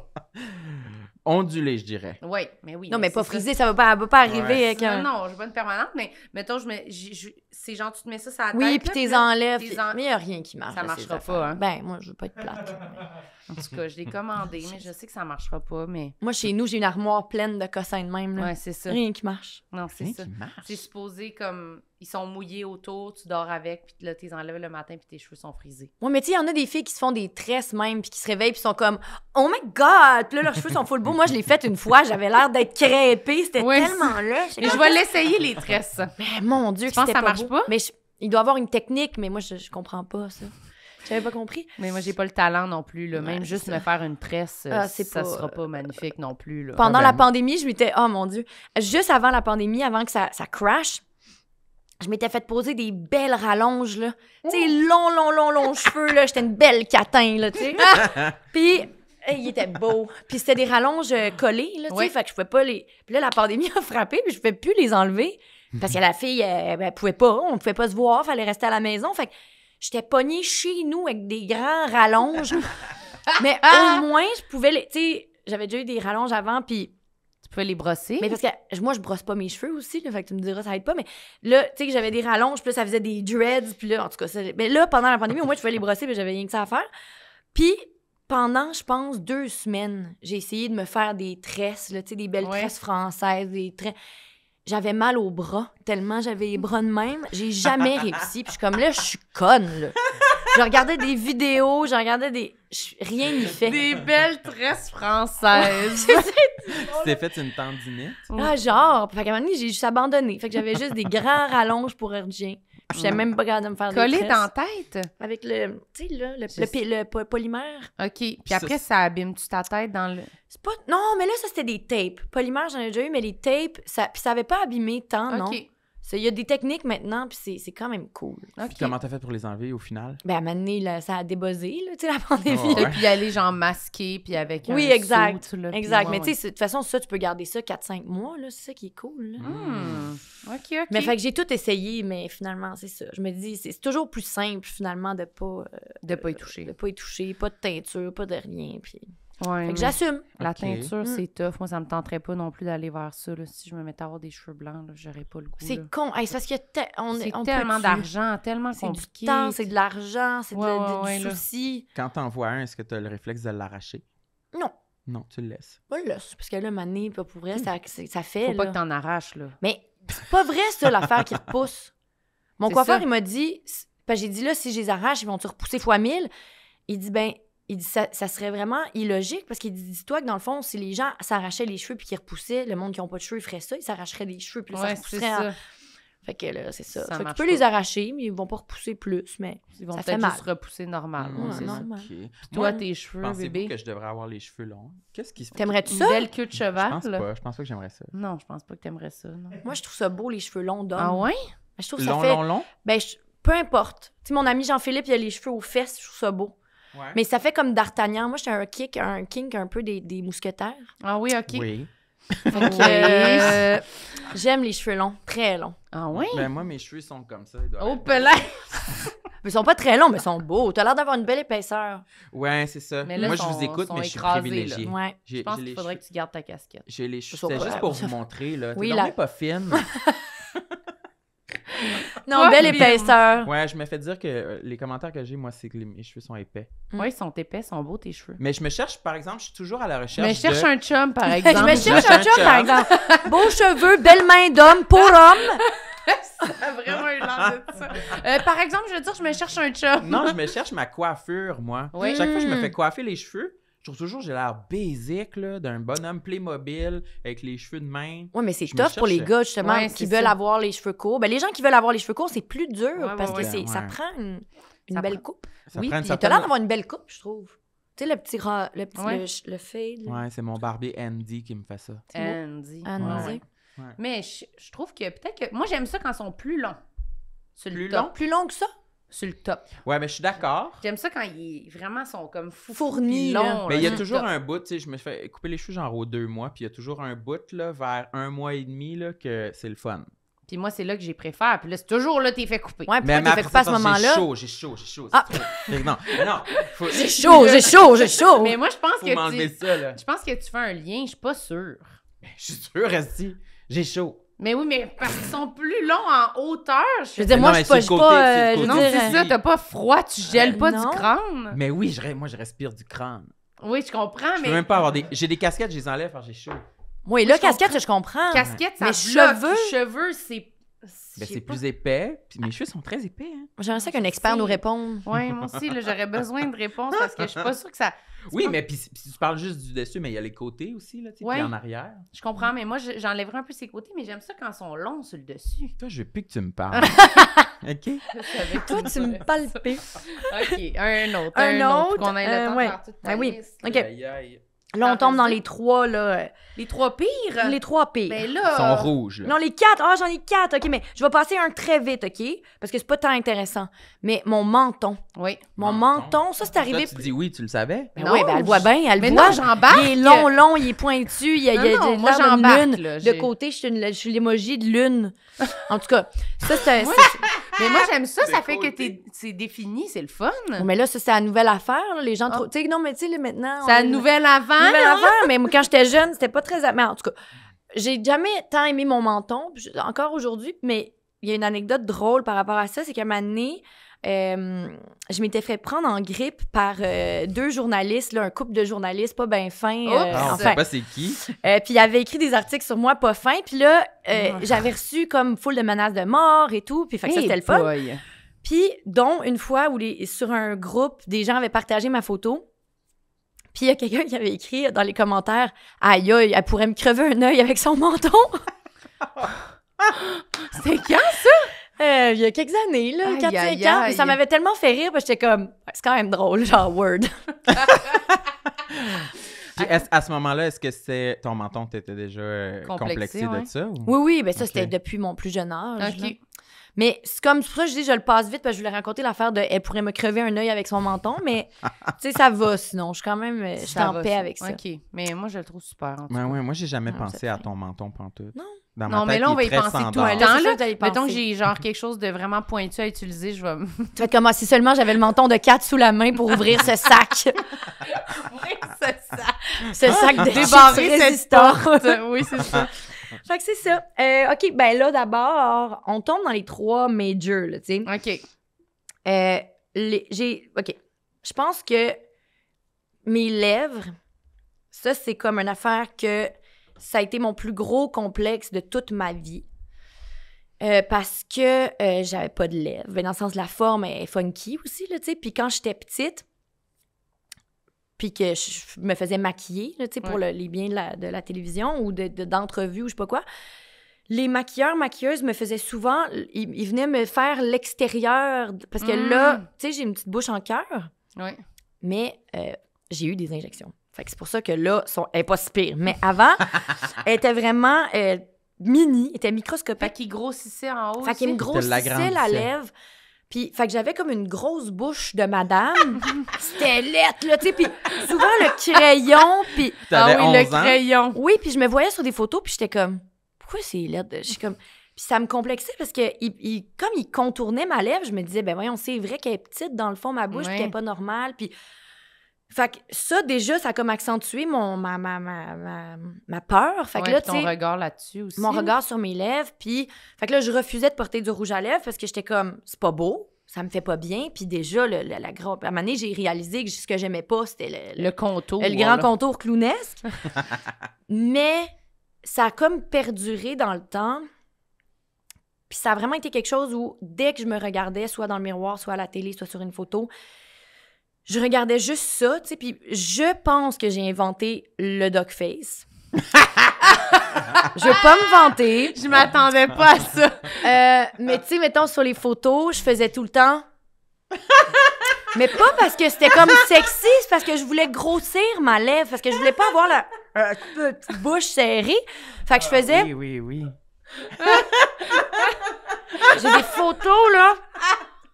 Ondulés, je dirais. Oui, mais oui. Non, mais pas ça. frisé, ça va pas, va pas arriver Ouais. avec Non, un. non, j'ai pas une permanente, mais mettons, je mets, je- c'est genre, tu te mets ça sur la tête. Oui, là, puis t'es là, enlèves. en- Mais il n'y a rien qui marche. Ça ces marchera pas, hein. Ben, moi, je veux pas être plate. [LAUGHS] En tout cas, je l'ai commandé, mais je sais que ça marchera pas, mais. moi, chez nous, j'ai une armoire pleine de cossins de même. Là. Ouais, c'est ça. Rien qui marche. Non, c'est ça. marche. C'est supposé comme. Ils sont mouillés autour, tu dors avec, puis là, tu les enlèves le matin, puis tes cheveux sont frisés. Ouais, mais tu sais, il y en a des filles qui se font des tresses même, puis qui se réveillent, puis sont comme Oh my god! Puis là, leurs cheveux sont full beaux. Moi, je l'ai fait une fois, j'avais l'air d'être crêpée. C'était Ouais, tellement là. Mais je vais l'essayer, les tresses. Mais mon Dieu, Tu penses c'était que ça marche beau. pas? Mais je- il doit avoir une technique, mais moi, je, je comprends pas ça. J'avais pas compris. Mais moi, j'ai pas le talent non plus. Là. Même juste me faire une tresse, Ah, euh, c'est ça pas- sera pas magnifique non plus. Là. Pendant ben, la pandémie, je m'étais. Oh mon Dieu. Juste avant la pandémie, avant que ça, ça crash, je m'étais fait poser des belles rallonges, là. Tu sais, longs, longs, longs, longs cheveux, là. J'étais une belle catin, là, tu sais. [LAUGHS] Puis. il était beau. Puis c'était des rallonges euh, collées, là, tu sais. Ouais. Fait que je pouvais pas les. Puis là, la pandémie a frappé, puis je pouvais plus les enlever. Parce que la fille, elle, elle pouvait pas. On pouvait pas se voir, fallait rester à la maison. Fait que j'étais pognée chez nous avec des grands rallonges. [LAUGHS] Mais au moins, je pouvais les. Tu sais, j'avais déjà eu des rallonges avant, puis Tu peux les brosser. mais parce que moi, je brosse pas mes cheveux aussi, là, fait que tu me diras, ça aide pas. Mais là, tu sais, que j'avais des rallonges, puis là, ça faisait des dreads, puis là, en tout cas, ça- mais là, pendant la pandémie, au moins, je pouvais les brosser, mais j'avais rien que ça à faire. Puis, pendant, je pense, deux semaines, j'ai essayé de me faire des tresses, là, tu sais, des belles Ouais. tresses françaises, des tresses. J'avais mal aux bras, tellement j'avais les bras de même. J'ai jamais réussi. Puis je suis comme là, je suis conne, là. Je regardais des vidéos, je regardais des. je- Rien n'y fait. Des belles tresses françaises. [LAUGHS] Tu t'es fait une tendinite? Ah, genre. Fait qu'à un moment donné, j'ai juste abandonné. Fait que j'avais juste des grands rallonges pour rien. Je savais même pas capable de me faire des Collé tresses. dans la tête? Avec le, tu sais, là, le, le, le po- polymère. OK. Puis après, ça abîme-tu ta tête dans le... C'est pas... Non, mais là, ça, c'était des tapes. Polymère, j'en ai déjà eu, mais les tapes, ça... Puis ça avait pas abîmé tant, non? Il y a des techniques maintenant, puis c'est- c'est quand même cool. OK. Puis comment t'as fait pour les enlever au final? Ben, à un moment donné, là, ça a débuzzé, là, tu sais, la pandémie. Oh, ouais. Puis y aller genre masqué, puis avec Oui, un exact. suit, là, Exact. ouais, mais tu sais, de toute façon, ça, tu peux garder ça 4-5 mois, là. C'est ça qui est cool, là. Hmm. OK, OK. Mais fait que j'ai tout essayé, mais finalement, c'est ça. Je me dis, c'est c'est toujours plus simple, finalement, de pas, euh, De pas y toucher. de pas y toucher, pas de teinture, pas de rien. Puis... Ouais, Fait que j'assume. La teinture, Mm. c'est tough. Moi, ça me tenterait pas non plus d'aller vers ça. là. Si je me mettais à avoir des cheveux blancs, j'aurais pas le goût. C'est con. Hey, c'est parce qu'il y a te- on, C'est on tellement d'argent, tellement C'est du compliqué. temps, c'est de l'argent, c'est de- Ouais, de- ouais, du souci. Quand t'en vois un, est-ce que t'as le réflexe de l'arracher? Non. Non, tu le laisses. Pas là, parce que là, mané, pas pour vrai, ça, [LAUGHS] ça fait. Faut pas que t'en arraches, là. Mais c'est pas vrai, ça, l'affaire qui repousse. Mon coiffeur, ça. il m'a dit, j'ai dit là, si je les arrache, ils vont-tu repousser fois mille? Il dit, ben, il dit, ça, ça serait vraiment illogique parce qu'il dit, dis-toi que dans le fond, si les gens s'arrachaient les cheveux puis qu'ils repoussaient, le monde qui n'a pas de cheveux, ils ferait ça, ils s'arracheraient des cheveux puis Ouais, ça repousserait. en-. Fait que là, c'est ça. Ça fait que tu peux pas. les arracher, mais ils vont pas repousser plus, mais. Ils vont Ça fait peut-être juste repousser normal. Mm, ouais, ça. normal. Ok. Toi, Moi, tes cheveux, bébé? que je devrais avoir les cheveux longs? Qu'est-ce qui se? T'aimerais-tu Une ça? belle queue de Je cheval, pense là. pas. Je pense pas que j'aimerais ça. Non, je pense pas que t'aimerais ça. Non. Moi, je trouve ça beau, les cheveux longs d'homme. Ah ouais? Je trouve que ça Long, fait. long, long? Ben, je- peu importe. Tu sais, mon ami Jean-Philippe, il a les cheveux aux fesses, je trouve ça beau. Ouais. Mais ça fait comme d'Artagnan. Moi, j'étais un kick, un kink un peu des, des mousquetaires. Ah oui, OK. Oui. Fait que, [LAUGHS] euh, j'aime les cheveux longs, très longs. Ah oui? Ben, moi, mes cheveux sont comme ça. ils doivent Oh, pelin! [LAUGHS] Mais ils sont pas très longs, mais ils sont beaux. T'as l'air d'avoir une belle épaisseur. Ouais, c'est ça. Mais là, moi, sont- je vous écoute, mais je suis écrasés, privilégié. Ouais. J'ai Je pense qu'il faudrait cheveux- que tu gardes ta casquette. J'ai les cheveux. C'était va, juste pour vous montrer, là. Oui, T'es là. donc pas fine. [LAUGHS] Non, Pas belle bien. épaisseur. ouais, je me fais dire que euh, les commentaires que j'ai, moi, c'est que les- mes cheveux sont épais. Mm. Oui, ils sont épais, ils sont beaux, tes cheveux. Mais je me cherche, par exemple, je suis toujours à la recherche. Mais je cherche de... un chum, par [LAUGHS] je exemple. me cherche un chum, par exemple. Beaux cheveux, belle main d'homme, pour homme. [LAUGHS] Ça a vraiment eu l'air de ça. Euh, par exemple, je veux dire, je me cherche un chum. Non, je me cherche ma coiffure, moi. Oui. Chaque fois que je me Mm. fais coiffer les cheveux, je trouve toujours que j'ai l'air basic, là, d'un bonhomme Playmobil avec les cheveux de main. Oui, mais c'est tough pour les gars, justement, Ouais, qui veulent ça. avoir les cheveux courts. Ben, les gens qui veulent avoir les cheveux courts, c'est plus dur Ouais, parce ouais, que ouais. c'est- ça prend une, une Ça belle prend- coupe. Ça Oui, prend une certaine- l'air d'avoir une belle coupe, je trouve. Tu sais, le petit, ra- le, petit Ouais. le, le fade. Ouais, c'est mon barbier Andy qui me fait ça. Andy. Andy. Ouais. Ouais. Mais je, je trouve que peut-être que. Moi, j'aime ça quand ils sont plus longs. Sur Plus longs? Plus long que ça? Sur le top. Ouais, mais je suis d'accord. J'aime ça quand ils vraiment sont comme fou, Fournis, longs. Mais il y a toujours top. un bout, tu sais, je me fais couper les cheveux genre aux deux mois, puis il y a toujours un bout, là, vers un mois et demi, là, que c'est le fun. Puis moi, c'est là que j'ai préféré. Puis là, c'est toujours là, t'es fait couper. Ouais, pourquoi mais t'es fait couper à ce moment-là? J'ai chaud, j'ai chaud, j'ai chaud. Ah. que non, mais non, faut, J'ai chaud, j'ai chaud, j'ai chaud. Mais moi, je pense faut que tu... ça, là. Je pense que tu fais un lien, je suis pas sûre. Je suis sûr, Esti, j'ai chaud. Mais oui, mais parce qu'ils sont plus longs en hauteur. Je Je veux dire, moi, non, je mais suis pas, je euh, je Non, c'est ça, t'as pas froid, tu gèles pas non. du crâne. Mais oui, je, moi, je respire du crâne. Oui, je comprends, Je mais peux même pas avoir des... J'ai des casquettes, je les enlève quand j'ai chaud. Oui, là, je casquette, comprends. je comprends. casquette, ça Mais bloque. cheveux? Cheveux, c'est. Ben, c'est plus épais, puis mes cheveux sont très épais, hein. J'aimerais ça qu'un expert sais. nous réponde. Ouais, moi aussi, là, j'aurais besoin de réponses parce que je suis pas sûre que ça. Oui, pas- mais puis, puis tu parles juste du dessus, mais il y a les côtés aussi, là, tu sais, Ouais. en arrière. Je comprends, mais moi, je- j'enlèverais un peu ses côtés, mais j'aime ça quand ils sont longs sur le dessus. Toi, je veux plus que tu me parles. [LAUGHS] [LAUGHS] OK? Toi, tu me palpes. OK, un autre. Un Un, autre. autre, qu'on ait le euh, temps ouais. de faire toute ta Ah oui. liste. OK. Aïe, aïe. Là, on tombe dans les trois, là. Les trois pires? Les trois pires. Ben Ils là. sont rouges, là. Non, les quatre. Ah, j'en ai quatre. OK, mais je vais passer un très vite, OK? Parce que c'est pas tant intéressant. Mais mon menton. Oui. Mon Menton. menton, ça, c'est arrivé. Toi, tu dis oui, tu le savais? Ben Non, oui, ben elle voit bien, elle Mais voit. non, j'embarque. Il est long, long, il est pointu, il y a, il y a Non, non, de moi, j'embarque, lune. là, de côté, je suis, une- je suis l'émoji de lune. En tout cas, ça, c'est... Mais moi, j'aime ça, [LAUGHS] ça fait que t'es- c'est défini, c'est le fun. Bon, mais là, ça, c'est la nouvelle affaire. là, Les gens... Trop- Tu sais, non, mais tu sais, là, maintenant... C'est on- la nouvelle avant. Nouvelle affaire, mais moi, quand [LAUGHS] j'étais jeune, c'était pas très... Mais en tout cas, j'ai jamais tant aimé mon menton, puis je- encore aujourd'hui, mais il y a une anecdote drôle par rapport à ça, c'est qu'à un moment donné, euh, je m'étais fait prendre en grippe par euh, deux journalistes, là, un couple de journalistes pas bien fins. euh, on enfin, pas c'est qui. euh, puis il avait écrit des articles sur moi pas fins, puis là, euh, Ah. j'avais reçu comme full de menaces de mort et tout, puis fait que ça, c'était le fun. Puis, dont une fois où les, sur un groupe, des gens avaient partagé ma photo. Puis il y a quelqu'un qui avait écrit dans les commentaires Aïe, aïe, elle pourrait me crever un œil avec son menton. [LAUGHS] C'était quand ça? Euh, il y a quelques années, là, Aïe, 4-5 aïe, ans. ça m'avait tellement fait rire, parce que j'étais comme, c'est quand même drôle, genre Word. [LAUGHS] Puis est-ce- à ce moment-là, est-ce que c'est ton menton t'étais déjà euh, Complexé, complexé, ouais. de ça? Ou... Oui, oui, ben ça, Ok. c'était depuis mon plus jeune âge. là. OK. Mais c'est comme c'est pour ça que je dis, je le passe vite, parce que je voulais raconter l'affaire de elle pourrait me crever un œil avec son menton, mais [LAUGHS] tu sais, ça va sinon. Je suis quand même, euh, je suis Ça en va, paix ça. avec ça. OK. Mais moi, je le trouve super. en tout Ouais, cas. ouais, moi, j'ai jamais Ah, pensé c'est à ton menton pantoute. Non. Dans Non, ma mais là, on il va y penser tout standard. un Là, temps. là, t'allais Mettons que j'ai genre quelque chose de vraiment pointu à utiliser, je vais. Tu vas comme, si seulement j'avais le menton de 4 sous la main pour ouvrir ce sac. [LAUGHS] ce sac de Débarrer cette porte. Oui, c'est ça. [LAUGHS] Fait que c'est ça. Euh, OK, ben là, d'abord, on tombe dans les trois majors, là, tu sais. OK. Euh, les- j'ai. OK. Je pense que mes lèvres, ça, c'est comme une affaire que ça a été mon plus gros complexe de toute ma vie. Euh, parce que euh, j'avais pas de lèvres. Ben, dans le sens, la forme est funky aussi, là, tu sais. Puis quand j'étais petite, puis que je me faisais maquiller, là, tu sais, pour le- les biens de la, de la télévision ou de, de- d'entrevue ou je sais pas quoi, les maquilleurs, maquilleuses me faisaient souvent, ils, ils venaient me faire l'extérieur, parce que là, tu sais, j'ai une petite bouche en cœur, Oui. mais euh, j'ai eu des injections. Fait que c'est pour ça que là, son, elle est pas si pire. Mais avant, [LAUGHS] elle était vraiment euh, mini, elle était Fait microscopique. qu'il grossissait en haut. Fait qu'il me grossissait la lèvre. Puis, fait que j'avais comme une grosse bouche de madame. [LAUGHS] C'était lettre, là, tu sais. Puis souvent, le crayon, puis... [LAUGHS] Ah oui, 11 le ans? crayon. Oui, puis je me voyais sur des photos, puis j'étais comme... Pourquoi c'est lettre? Je suis comme... Puis ça me complexait parce que il, il- comme il contournait ma lèvre, je me disais, ben voyons, c'est vrai qu'elle est petite dans le fond, ma bouche, puis Ouais. qu'elle est pas normale. Puis... Fait que ça, déjà, ça a comme accentué mon, ma, ma, ma, ma, ma peur. Fait que Ouais, là, ton regard là-dessus aussi. mon regard sur mes lèvres. Puis, fait que là, je refusais de porter du rouge à lèvres parce que j'étais comme, c'est pas beau, ça me fait pas bien. Puis déjà, le, la grande. À un moment donné, j'ai réalisé que ce que j'aimais pas, c'était le, le- Le contour. le grand contour clownesque. [LAUGHS] Mais ça a comme perduré dans le temps. Puis ça a vraiment été quelque chose où, dès que je me regardais, soit dans le miroir, soit à la télé, soit sur une photo, je regardais juste ça, tu sais. Puis je pense que j'ai inventé le dog face. je veux pas me vanter. Je m'attendais pas à ça. Euh, mais tu sais, mettons, sur les photos, je faisais tout le temps. mais pas parce que c'était comme sexy, c'est parce que je voulais grossir ma lèvre, parce que je voulais pas avoir la euh, petite bouche serrée. Fait que je faisais. Oui, oui, oui. J'ai des photos, là,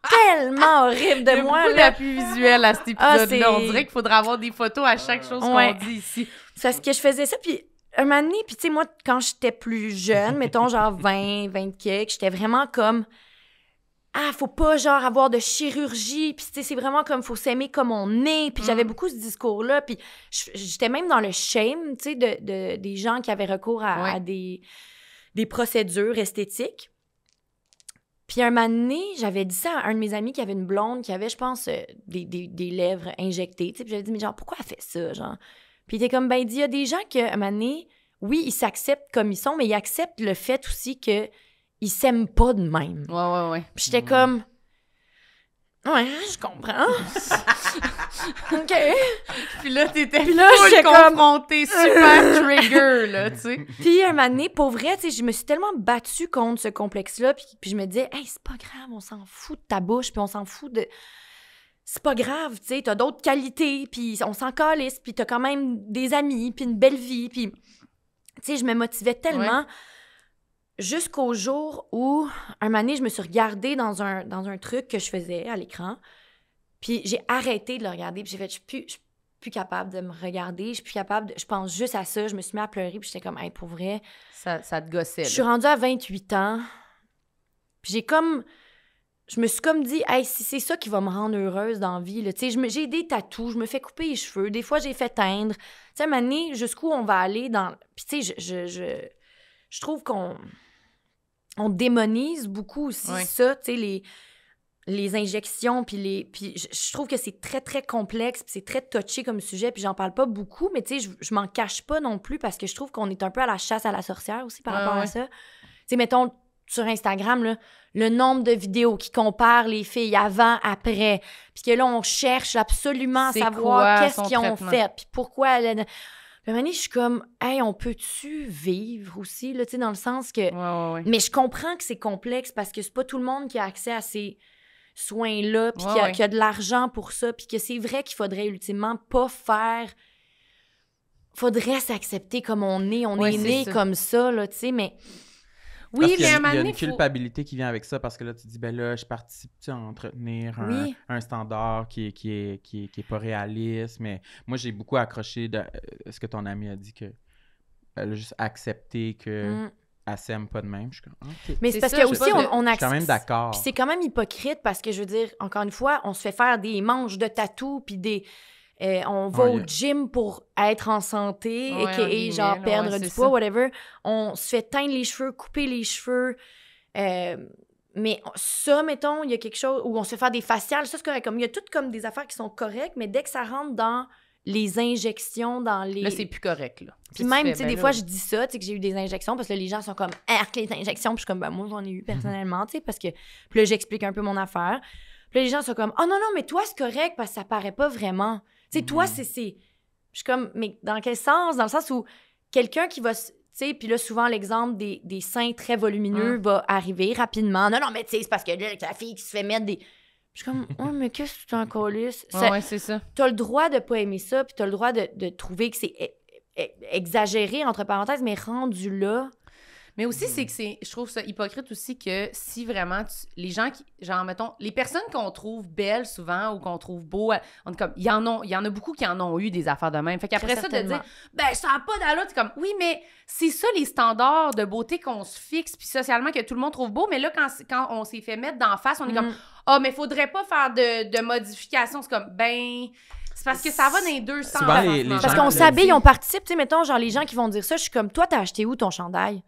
tellement horribles de Il y a moi, beaucoup d'appui visuel à cet Ah, épisode-là. c'est- On dirait qu'il faudrait avoir des photos à chaque chose Ouais. qu'on dit ici. C'est parce que je faisais ça, puis un moment donné, puis tu sais, moi, quand j'étais plus jeune, mettons genre [LAUGHS] 20, 20 quelques, j'étais vraiment comme... Ah, faut pas, genre, avoir de chirurgie, puis tu sais, c'est vraiment comme, faut s'aimer comme on est, puis j'avais Mm. beaucoup ce discours-là, puis j'étais même dans le shame, tu sais, de, de- des gens qui avaient recours à, Ouais. à des, des procédures esthétiques. Puis un moment donné, j'avais dit ça à un de mes amis qui avait une blonde qui avait, je pense, euh, des, des, des lèvres injectées, tu sais, puis j'avais dit, mais genre, pourquoi elle fait ça, genre? Puis il était comme, ben, il dit, il y a des gens qui, à un moment donné, oui, ils s'acceptent comme ils sont, mais ils acceptent le fait aussi que ils s'aiment pas de même. Ouais, ouais, ouais. Puis j'étais Mm. comme, ouais, je comprends. [LAUGHS] OK. Puis là, t'étais Puis là, j'étais comme- confrontée, super [LAUGHS] trigger, là, tu sais. Puis un moment donné, pour vrai, tu sais, je me suis tellement battue contre ce complexe-là, puis, puis je me disais, hey, c'est pas grave, on s'en fout de ta bouche, puis on s'en fout de. C'est pas grave, tu sais, t'as d'autres qualités, puis on s'en calisse, puis t'as quand même des amis, puis une belle vie, puis. Tu sais, je me motivais tellement jusqu'au jour où, un moment donné, je me suis regardée dans un, dans un truc que je faisais à l'écran, puis j'ai arrêté de le regarder, puis j'ai fait, je suis plus, je suis plus capable de me regarder, je suis plus capable, de- je pense juste à ça, je me suis mis à pleurer, puis j'étais comme, hey, pour vrai, Ça, ça te gossait, je suis rendue à 28 ans. Puis j'ai comme. Je me suis comme dit, hey, si c'est ça qui va me rendre heureuse dans la vie. Tu sais, j'ai des tatous, je me fais couper les cheveux. Des fois, j'ai fait teindre. Tu sais, à un moment donné, jusqu'où on va aller dans. Puis tu sais, je, je, je, je trouve qu'on. On démonise beaucoup aussi ça, tu sais, les, les injections, puis les. Puis je, trouve que c'est très, très complexe, puis c'est très touché comme sujet, puis j'en parle pas beaucoup, mais tu sais, je, m'en cache pas non plus parce que je trouve qu'on est un peu à la chasse à la sorcière aussi par Ouais, rapport à ça. Tu sais, mettons, sur Instagram, là, le nombre de vidéos qui comparent les filles avant, après, puis que là, on cherche absolument à savoir qu'est-ce qu'ils ont fait, puis pourquoi elle... Puis à je suis comme, hey, on peut-tu vivre aussi, là, tu sais, dans le sens que... Ouais, ouais, ouais. Mais je comprends que c'est complexe parce que c'est pas tout le monde qui a accès à ces soins-là, puis qui, a, a de l'argent pour ça, puis que c'est vrai qu'il faudrait ultimement pas faire. Faudrait s'accepter comme on est. On est né ça. comme ça, là, tu sais, mais. Oui, Parce qu'il y a, à un moment il y a une faut- culpabilité qui vient avec ça parce que là, tu dis, ben là, je participe-tu à entretenir un, Oui. un standard qui est, qui, est, qui, est, qui est pas réaliste? Mais moi, j'ai beaucoup accroché de euh, ce que ton ami a dit que elle a juste accepté que Mm. elle s'aime pas de même. Je suis comme, ah. Mais C'est parce ça, que aussi, on, suis quand même accepte- d'accord. Puis c'est quand même hypocrite parce que je veux dire, encore une fois, on se fait faire des manches de tatou, puis des. Euh, on va Ouais, au gym pour être en santé, Ouais, et genre perdre ouais, du poids, ça. whatever. On se fait teindre les cheveux, couper les cheveux. euh, mais ça, mettons, il y a quelque chose où on se fait faire des faciales, ça c'est correct. Comme, il y a toutes comme des affaires qui sont correctes, mais dès que ça rentre dans les injections, dans les. Là, c'est plus correct, là. Puis Si même, tu sais, ben des là, fois, je dis ça, tu sais, que j'ai eu des injections, parce que là, les gens sont comme, arc les injections. Puis je suis comme, ben, moi, j'en ai eu personnellement, tu sais, parce que. Puis là, j'explique un peu mon affaire. Puis là, les gens sont comme, oh non, non, mais toi, c'est correct, parce que ça paraît pas vraiment. Tu sais, toi, Mhm. c'est. Je suis comme, mais dans quel sens? Dans le sens où quelqu'un qui va. Tu sais, puis là, souvent, l'exemple des, des seins très volumineux Mm. va arriver rapidement. Non, non, mais tu sais, c'est parce que là, la fille qui se fait mettre des. Je suis comme, oh, mais qu'est-ce que tu t'en? Ouais, Ça- ouais, c'est ça. t'as le droit de pas aimer ça, puis t'as le droit de, de trouver que c'est e- e- exagéré, entre parenthèses, mais rendu là. Mais aussi, Mhm. c'est que c'est, je trouve ça hypocrite aussi que si vraiment, tu- les gens qui, genre, mettons, les personnes qu'on trouve belles souvent ou qu'on trouve beaux, on est comme, il y en a, il y en a beaucoup qui en ont eu des affaires de même. Fait qu'après ça, de dire, ben, ça n'a pas d'allure, t'es comme, oui, mais c'est ça les standards de beauté qu'on se fixe, puis socialement que tout le monde trouve beau, mais là, quand, c'est- quand on s'est fait mettre d'en face, on est comme, Mm. ah, mais faudrait pas faire de, de modifications. C'est comme, ben, c'est parce que ça va dans les deux sens. Les- les. Parce qu'on s'habille, le on participe, tu sais, mettons, genre les gens qui vont dire ça, je suis comme, toi, t'as acheté où ton chandail?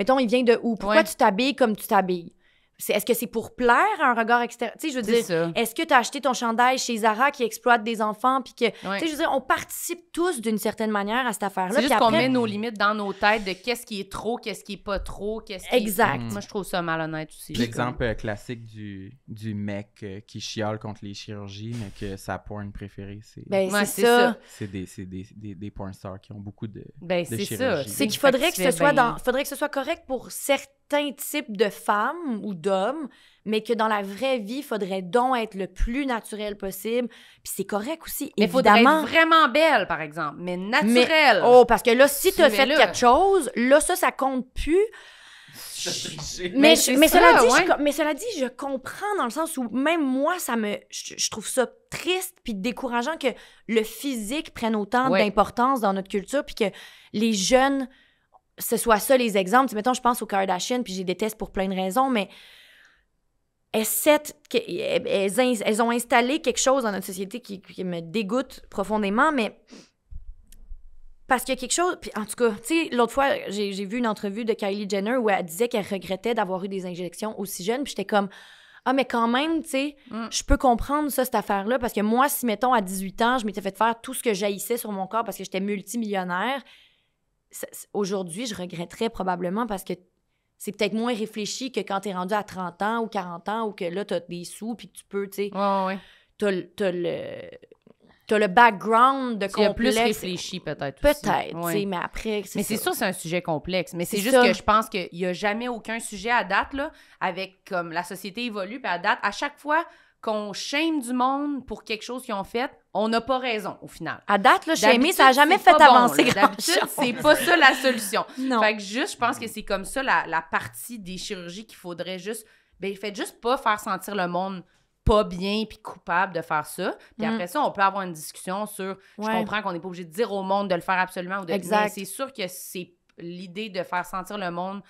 Mettons, il vient de où? Pourquoi Ouais. tu t'habilles comme tu t'habilles? C'est- Est-ce que c'est pour plaire à un regard extérieur? Tu sais, je veux C'est dire, ça. est-ce que tu as acheté ton chandail chez Zara qui exploite des enfants? Puis que, Ouais. tu sais, je veux dire, on participe tous d'une certaine manière à cette affaire-là. C'est juste qu'on met nos limites dans nos têtes de qu'est-ce qui est trop, qu'est-ce qui est pas trop, qu'est-ce qui est- Exact. Moi, je trouve ça malhonnête aussi. L'exemple euh, classique du, du mec euh, qui chiale contre les chirurgies, mais que sa porn préférée, c'est Ben, Ouais, c'est c'est ça. ça. c'est des, c'est des, des, des porn stars qui ont beaucoup de... Ben, de c'est ça. C'est qu'il faudrait que ce soit bien. dans, faudrait que ce soit correct pour certains types de femmes ou d'hommes, mais que dans la vraie vie, il faudrait donc être le plus naturel possible. Puis c'est correct aussi, Mais il faudrait évidemment. être vraiment belle, par exemple, mais naturelle. Oh, parce que là, si tu as Tu fait quelque chose, là, ça, ça compte plus. [LAUGHS] Mais Mais, c'est je- mais, ça, cela dit, ouais. je, co- mais cela dit, je comprends dans le sens où même moi, ça me, je, je trouve ça triste puis décourageant que le physique prenne autant Ouais. d'importance dans notre culture puis que les jeunes, ce soit ça les exemples. Tu sais, mettons, je pense aux Kardashian puis je les déteste pour plein de raisons, mais elles, ont installé quelque chose dans notre société qui, qui me dégoûte profondément, mais parce qu'il y a quelque chose. Puis en tout cas, tu sais, l'autre fois, j'ai j'ai vu une entrevue de Kylie Jenner où elle disait qu'elle regrettait d'avoir eu des injections aussi jeunes. Puis j'étais comme, ah, mais quand même, tu sais, Mm. je peux comprendre ça, cette affaire-là. Parce que moi, si, mettons, à 18 ans, je m'étais fait faire tout ce que j'haïssais sur mon corps parce que j'étais multimillionnaire, aujourd'hui, je regretterais probablement parce que c'est peut-être moins réfléchi que quand t'es rendu à 30 ans ou 40 ans ou que là, t'as des sous puis que tu peux, tu sais, Ouais, ouais, ouais. t'as le- le. Background de Tu as plus complexe. réfléchi, peut-être. Peut-être, Ouais. tu mais après. Mais c'est sûr, c'est un sujet complexe. Mais c'est C'est juste ça. que je pense qu'il n'y a jamais aucun sujet à date, là, avec comme la société évolue, puis à date, à chaque fois qu'on shame du monde pour quelque chose qu'ils ont fait, on n'a pas raison, au final. À date, là, chez Aimé, ça n'a jamais fait bon, avancer D'habitude, c'est pas ça la solution. [LAUGHS] Non. Fait que juste, je pense que c'est comme ça la, la partie des chirurgies qu'il faudrait juste. Ben, faites juste pas faire sentir le monde pas bien puis coupable de faire ça. Puis Mm. après ça, on peut avoir une discussion sur. Je comprends qu'on n'est pas obligé de dire au monde de le faire absolument ou de. Exact. Mais c'est sûr que c'est l'idée de faire sentir le monde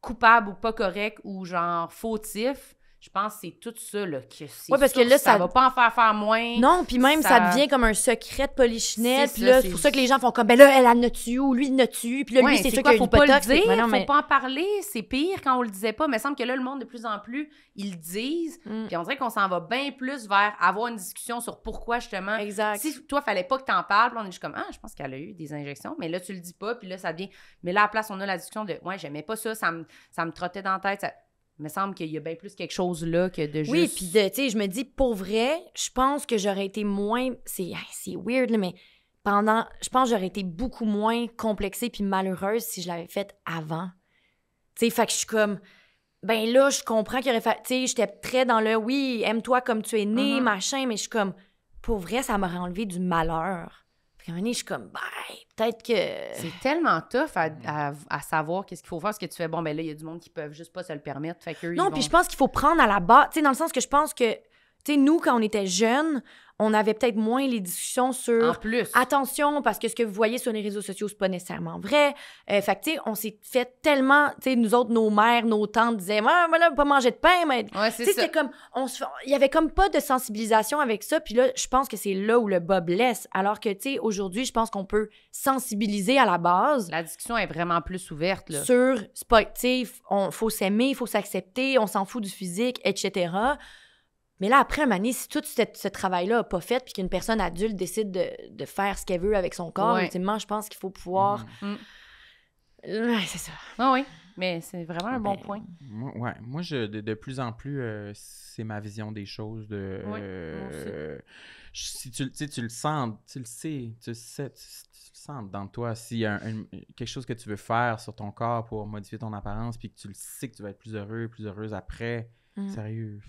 coupable ou pas correct ou genre fautif. Je pense que c'est tout ça là, que c'est Ouais, parce sûr que là, ça, ça- va pas en faire faire moins. Non, puis même, ça... ça- devient comme un secret de polichinelle. C'est Puis là, c'est- pour ça que les gens font comme, ben là, elle en a-tu ou lui, en a-tu. Puis là, lui, c'est sûr qu'il a faut pas le dire, Mais non, faut mais- pas en parler, c'est pire quand on le disait pas. Mais il semble que là, le monde, de plus en plus, ils le disent. Mm. Puis on dirait qu'on s'en va bien plus vers avoir une discussion sur pourquoi, justement. Exact. Si toi, fallait pas que t'en parles, puis on est juste comme, ah, je pense qu'elle a eu des injections, mais là, tu le dis pas, puis là, ça devient. Mais là, à la place, on a la discussion de, ouais, j'aimais pas ça, ça me, ça me trottait dans la tête. ça- me semble qu'il y a bien plus quelque chose là que de juste. Oui, puis tu sais, je me dis, pour vrai, je pense que j'aurais été moins. C'est c'est weird, là, mais pendant. Je pense que j'aurais été beaucoup moins complexée puis malheureuse si je l'avais faite avant. Tu sais, fait que je suis comme. Ben là, je comprends qu'il aurait fait. Tu sais, j'étais très dans le oui, aime-toi comme tu es né, Mhm. machin, mais je suis comme. Pour vrai, ça m'aurait enlevé du malheur. Puis à un moment donné, je suis comme, ben, peut-être que. C'est tellement tough à, à- à savoir qu'est-ce qu'il faut faire. Parce que tu fais, bon, ben là, il y a du monde qui peuvent juste pas se le permettre. Fait qu'eux, Non, puis vont- je pense qu'il faut prendre à la base, tu sais, dans le sens que je pense que, tu sais, nous, quand on était jeunes, on avait peut-être moins les discussions sur En plus. attention, parce que ce que vous voyez sur les réseaux sociaux, c'est pas nécessairement vrai. Euh, fait que, tu sais, on s'est fait tellement, tu sais, nous autres, nos mères, nos tantes disaient, ah, mais là, pas manger de pain, mais. Ouais, c'était comme, on se il y avait comme pas de sensibilisation avec ça, puis là, je pense que c'est là où le bas blesse. Alors que, tu sais, aujourd'hui, je pense qu'on peut sensibiliser à la base La discussion est vraiment plus ouverte, là. sur sais, on faut s'aimer, il faut s'accepter, on s'en fout du physique, etc. Mais là, après un moment donné, si tout ce, ce travail-là n'a pas fait, puis qu'une personne adulte décide de, de faire ce qu'elle veut avec son corps, Ouais. ultimement, je pense qu'il faut pouvoir. Mhm. Ouais, c'est ça. Ah oui, mais c'est vraiment un bon Ben, point. Moi, ouais, moi je, de, de plus en plus, euh, c'est ma vision des choses. De, Oui, moi euh, je- si tu, tu sais, tu le sens, tu le sais, tu le sais, tu, tu le sens dans toi. S'il y a un- un- quelque chose que tu veux faire sur ton corps pour modifier ton apparence, puis que tu le sais que tu vas être plus heureux, plus heureuse après, Mm. sérieux,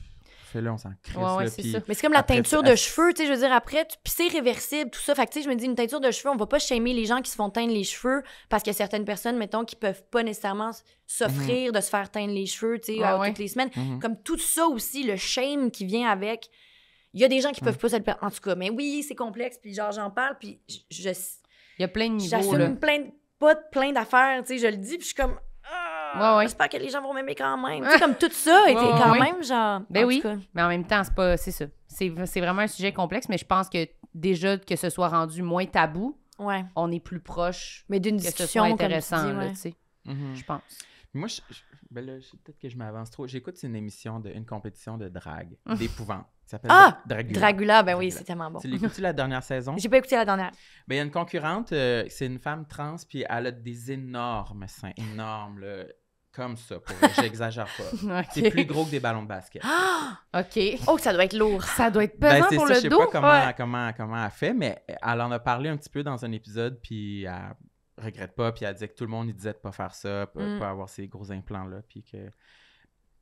fais-le, on s'en crisse. Ouais, ouais, là, c'est puis- ça. Mais c'est comme la Après, teinture tu- de cheveux, tu sais, je veux dire, après, tu- puis c'est réversible, tout ça. Fait que, tu sais, je me dis, une teinture de cheveux, on va pas shamer les gens qui se font teindre les cheveux parce qu'il y a certaines personnes, mettons, qui peuvent pas nécessairement s'offrir de se faire teindre les cheveux, tu sais, Ouais, euh, ouais. toutes les semaines. Mhm. Comme tout ça aussi, le shame qui vient avec. Il y a des gens qui peuvent pas se le permettre. En tout cas, mais oui, c'est complexe, puis genre, j'en parle, puis je- Il y a plein de niveaux, là. j'assume plein, de- pas plein d'affaires, tu sais, je le dis, puis je suis comme. Ah, Ouais, ouais. J'espère que les gens vont m'aimer quand même. Tu sais, comme tout ça était quand ouais. même, genre. Ben en oui. tout cas. Mais en même temps, c'est pas c'est ça. C'est c'est vraiment un sujet complexe, mais je pense que déjà que ce soit rendu moins tabou, Ouais. on est plus proche Mais d'une que ce discussion soit comme tu dis, là. Mhm. Je pense. Moi, je, je- ben là, je- peut-être que je m'avance trop. J'écoute une émission, de, une compétition de drague, [LAUGHS] d'épouvante. Ça s'appelle Ah! Dra- Dragula. Dragula, ben oui, c'est tellement bon. Tu l'écoutes la dernière [LAUGHS] saison? J'ai pas écouté la dernière. Ben, il y a une concurrente, euh, c'est une femme trans, puis elle a des énormes seins, énormes, là, comme ça, pour j'exagère pas. [LAUGHS] C'est plus gros que des ballons de basket. Ah! OK. Oh, ça doit être lourd. Ça doit être Ben, pesant c'est pour ça, je sais dos. pas comment, Ouais. comment, comment elle fait, mais elle en a parlé un petit peu dans un épisode, puis elle regrette pas, puis elle disait que tout le monde lui disait de pas faire ça, pas, Mm. pas avoir ces gros implants-là, puis que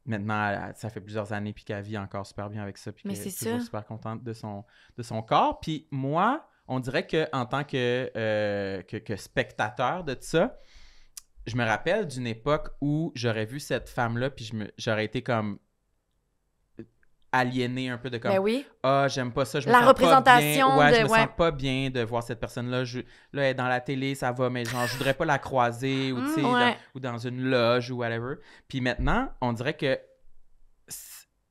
maintenant, elle- ça fait plusieurs années, puis qu'elle vit encore super bien avec ça, puis Mais qu'elle est toujours super contente de son, de son corps. Puis moi, on dirait que en tant que, euh, que, que spectateur de tout ça, je me rappelle d'une époque où j'aurais vu cette femme-là, puis je me- j'aurais été comme aliéné un peu de comme Ben oui. ah j'aime pas ça je me La sens représentation pas bien. ouais de- je me ouais. sens pas bien de voir cette personne là je, là elle est dans la télé ça va mais genre je voudrais pas la croiser ou tu sais Mm, dans- ouais. ou dans une loge ou whatever puis maintenant on dirait que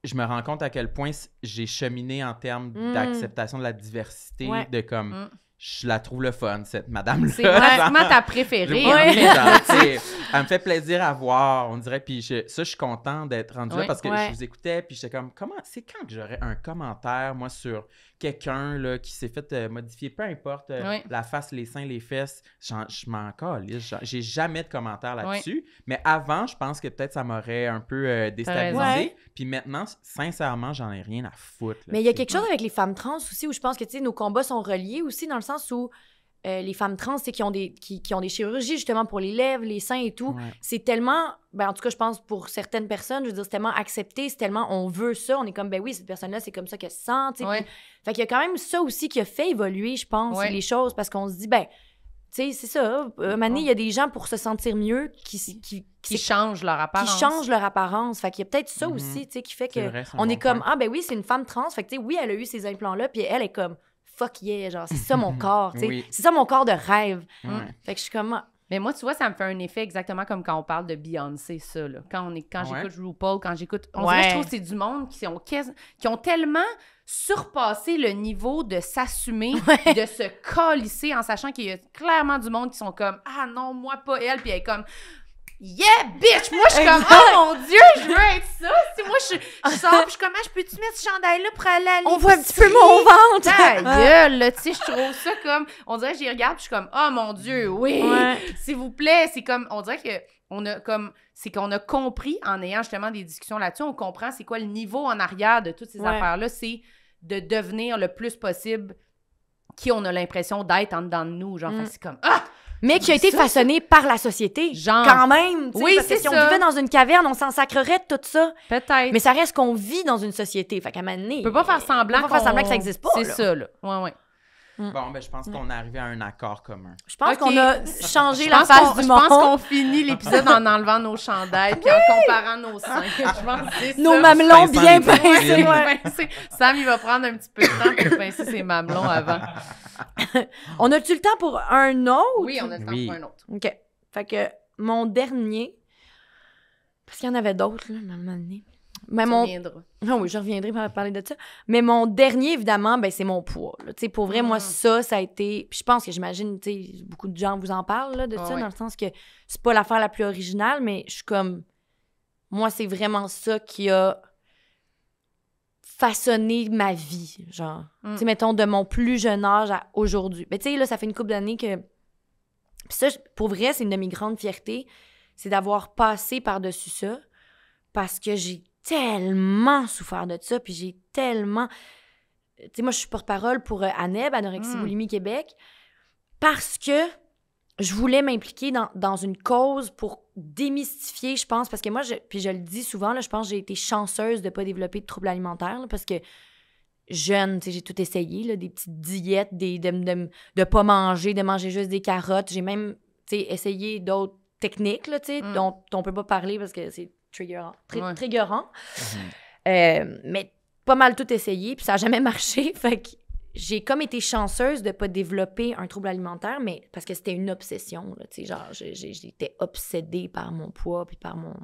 je me rends compte à quel point j'ai cheminé en termes Mm. d'acceptation de la diversité Ouais. de comme Mm. Je la trouve le fun cette madame là C'est pratiquement [LAUGHS] ta préférée. Ouais. Genre, elle me fait plaisir à voir, on dirait. Puis je- ça, je suis content d'être rendu là parce que Ouais. je vous écoutais. Puis j'étais comme, comment, c'est quand que j'aurais un commentaire, moi, sur quelqu'un là, qui s'est fait euh, modifier, peu importe, euh, la face, les seins, les fesses. Je m'en calisse. J'ai jamais de commentaire là-dessus. Mais avant, je pense que peut-être ça m'aurait un peu euh, déstabilisé. Ouais. Puis maintenant, sincèrement, j'en ai rien à foutre. là, Mais il y a quelque chose avec les femmes trans aussi où je pense que tu sais, nos combats sont reliés aussi dans le sens où euh, les femmes trans c'est qui ont des qui, qui ont des chirurgies justement pour les lèvres, les seins et tout. Ouais. C'est tellement ben en tout cas je pense pour certaines personnes, je veux dire c'est tellement accepté, c'est tellement on veut ça, on est comme ben oui, cette personne là c'est comme ça qu'elle se sent, tu sais. Ouais. Puis- Fait qu'il y a quand même ça aussi qui a fait évoluer, je pense, Ouais. les choses parce qu'on se dit ben tu sais, c'est ça. Euh, Mané, il y a des gens pour se sentir mieux qui, qui, qui, Qui changent leur qui apparence. changent leur apparence. Fait qu'il y a peut-être ça Mhm. aussi, tu sais, qui fait que vrai, un on bon est comme ah ben oui c'est une femme trans fait que tu sais oui elle a eu ces implants là puis elle est comme fuck yeah genre c'est ça mon [LAUGHS] corps tu sais Oui. c'est ça mon corps de rêve Ouais. fait que je suis comme ah, Mais moi, tu vois, ça me fait un effet exactement comme quand on parle de Beyoncé, ça. Là. Quand, on est, quand Ouais. j'écoute RuPaul, quand j'écoute. On Ouais. dirait, je trouve que c'est du monde qui ont, qui ont tellement surpassé le niveau de s'assumer, [LAUGHS] de se colisser en sachant qu'il y a clairement du monde qui sont comme Ah non, moi pas elle. Puis elle est comme Yeah, bitch! Moi, je suis comme, oh mon Dieu, je veux être ça. Si moi, je, je sors, puis je suis comme, Ah, je peux-tu mettre ce chandail-là pour aller à On voit un petit peu mon ventre. Ta gueule, là, tu sais, je trouve ça comme, on dirait que j'y regarde, puis je suis comme, oh mon Dieu, oui, Ouais. s'il vous plaît, c'est comme, on dirait que on a comme, c'est qu'on a compris en ayant justement des discussions là-dessus, on comprend c'est quoi le niveau en arrière de toutes ces Ouais. affaires-là, c'est de devenir le plus possible qui on a l'impression d'être en dedans de nous, genre, Mm. c'est comme, ah, Mais qui a été Ça, façonné par la société. Genre. Quand même. Oui, parce que c'est si on ça. vivait dans une caverne, on s'en sacrerait de tout ça. peut-être. Mais ça reste qu'on vit dans une société. Fait qu'à un moment donné, on peut pas faire semblant On peut pas faire semblant que ça existe pas. C'est ça, là. Ouais, ouais. Bon, ben, je pense qu'on est arrivé à un accord commun. Je pense qu'on a changé Je la face du Je monde. pense qu'on finit l'épisode en enlevant nos chandails puis en comparant nos seins. [LAUGHS] Je pense que c'est Nos ça. mamelons bien pincés. ouais. Sam, il va prendre un petit peu de temps pour pincer ses mamelons avant. [LAUGHS] [LAUGHS] On a-tu le temps pour un autre? Oui, on a le temps Oui. pour un autre. OK. Fait que mon dernier... Parce qu'il y en avait d'autres, là, à un moment donné. Mais Tu mon... reviendras. [LAUGHS] Ah oui, je reviendrai pour parler de ça. Mais mon dernier, évidemment, ben, c'est mon poids. là. Tu sais, Pour vrai, moi, Mhm. ça, ça a été. Puis je pense que j'imagine, tu sais, beaucoup de gens vous en parlent là, de Ah ça, ouais. dans le sens que c'est pas l'affaire la plus originale, mais je suis comme. Moi, c'est vraiment ça qui a façonné ma vie, genre. Mm. Tu sais, mettons, de mon plus jeune âge à aujourd'hui. Mais tu sais, là, ça fait une couple d'années que. Puis ça, pour vrai, c'est une de mes grandes fiertés, c'est d'avoir passé par-dessus ça, parce que j'ai tellement souffert de ça, puis j'ai tellement... Tu sais, moi, je suis porte-parole pour euh, ANEB, Anorexie Mm. Boulimie Québec, parce que je voulais m'impliquer dans, dans une cause pour démystifier, je pense, parce que moi, je, puis je le dis souvent, là, je pense que j'ai été chanceuse de ne pas développer de troubles alimentaires, là, parce que jeune, j'ai tout essayé, là, des petites diètes, des, de ne de, pas manger, de manger juste des carottes. J'ai même, essayé d'autres techniques, là, Mm. dont on peut pas parler parce que c'est triggerant. Ouais. triggerant. Euh, mais pas mal tout essayé, puis ça a jamais [LAUGHS] marché. Fait que j'ai comme été chanceuse de pas développer un trouble alimentaire, mais parce que c'était une obsession, là, tu sais, genre, j'étais obsédée par mon poids, puis par mon...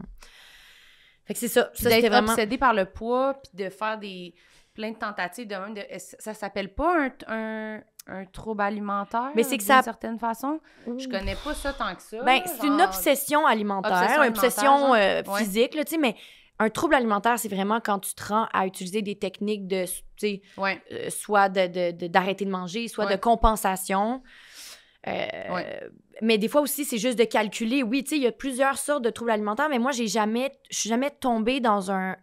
Fait que c'est ça. Ça, d'être vraiment... obsédé par le poids puis de faire des plein de tentatives de même de ça s'appelle pas un, un, un trouble alimentaire Mais c'est que d'une ça- certaine façon? Je connais pas ça tant que ça Ben, c'est une obsession alimentaire, Obsession une obsession euh, genre. Ouais. physique, là, tu sais, mais un trouble alimentaire, c'est vraiment quand tu te rends à utiliser des techniques de, tu sais, ouais euh, soit de, de- de- d'arrêter de, manger, soit Ouais. de compensation. Euh, Ouais. Mais des fois aussi, c'est juste de calculer. Oui, tu sais, il y a plusieurs sortes de troubles alimentaires, mais moi, j'ai jamais, je suis jamais tombée dans un,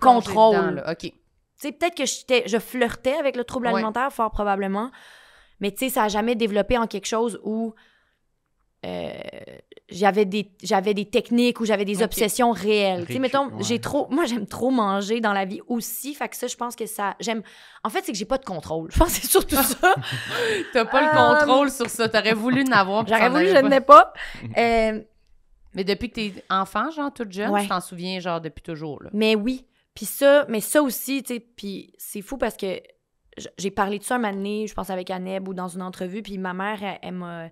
contrôle. dedans, là. ok Tu sais, peut-être que j'étais, je flirtais avec le trouble alimentaire, fort probablement. Mais tu sais, ça n'a jamais développé en quelque chose où euh, j'avais des, j'avais des techniques, où j'avais des obsessions réelles. Tu sais, mettons, ouais. j'ai trop... Moi, j'aime trop manger dans la vie aussi. Fait que ça, je pense que ça... J'aime... En fait, c'est que j'ai pas de contrôle. Je pense que c'est surtout ça. [LAUGHS] t'as pas Euh, le contrôle sur ça t'aurais voulu en avoir puis J'aurais voulu, je n'ai pas. [LAUGHS] Euh, mais depuis que t'es enfant genre toute jeune Ouais. tu t'en souviens genre depuis toujours là Mais oui. Puis ça, mais ça aussi, tu sais, puis c'est fou parce que j'ai parlé de ça un moment donné, je pense avec Aneb ou dans une entrevue, puis ma mère, elle, elle m'a...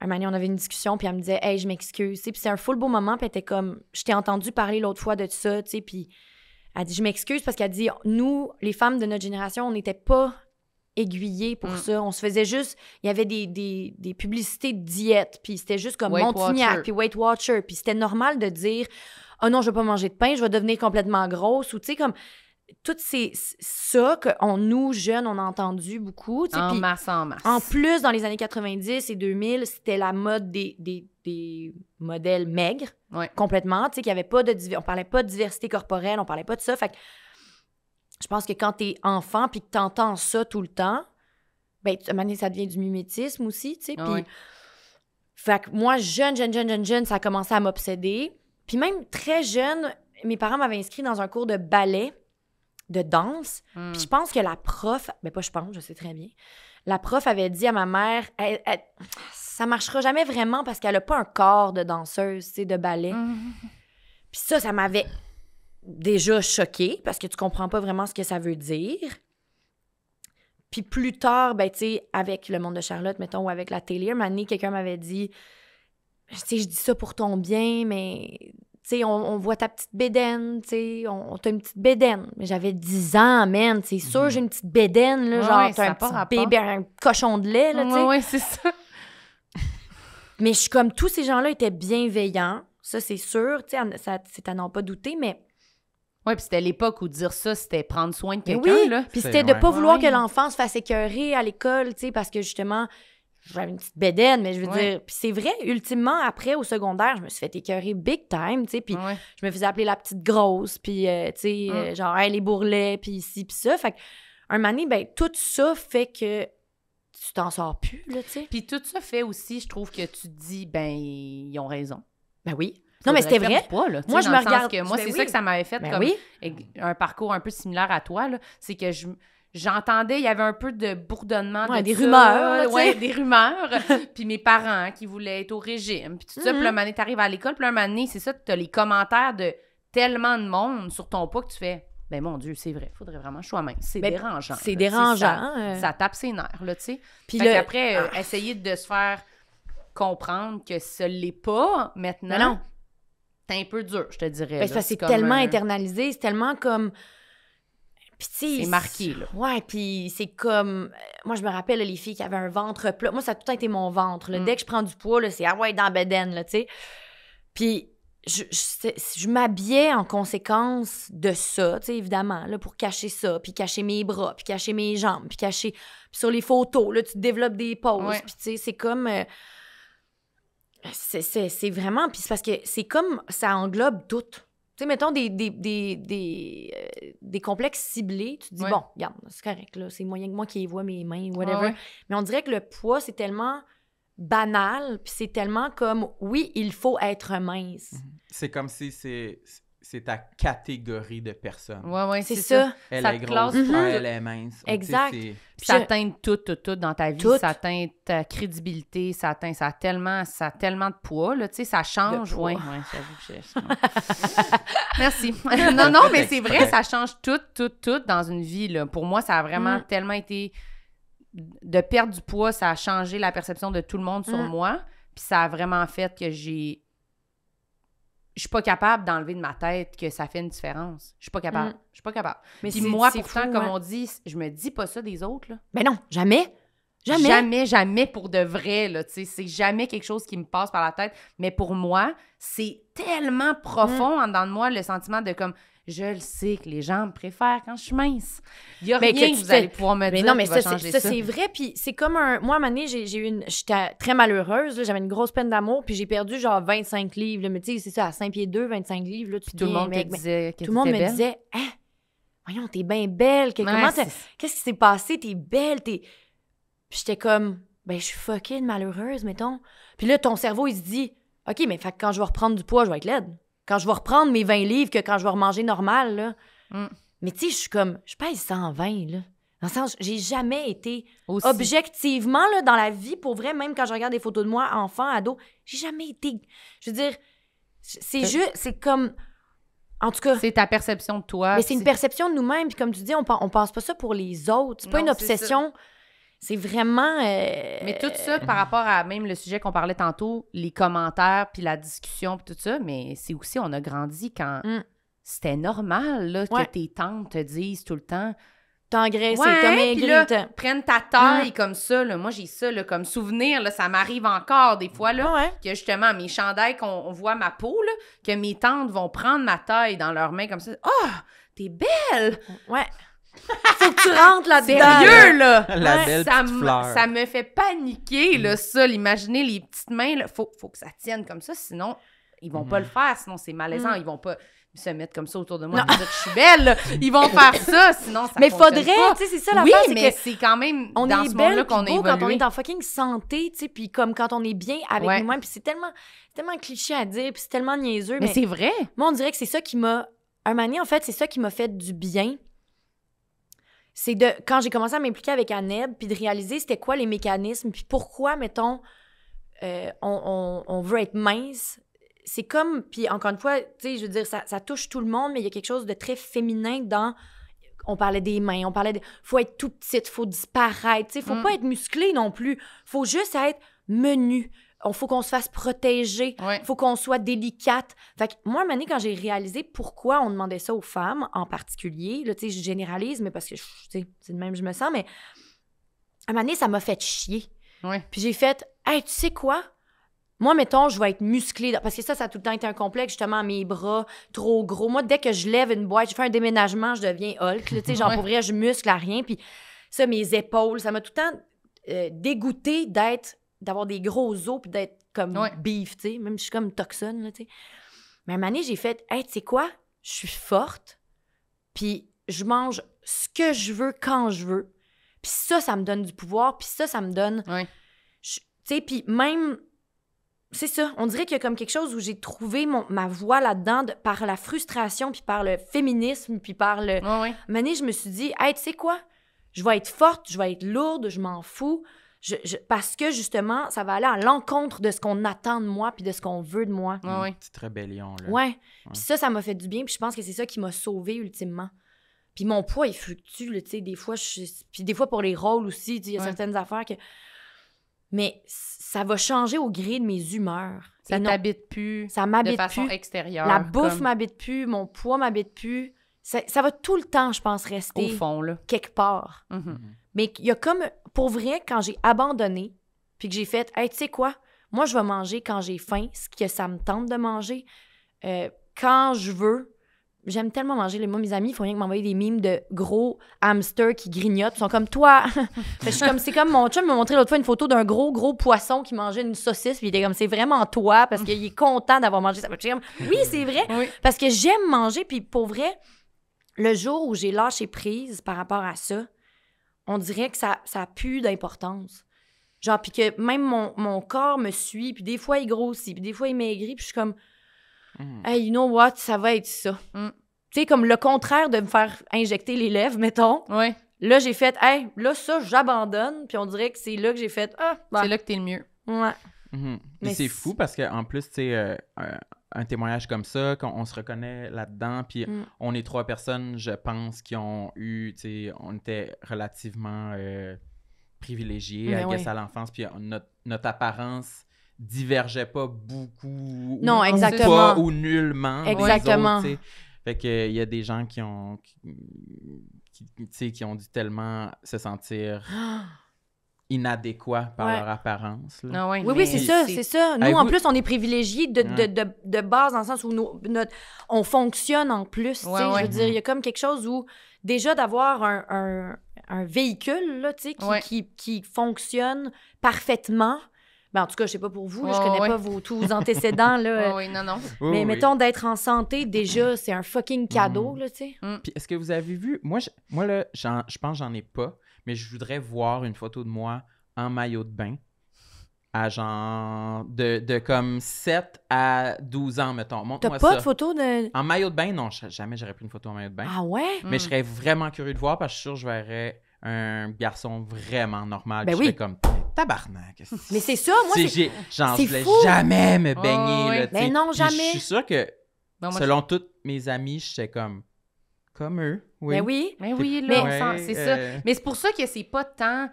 Un moment donné, on avait une discussion, puis elle me disait « Hey, je m'excuse. » Puis c'est un full beau moment, puis elle était comme... Je t'ai entendu parler l'autre fois de ça, tu sais, puis elle dit « Je m'excuse parce qu'elle dit « Nous, les femmes de notre génération, on n'était pas aiguillées pour Mm. ça. On se faisait juste... Il y avait des, des, des publicités de diète, puis c'était juste comme Weight Montignac, puis Weight Watcher, puis c'était normal de dire oh non, je vais pas manger de pain, je vais devenir complètement grosse. Ou tu sais, comme, tout ces, ça que on, nous, jeunes, on a entendu beaucoup. en puis masse en masse en plus, dans les années 90 et 2000, c'était la mode des, des, des modèles maigres, Ouais. complètement. Tu sais, qu'il avait pas de... On parlait pas de diversité corporelle, on parlait pas de ça. Fait que je pense que quand t'es enfant puis que t'entends ça tout le temps, ben, à un moment donné, ça devient du mimétisme aussi, tu sais. Puis ouais. fait que moi, jeune, jeune, jeune, jeune, jeune, ça a commencé à m'obséder. Puis même très jeune, mes parents m'avaient inscrit dans un cours de ballet, de danse. Hmm. Puis je pense que la prof, ben pas je pense, je sais très bien, la prof avait dit à ma mère, Elle- elle- ça marchera jamais vraiment parce qu'elle a pas un corps de danseuse, tu sais, de ballet. Mhm. [LAUGHS] Puis ça, ça m'avait déjà choquée parce que tu comprends pas vraiment ce que ça veut dire. Puis plus tard, ben, tu sais, avec le monde de Charlotte, mettons, ou avec la télé, un quelqu'un m'avait dit, tu sais, je dis ça pour ton bien, mais, sais, on, on voit ta petite bédaine, tu sais, on, on t'a une petite bédaine. Mais j'avais 10 ans, man, c'est sûr, j'ai une petite bédaine, là, Ouais, genre, t'as un petit bébé, un cochon de lait, là, tu sais. ouais, ouais, c'est ça [LAUGHS] Mais je suis comme tous ces gens-là étaient bienveillants. Ça, c'est sûr. Tu sais, c'est à n'en pas douter, mais Ouais, puis c'était l'époque où dire ça, c'était prendre soin de quelqu'un, oui. là. Puis c'était de ouais. pas vouloir Ouais. que l'enfant se fasse écœurer à l'école, tu sais, parce que justement, j'avais une petite bédaine, mais je veux Ouais. dire, puis c'est vrai, ultimement, après, au secondaire, je me suis fait écœurer big time, tu sais, puis Ouais. je me faisais appeler la petite grosse, puis, euh, tu sais, Mm. euh, genre, hey, les bourrelets, puis ici, puis ça. Fait que, un moment donné, ben, tout ça fait que tu t'en sors plus, là, tu sais. Puis tout ça fait aussi, je trouve que tu te dis, ben, ils ont raison. Ben oui. Non, mais c'était vrai. là, Moi, je me regarde- que moi, ben c'est oui. ça que ça m'avait fait Ben comme oui. un parcours un peu similaire à toi, là. C'est que je j'entendais, il y avait un peu de bourdonnement. Ouais, de des ça, rumeurs, ouais, des rumeurs. [LAUGHS] puis mes parents qui voulaient être au régime. Puis tout ça. Mhm. Puis là, un moment donné, t'arrives à l'école. Puis un moment donné, c'est ça, t'as les commentaires de tellement de monde sur ton poids que tu fais. Ben mon Dieu, c'est vrai, faudrait vraiment que je sois mince. C'est Ben, dérangeant. C'est dérangeant. Ça, hein, euh. ça tape ses nerfs, là, tu sais. Puis qu'après, euh, essayer de se faire comprendre que ce l'est pas maintenant. Mais non. C'est un peu dur, je te dirais. Ben, là. parce que c'est tellement internalisé, c'est tellement comme. C'est marqué, là. Ouais, puis c'est comme. euh, Moi, je me rappelle, là, les filles qui avaient un ventre plat. Moi, ça a tout le temps été mon ventre. là. Mm. Dès que je prends du poids, là, c'est ah ouais, dans bedaine, là, tu sais. Puis, je, je, m'habillais en conséquence de ça, tu sais, évidemment, là, pour cacher ça, puis cacher mes bras, puis cacher mes jambes, puis cacher. Puis sur les photos, là, tu développes des poses, Ouais. puis tu sais, c'est comme. euh, c'est vraiment. Puis c'est parce que c'est comme. Ça englobe tout. Tu sais, mettons des, des, des, des, euh, des complexes ciblés. Tu te dis, Ouais. bon, regarde, c'est correct, là. C'est moyen que moi qui vois mes mains, whatever. Ouais, ouais. Mais on dirait que le poids, c'est tellement banal, puis c'est tellement comme, oui, il faut être mince. C'est comme si c'est c'est ta catégorie de personnes. Ouais, ouais, C'est ça. Elle Ça est grosse, ouais, elle est mince. Exact. Puis Puis ça je- atteint tout, tout, tout dans ta vie. Tout. Ça atteint ta crédibilité. Ça atteint, ça a tellement, ça a tellement de poids, là. Tu sais, ça change. J'avoue que je- [LAUGHS] Merci. [LAUGHS] non, non, mais c'est vrai, ça change tout, tout, tout dans une vie, là. Pour moi, ça a vraiment Mm. tellement été... De perdre du poids, ça a changé la perception de tout le monde sur Mm. moi. Puis ça a vraiment fait que j'ai... Je suis pas capable d'enlever de ma tête que ça fait une différence. Je suis pas capable. Mm. Je suis pas capable. Mais Puis moi, pourtant, fou, comme ouais. on dit, je me dis pas ça des autres, là. Ben non, jamais. Jamais. Jamais, jamais pour de vrai, là. C'est jamais quelque chose qui me passe par la tête. Mais pour moi, c'est tellement profond Mm. en dedans de moi, le sentiment de comme, je le sais que les gens me préfèrent quand je suis mince. Il y a Mais rien que que, tu vous allez pouvoir me Mais dire non, mais qui va ça, changer ça. ça, c'est vrai. Puis c'est comme un. Moi, à un moment donné, j'ai, j'ai eu une. J'étais très malheureuse. là, J'avais une grosse peine d'amour. Puis j'ai perdu genre 25 livres. là. Mais tu sais, c'est ça, à 5 pieds 2, 25 livres. Là, tu Puis tout le monde mais disait que Tout le monde me belle. disait Hein, voyons, t'es bien belle. que- Ouais, comment t'as- c'est- Qu'est-ce qui s'est passé? T'es belle. T'es. Puis j'étais comme Ben, je suis fucking malheureuse, mettons. Puis là, ton cerveau, il se dit OK, mais fait que quand je vais reprendre du poids, je vais être laide. Quand je vais reprendre mes 20 livres, que quand je vais remanger normal, là. Mm. Mais tu sais, je suis comme Je pèse 120, là. Dans le sens, j'ai jamais été Aussi. objectivement, là, dans la vie, pour vrai, même quand je regarde des photos de moi, enfant, ado, j'ai jamais été. Je veux dire, c'est juste, c'est comme. En tout cas, C'est ta perception de toi. mais c'est une perception de nous-mêmes. Puis comme tu dis, on, on pense pas ça pour les autres. C'est pas Non, une obsession. C'est vraiment. euh, Mais tout ça par rapport à même le sujet qu'on parlait tantôt, les commentaires, puis la discussion, puis tout ça, mais c'est aussi, on a grandi quand Mm. c'était normal là, Ouais. que tes tantes te disent tout le temps T'as engraissé, Ouais, t'as puis maigri. là, t'as- prenne ta taille comme ça. Là. Moi, j'ai ça là, comme souvenir. Là, ça m'arrive encore des fois. Là, Ouais. que justement, mes chandails, qu'on on voit ma peau, là, que mes tantes vont prendre ma taille dans leurs mains comme ça. Ah, t'es belle! Ouais. Faut que tu rentres là-dedans. Sérieux, là! La Ouais, belle ça, petite fleur. ça me fait paniquer, là, ça. L'imaginer, les petites mains, là, faut, faut que ça tienne comme ça, sinon, ils vont pas le faire, sinon c'est malaisant. Mm. Ils vont pas se mettre comme ça autour de moi Non. et dire que je suis belle. là. Ils vont faire ça, sinon ça Mais faudrait, pas. tu sais, c'est ça la Oui, c'est mais c'est quand même on dans est ce monde-là belle qu'on quand on est en fucking santé, tu sais, puis comme quand on est bien avec Ouais. nous-mêmes, puis c'est tellement, tellement cliché à dire, puis c'est tellement niaiseux, Mais mais, c'est vrai. moi on dirait que c'est ça qui m'a, un moment donné, en fait, c'est ça qui m'a fait du bien. C'est de quand j'ai commencé à m'impliquer avec Anneb, puis de réaliser c'était quoi les mécanismes, puis pourquoi, mettons, euh, on, on- on veut être mince. C'est comme, puis encore une fois, tu sais, je veux dire, ça, ça touche tout le monde, mais il y a quelque chose de très féminin dans. On parlait des mains, on parlait de. Faut être tout petite, faut disparaître, tu sais, faut Mm. pas être musclé non plus. Faut juste être menu. On faut qu'on se fasse protéger. Ouais. faut qu'on soit délicate. Fait que moi, à un moment donné, quand j'ai réalisé pourquoi on demandait ça aux femmes en particulier, là, tu sais, je généralise, mais parce que, je- tu sais, c'est de même que je me sens, mais à un moment donné, ça m'a fait chier. Ouais. Puis j'ai fait, hey, tu sais quoi? Moi, mettons, je vais être musclée. Parce que ça, ça a tout le temps été un complexe, justement, mes bras trop gros. Moi, dès que je lève une boîte, je fais un déménagement, je deviens Hulk. Tu sais, genre, Ouais. pour vrai, je muscle à rien. Puis ça, mes épaules, ça m'a tout le temps euh, dégoûté d'être, d'avoir des gros os puis d'être comme Ouais. beef, tu sais. Même je suis comme toxone, là, tu sais. Mais à un moment donné, j'ai fait, hey, tu sais quoi? Je suis forte, puis je mange ce que je veux quand je veux. Puis ça, ça me donne du pouvoir, puis ça, ça me donne Ouais. tu sais, puis même, c'est ça, on dirait qu'il y a comme quelque chose où j'ai trouvé mon, ma voix là-dedans de- par la frustration, puis par le féminisme, puis par le... Ouais, je me suis dit, hey, tu sais quoi? Je vais être forte, je vais être lourde, je m'en fous. Je- je- parce que justement, ça va aller à l'encontre de ce qu'on attend de moi, puis de ce qu'on veut de moi. Ouais, ouais. Petite rébellion, là. Ouais. Puis ça, ça m'a fait du bien, puis je pense que c'est ça qui m'a sauvée ultimement. Puis mon poids, il fluctue, là, tu sais, des fois, je... puis des fois pour les rôles aussi, tu sais, il y a Ouais. certaines affaires que... Mais ça va changer au gré de mes humeurs. Ça t'habite plus ça de m'habite façon plus. extérieure. La bouffe comme m'habite plus, mon poids m'habite plus. Ça, ça va tout le temps, je pense, Au rester fond, là. quelque part. Mhm. Mais il y a comme, pour vrai, quand j'ai abandonné, puis que j'ai fait, hey, tu sais quoi, moi, je vais manger quand j'ai faim, ce que ça me tente de manger, euh, quand je veux. J'aime tellement manger. Là, Moi, mes amis, ils font rien que m'envoyer des mimes de gros hamsters qui grignotent. Ils sont comme toi. [LAUGHS] Je suis comme, c'est comme mon chum m'a montré l'autre fois une photo d'un gros, gros poisson qui mangeait une saucisse. Puis il était comme, c'est vraiment toi parce qu'il est content d'avoir mangé ça. Oui, c'est vrai. Oui. Parce que j'aime manger, puis pour vrai, le jour où j'ai lâché prise par rapport à ça, on dirait que ça, ça a plus d'importance. Genre, puis que même mon, mon corps me suit, puis des fois il grossit, puis des fois il maigrit, puis je suis comme, Mhm. hey, you know what, ça va être ça. Mm. Tu sais, comme le contraire de me faire injecter les lèvres, mettons. Ouais. Là, j'ai fait, hey, là, ça, j'abandonne, puis on dirait que c'est là que j'ai fait, ah, bah, C'est là que t'es le mieux. ouais. Puis Mais c'est fou parce qu'en plus, tu sais, euh, un, un témoignage comme ça, qu'on on se reconnaît là-dedans, puis Mm. on est trois personnes, je pense, qui ont eu, tu sais, on était relativement euh, privilégiés, Mais I guess, ouais. à l'enfance, puis notre, notre apparence divergeait pas beaucoup. Non, ou exactement. Pas ou nullement. Exactement. autres, fait que il y a des gens qui ont, qui, qui- tu sais, qui ont dû tellement se sentir [GASPS] inadéquats par Ouais. leur apparence. là. Ah ouais, Oui, oui, c'est ça, c'est ça. Nous, en vous- plus, on est privilégiés de, de, de, de base, dans le sens où nos- notre, on fonctionne en plus. Ouais, Je veux dire, il y a comme quelque chose où, déjà, d'avoir un, un, un véhicule là, qui, Ouais. qui, qui fonctionne parfaitement. Ben, en tout cas, je sais pas pour vous, là, je connais ouais. pas vos, tous vos antécédents. Là, [LAUGHS] Oui, oui, non, non. Mais oui. mettons, d'être en santé, déjà, c'est un fucking cadeau, là, tu sais. Puis est-ce que vous avez vu moi je, moi là j'en- je pense que j'en ai pas mais je voudrais voir une photo de moi en maillot de bain à genre de, de comme 7 à 12 ans mettons. T'as Montre-moi pas ça. de photo de... En maillot de bain non, jamais j'aurais pris une photo en maillot de bain. Ah ouais? Mais Mm. je serais vraiment curieux de voir parce que je suis sûr que je verrais un garçon vraiment normal. Ben oui. Je serais comme tabarnak. Mais c'est ça, moi, c'est... j'ai- genre, c'est je voulais fou. jamais me Oh, baigner. là, Mais sais. non, Puis jamais. Je suis sûr que, Non, moi, selon toutes mes amies, j'étais comme, comme eux. Oui. Ben oui. Mais oui, Mais- là, Ouais, c'est euh, ça. Mais c'est pour ça que c'est pas tant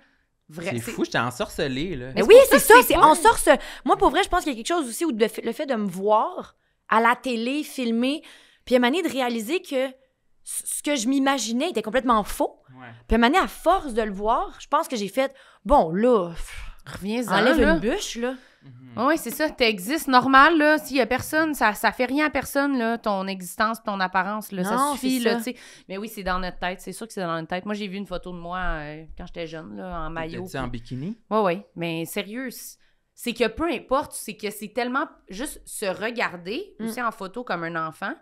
vrai. C'est fou, j'étais ensorcelée, là. Mais c'est oui, c'est ça c'est c'est pas- en sorte. Moi, pour vrai, je pense qu'il y a quelque chose aussi où de le fait de me voir à la télé, filmer, puis à un moment donné, de réaliser que ce que je m'imaginais était complètement faux. Ouais. Puis à un moment donné, à force de le voir, je pense que j'ai fait bon, là, Reviens-en, enlève là. une bûche, là. Mhm. Oui, c'est ça. T'existes normal, là. S'il y a personne, ça, ça fait rien à personne, là, ton existence, ton apparence, là. ça suffit, là, tu sais. Mais oui, c'est dans notre tête. C'est sûr que c'est dans notre tête. Moi, j'ai vu une photo de moi euh, quand j'étais jeune, là, en maillot. T'étais-tu en bikini? Oui, oui. Mais sérieux, c'est que peu importe, c'est que c'est tellement juste se regarder Mm. aussi en photo comme un enfant.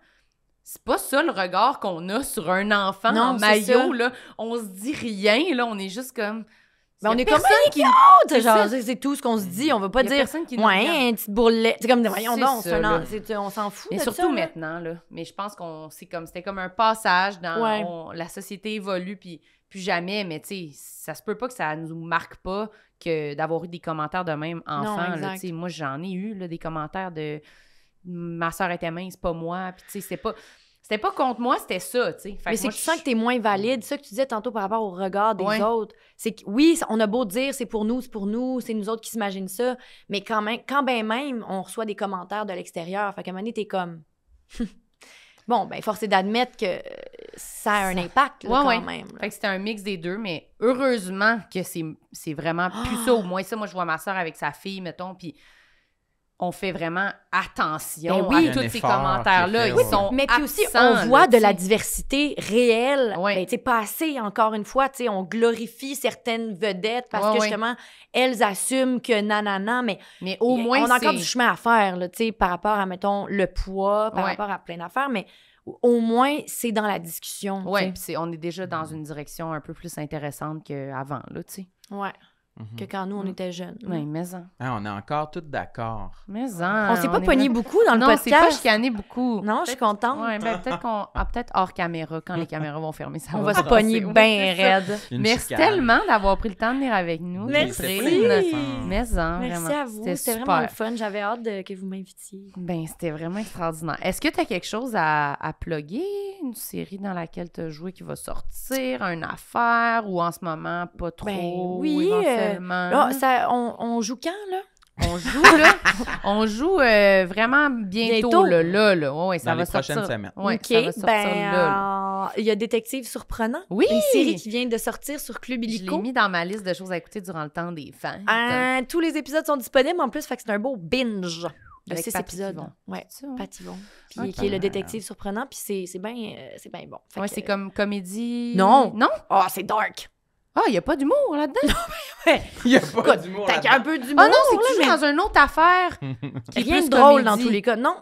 C'est pas ça le regard qu'on a sur un enfant Non, en maillot, ça. là. On se dit rien, là. On est juste comme. Ben, on est comme personne qui. C'est ça. genre, c'est c'est tout ce qu'on se dit. On va pas dire, qui ouais, un petit bourrelet. C'est comme, voyons C'est donc, ça, c'est c'est- on s'en fout. Mais surtout ça, maintenant, là. Mais je pense qu'on c'est comme c'était comme un passage dans Ouais. on- la société évolue puis plus jamais, mais tu sais, ça se peut pas que ça nous marque pas que d'avoir eu des commentaires de même enfant. là, moi, j'en ai eu là, des commentaires de ma soeur était mince, pas moi. Puis tu sais, c'était pas c'était pas contre moi, c'était ça, tu sais. Mais c'est que tu sens que t'es moins valide. Ça que tu disais tantôt par rapport au regard des Ouais. autres. C'est que oui, on a beau dire c'est pour nous, c'est pour nous, c'est nous autres qui s'imaginent ça. Mais quand même, quand ben même, on reçoit des commentaires de l'extérieur. Fait qu'à un moment donné, t'es comme. [LAUGHS] bon, ben, force est d'admettre que euh, ça a un impact, là, Ouais, quand ouais. même. là. Fait que c'était un mix des deux, mais heureusement que c'est c'est vraiment plus ça. Au [GASPS] moins, ça, moi, je vois ma soeur avec sa fille, mettons, puis on fait vraiment attention Ben oui. à tous ces commentaires-là. Ils ouais. sont Mais puis aussi, on voit là, de la diversité réelle. Ouais. Ben, tu sais, pas assez, encore une fois, tu sais, on glorifie certaines vedettes parce Ouais, que justement, elles assument que nanana, mais Mais au y- moins, on a encore du chemin à faire, là, tu sais, par rapport à, mettons, le poids, par rapport à plein d'affaires, mais au moins, c'est dans la discussion. sais. puis c'est- on est déjà dans une direction un peu plus intéressante qu'avant, là, tu sais. Ouais, Mhm. que quand nous, on Mm. était jeunes. Oui, mais en. Ah, on est encore tous d'accord. Mais en. On s'est pas pogné beaucoup dans le Non, c'est pas podcast. chicané beaucoup. Non, je suis contente. Ouais, ben, peut-être qu'on. ah, peut-être hors caméra, quand les caméras vont fermer, ça On va va se pogner bien raide. Une Merci chicane. tellement d'avoir pris le temps de venir avec nous. Merci. D'affaires. Mais en, Merci vraiment. à vous. C'était vraiment le fun. J'avais hâte de- que vous m'invitiez. Ben, c'était vraiment extraordinaire. Est-ce que tu as quelque chose à, à plugger? Une série dans laquelle tu as joué qui va sortir? Une affaire? Ou en ce moment, pas trop? Ben ou oui, euh, éventuellement? Là, ça, on, on joue quand, là? On joue, là. [LAUGHS] on joue euh, vraiment bientôt, Bientôt. là, là, là. Ouais, ça Dans va les prochaines sortir. semaines. Ouais, OK, ça va sortir ben, là, là. euh, il y a Détective Surprenant. Oui! Une série qui vient de sortir sur Club Je l'ai Illico. mis dans ma liste de choses à écouter durant le temps des fans. Euh, tous les épisodes sont disponibles en plus, fait que c'est un beau binge de Avec six épisodes. Yvon. Ouais, C'est ça, hein? Pat Yvon. Puis qui est le détective surprenant, puis c'est c'est bien euh, c'est bien bon. Fait Ouais, que- c'est comme comédie. Non. Non? Oh, c'est dark. Ah, il n'y a pas d'humour là-dedans? Il y a pas d'humour T'as un peu d'humour. Ah non, c'est que tu joues dans une autre affaire. [LAUGHS] qui est rien plus de drôle comédie. dans tous les cas. Non.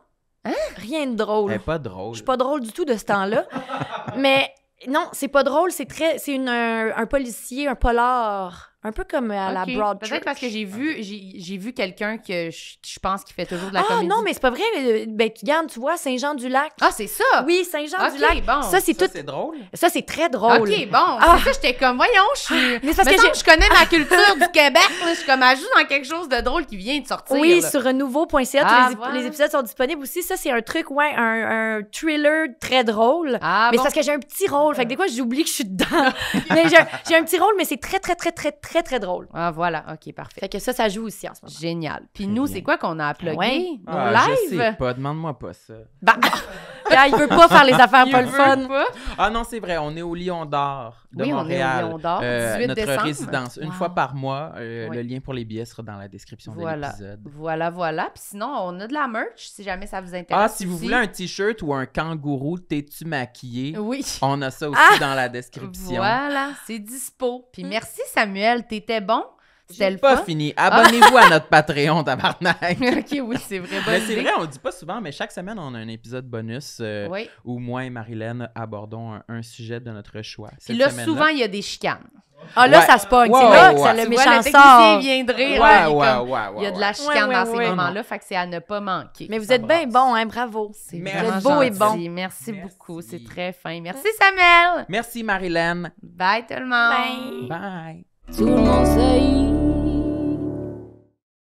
Hein? Rien de Elle drôle. est pas drôle. Je suis pas drôle du tout de ce temps-là. [LAUGHS] mais non, c'est pas drôle, c'est très c'est un policier, un polar, un peu comme à la. Broad Peut-être parce que j'ai vu, j'ai j'ai vu quelqu'un que je, je pense qui fait toujours de la Ah comédie. non, mais c'est pas vrai. euh, Ben, tu vois, Saint-Jean-du-Lac. Ah, c'est ça! Oui, Saint-Jean-du-Lac. Ok, bon. Ça, c'est tout. c'est drôle. Ça, c'est très drôle. OK, bon. Ah. C'est ça, j'étais comme, voyons, je suis. Mais parce que je connais ma culture du Québec. là. Je suis comme, joue dans quelque chose de drôle qui vient de sortir. Oui, là. sur renouveau.ca, tous Ah, les, voilà. les épisodes sont disponibles aussi. Ça, c'est un truc, ouais, un, un thriller très drôle. Ah, mais bon. c'est parce que j'ai un petit rôle. Fait que des fois, j'oublie que je suis dedans. [LAUGHS] mais j'ai un- j'ai un petit rôle, mais c'est très, très, très, très, très, très drôle. Ah, voilà. OK, parfait. Fait que ça, ça joue aussi en ce moment. Génial. Puis Très nous, c'est quoi qu'on a à plugger? Ouais? Nos Ah, je lives? sais pas, demande-moi pas ça. Bah, [LAUGHS] il veut pas faire les affaires Il pas le fun. pas. Ah non, c'est vrai, on est au Lion d'Or de Oui, on est au. Lion d'Or, Euh, 18 notre décembre. résidence, une Wow. fois par mois. Euh, Oui. Le lien pour les billets sera dans la description de Voilà. l'épisode. Voilà, voilà. Puis sinon, on a de la merch, si jamais ça vous intéresse. Ah, si vous voulez un t-shirt ou un kangourou, t'es-tu maquillé? Oui. On a ça aussi Ah! dans la description. Voilà, c'est dispo. Puis merci, Samuel. T'étais bon. C'était le pas fun. fini. Abonnez-vous à notre Patreon, tabarnak. [LAUGHS] OK, oui, c'est vrai. bonne Mais c'est vrai, on le dit pas souvent, mais chaque semaine, on a un épisode bonus euh, Oui. où moi et Marilyn abordons un, un sujet de notre choix. Puis Cette là, semaine-là- souvent, il y a des chicanes. Ah, là, Ouais. ça se pogne. Ouais, c'est là ouais, que ça, le méchant sort. Ouais, là, il est ouais, comme- ouais, Il y a de la chicane Ouais, dans ouais, ces ouais. moments-là, fait que c'est à ne pas manquer. Mais vous Ça êtes bien bon, hein, bravo. C'est Merci. vraiment Vous êtes beau et bon. Merci, Merci. beaucoup, c'est très fin. Merci Samuel. Merci Marilyn. Bye tout le monde. Bye. Bye. Tout le monde sait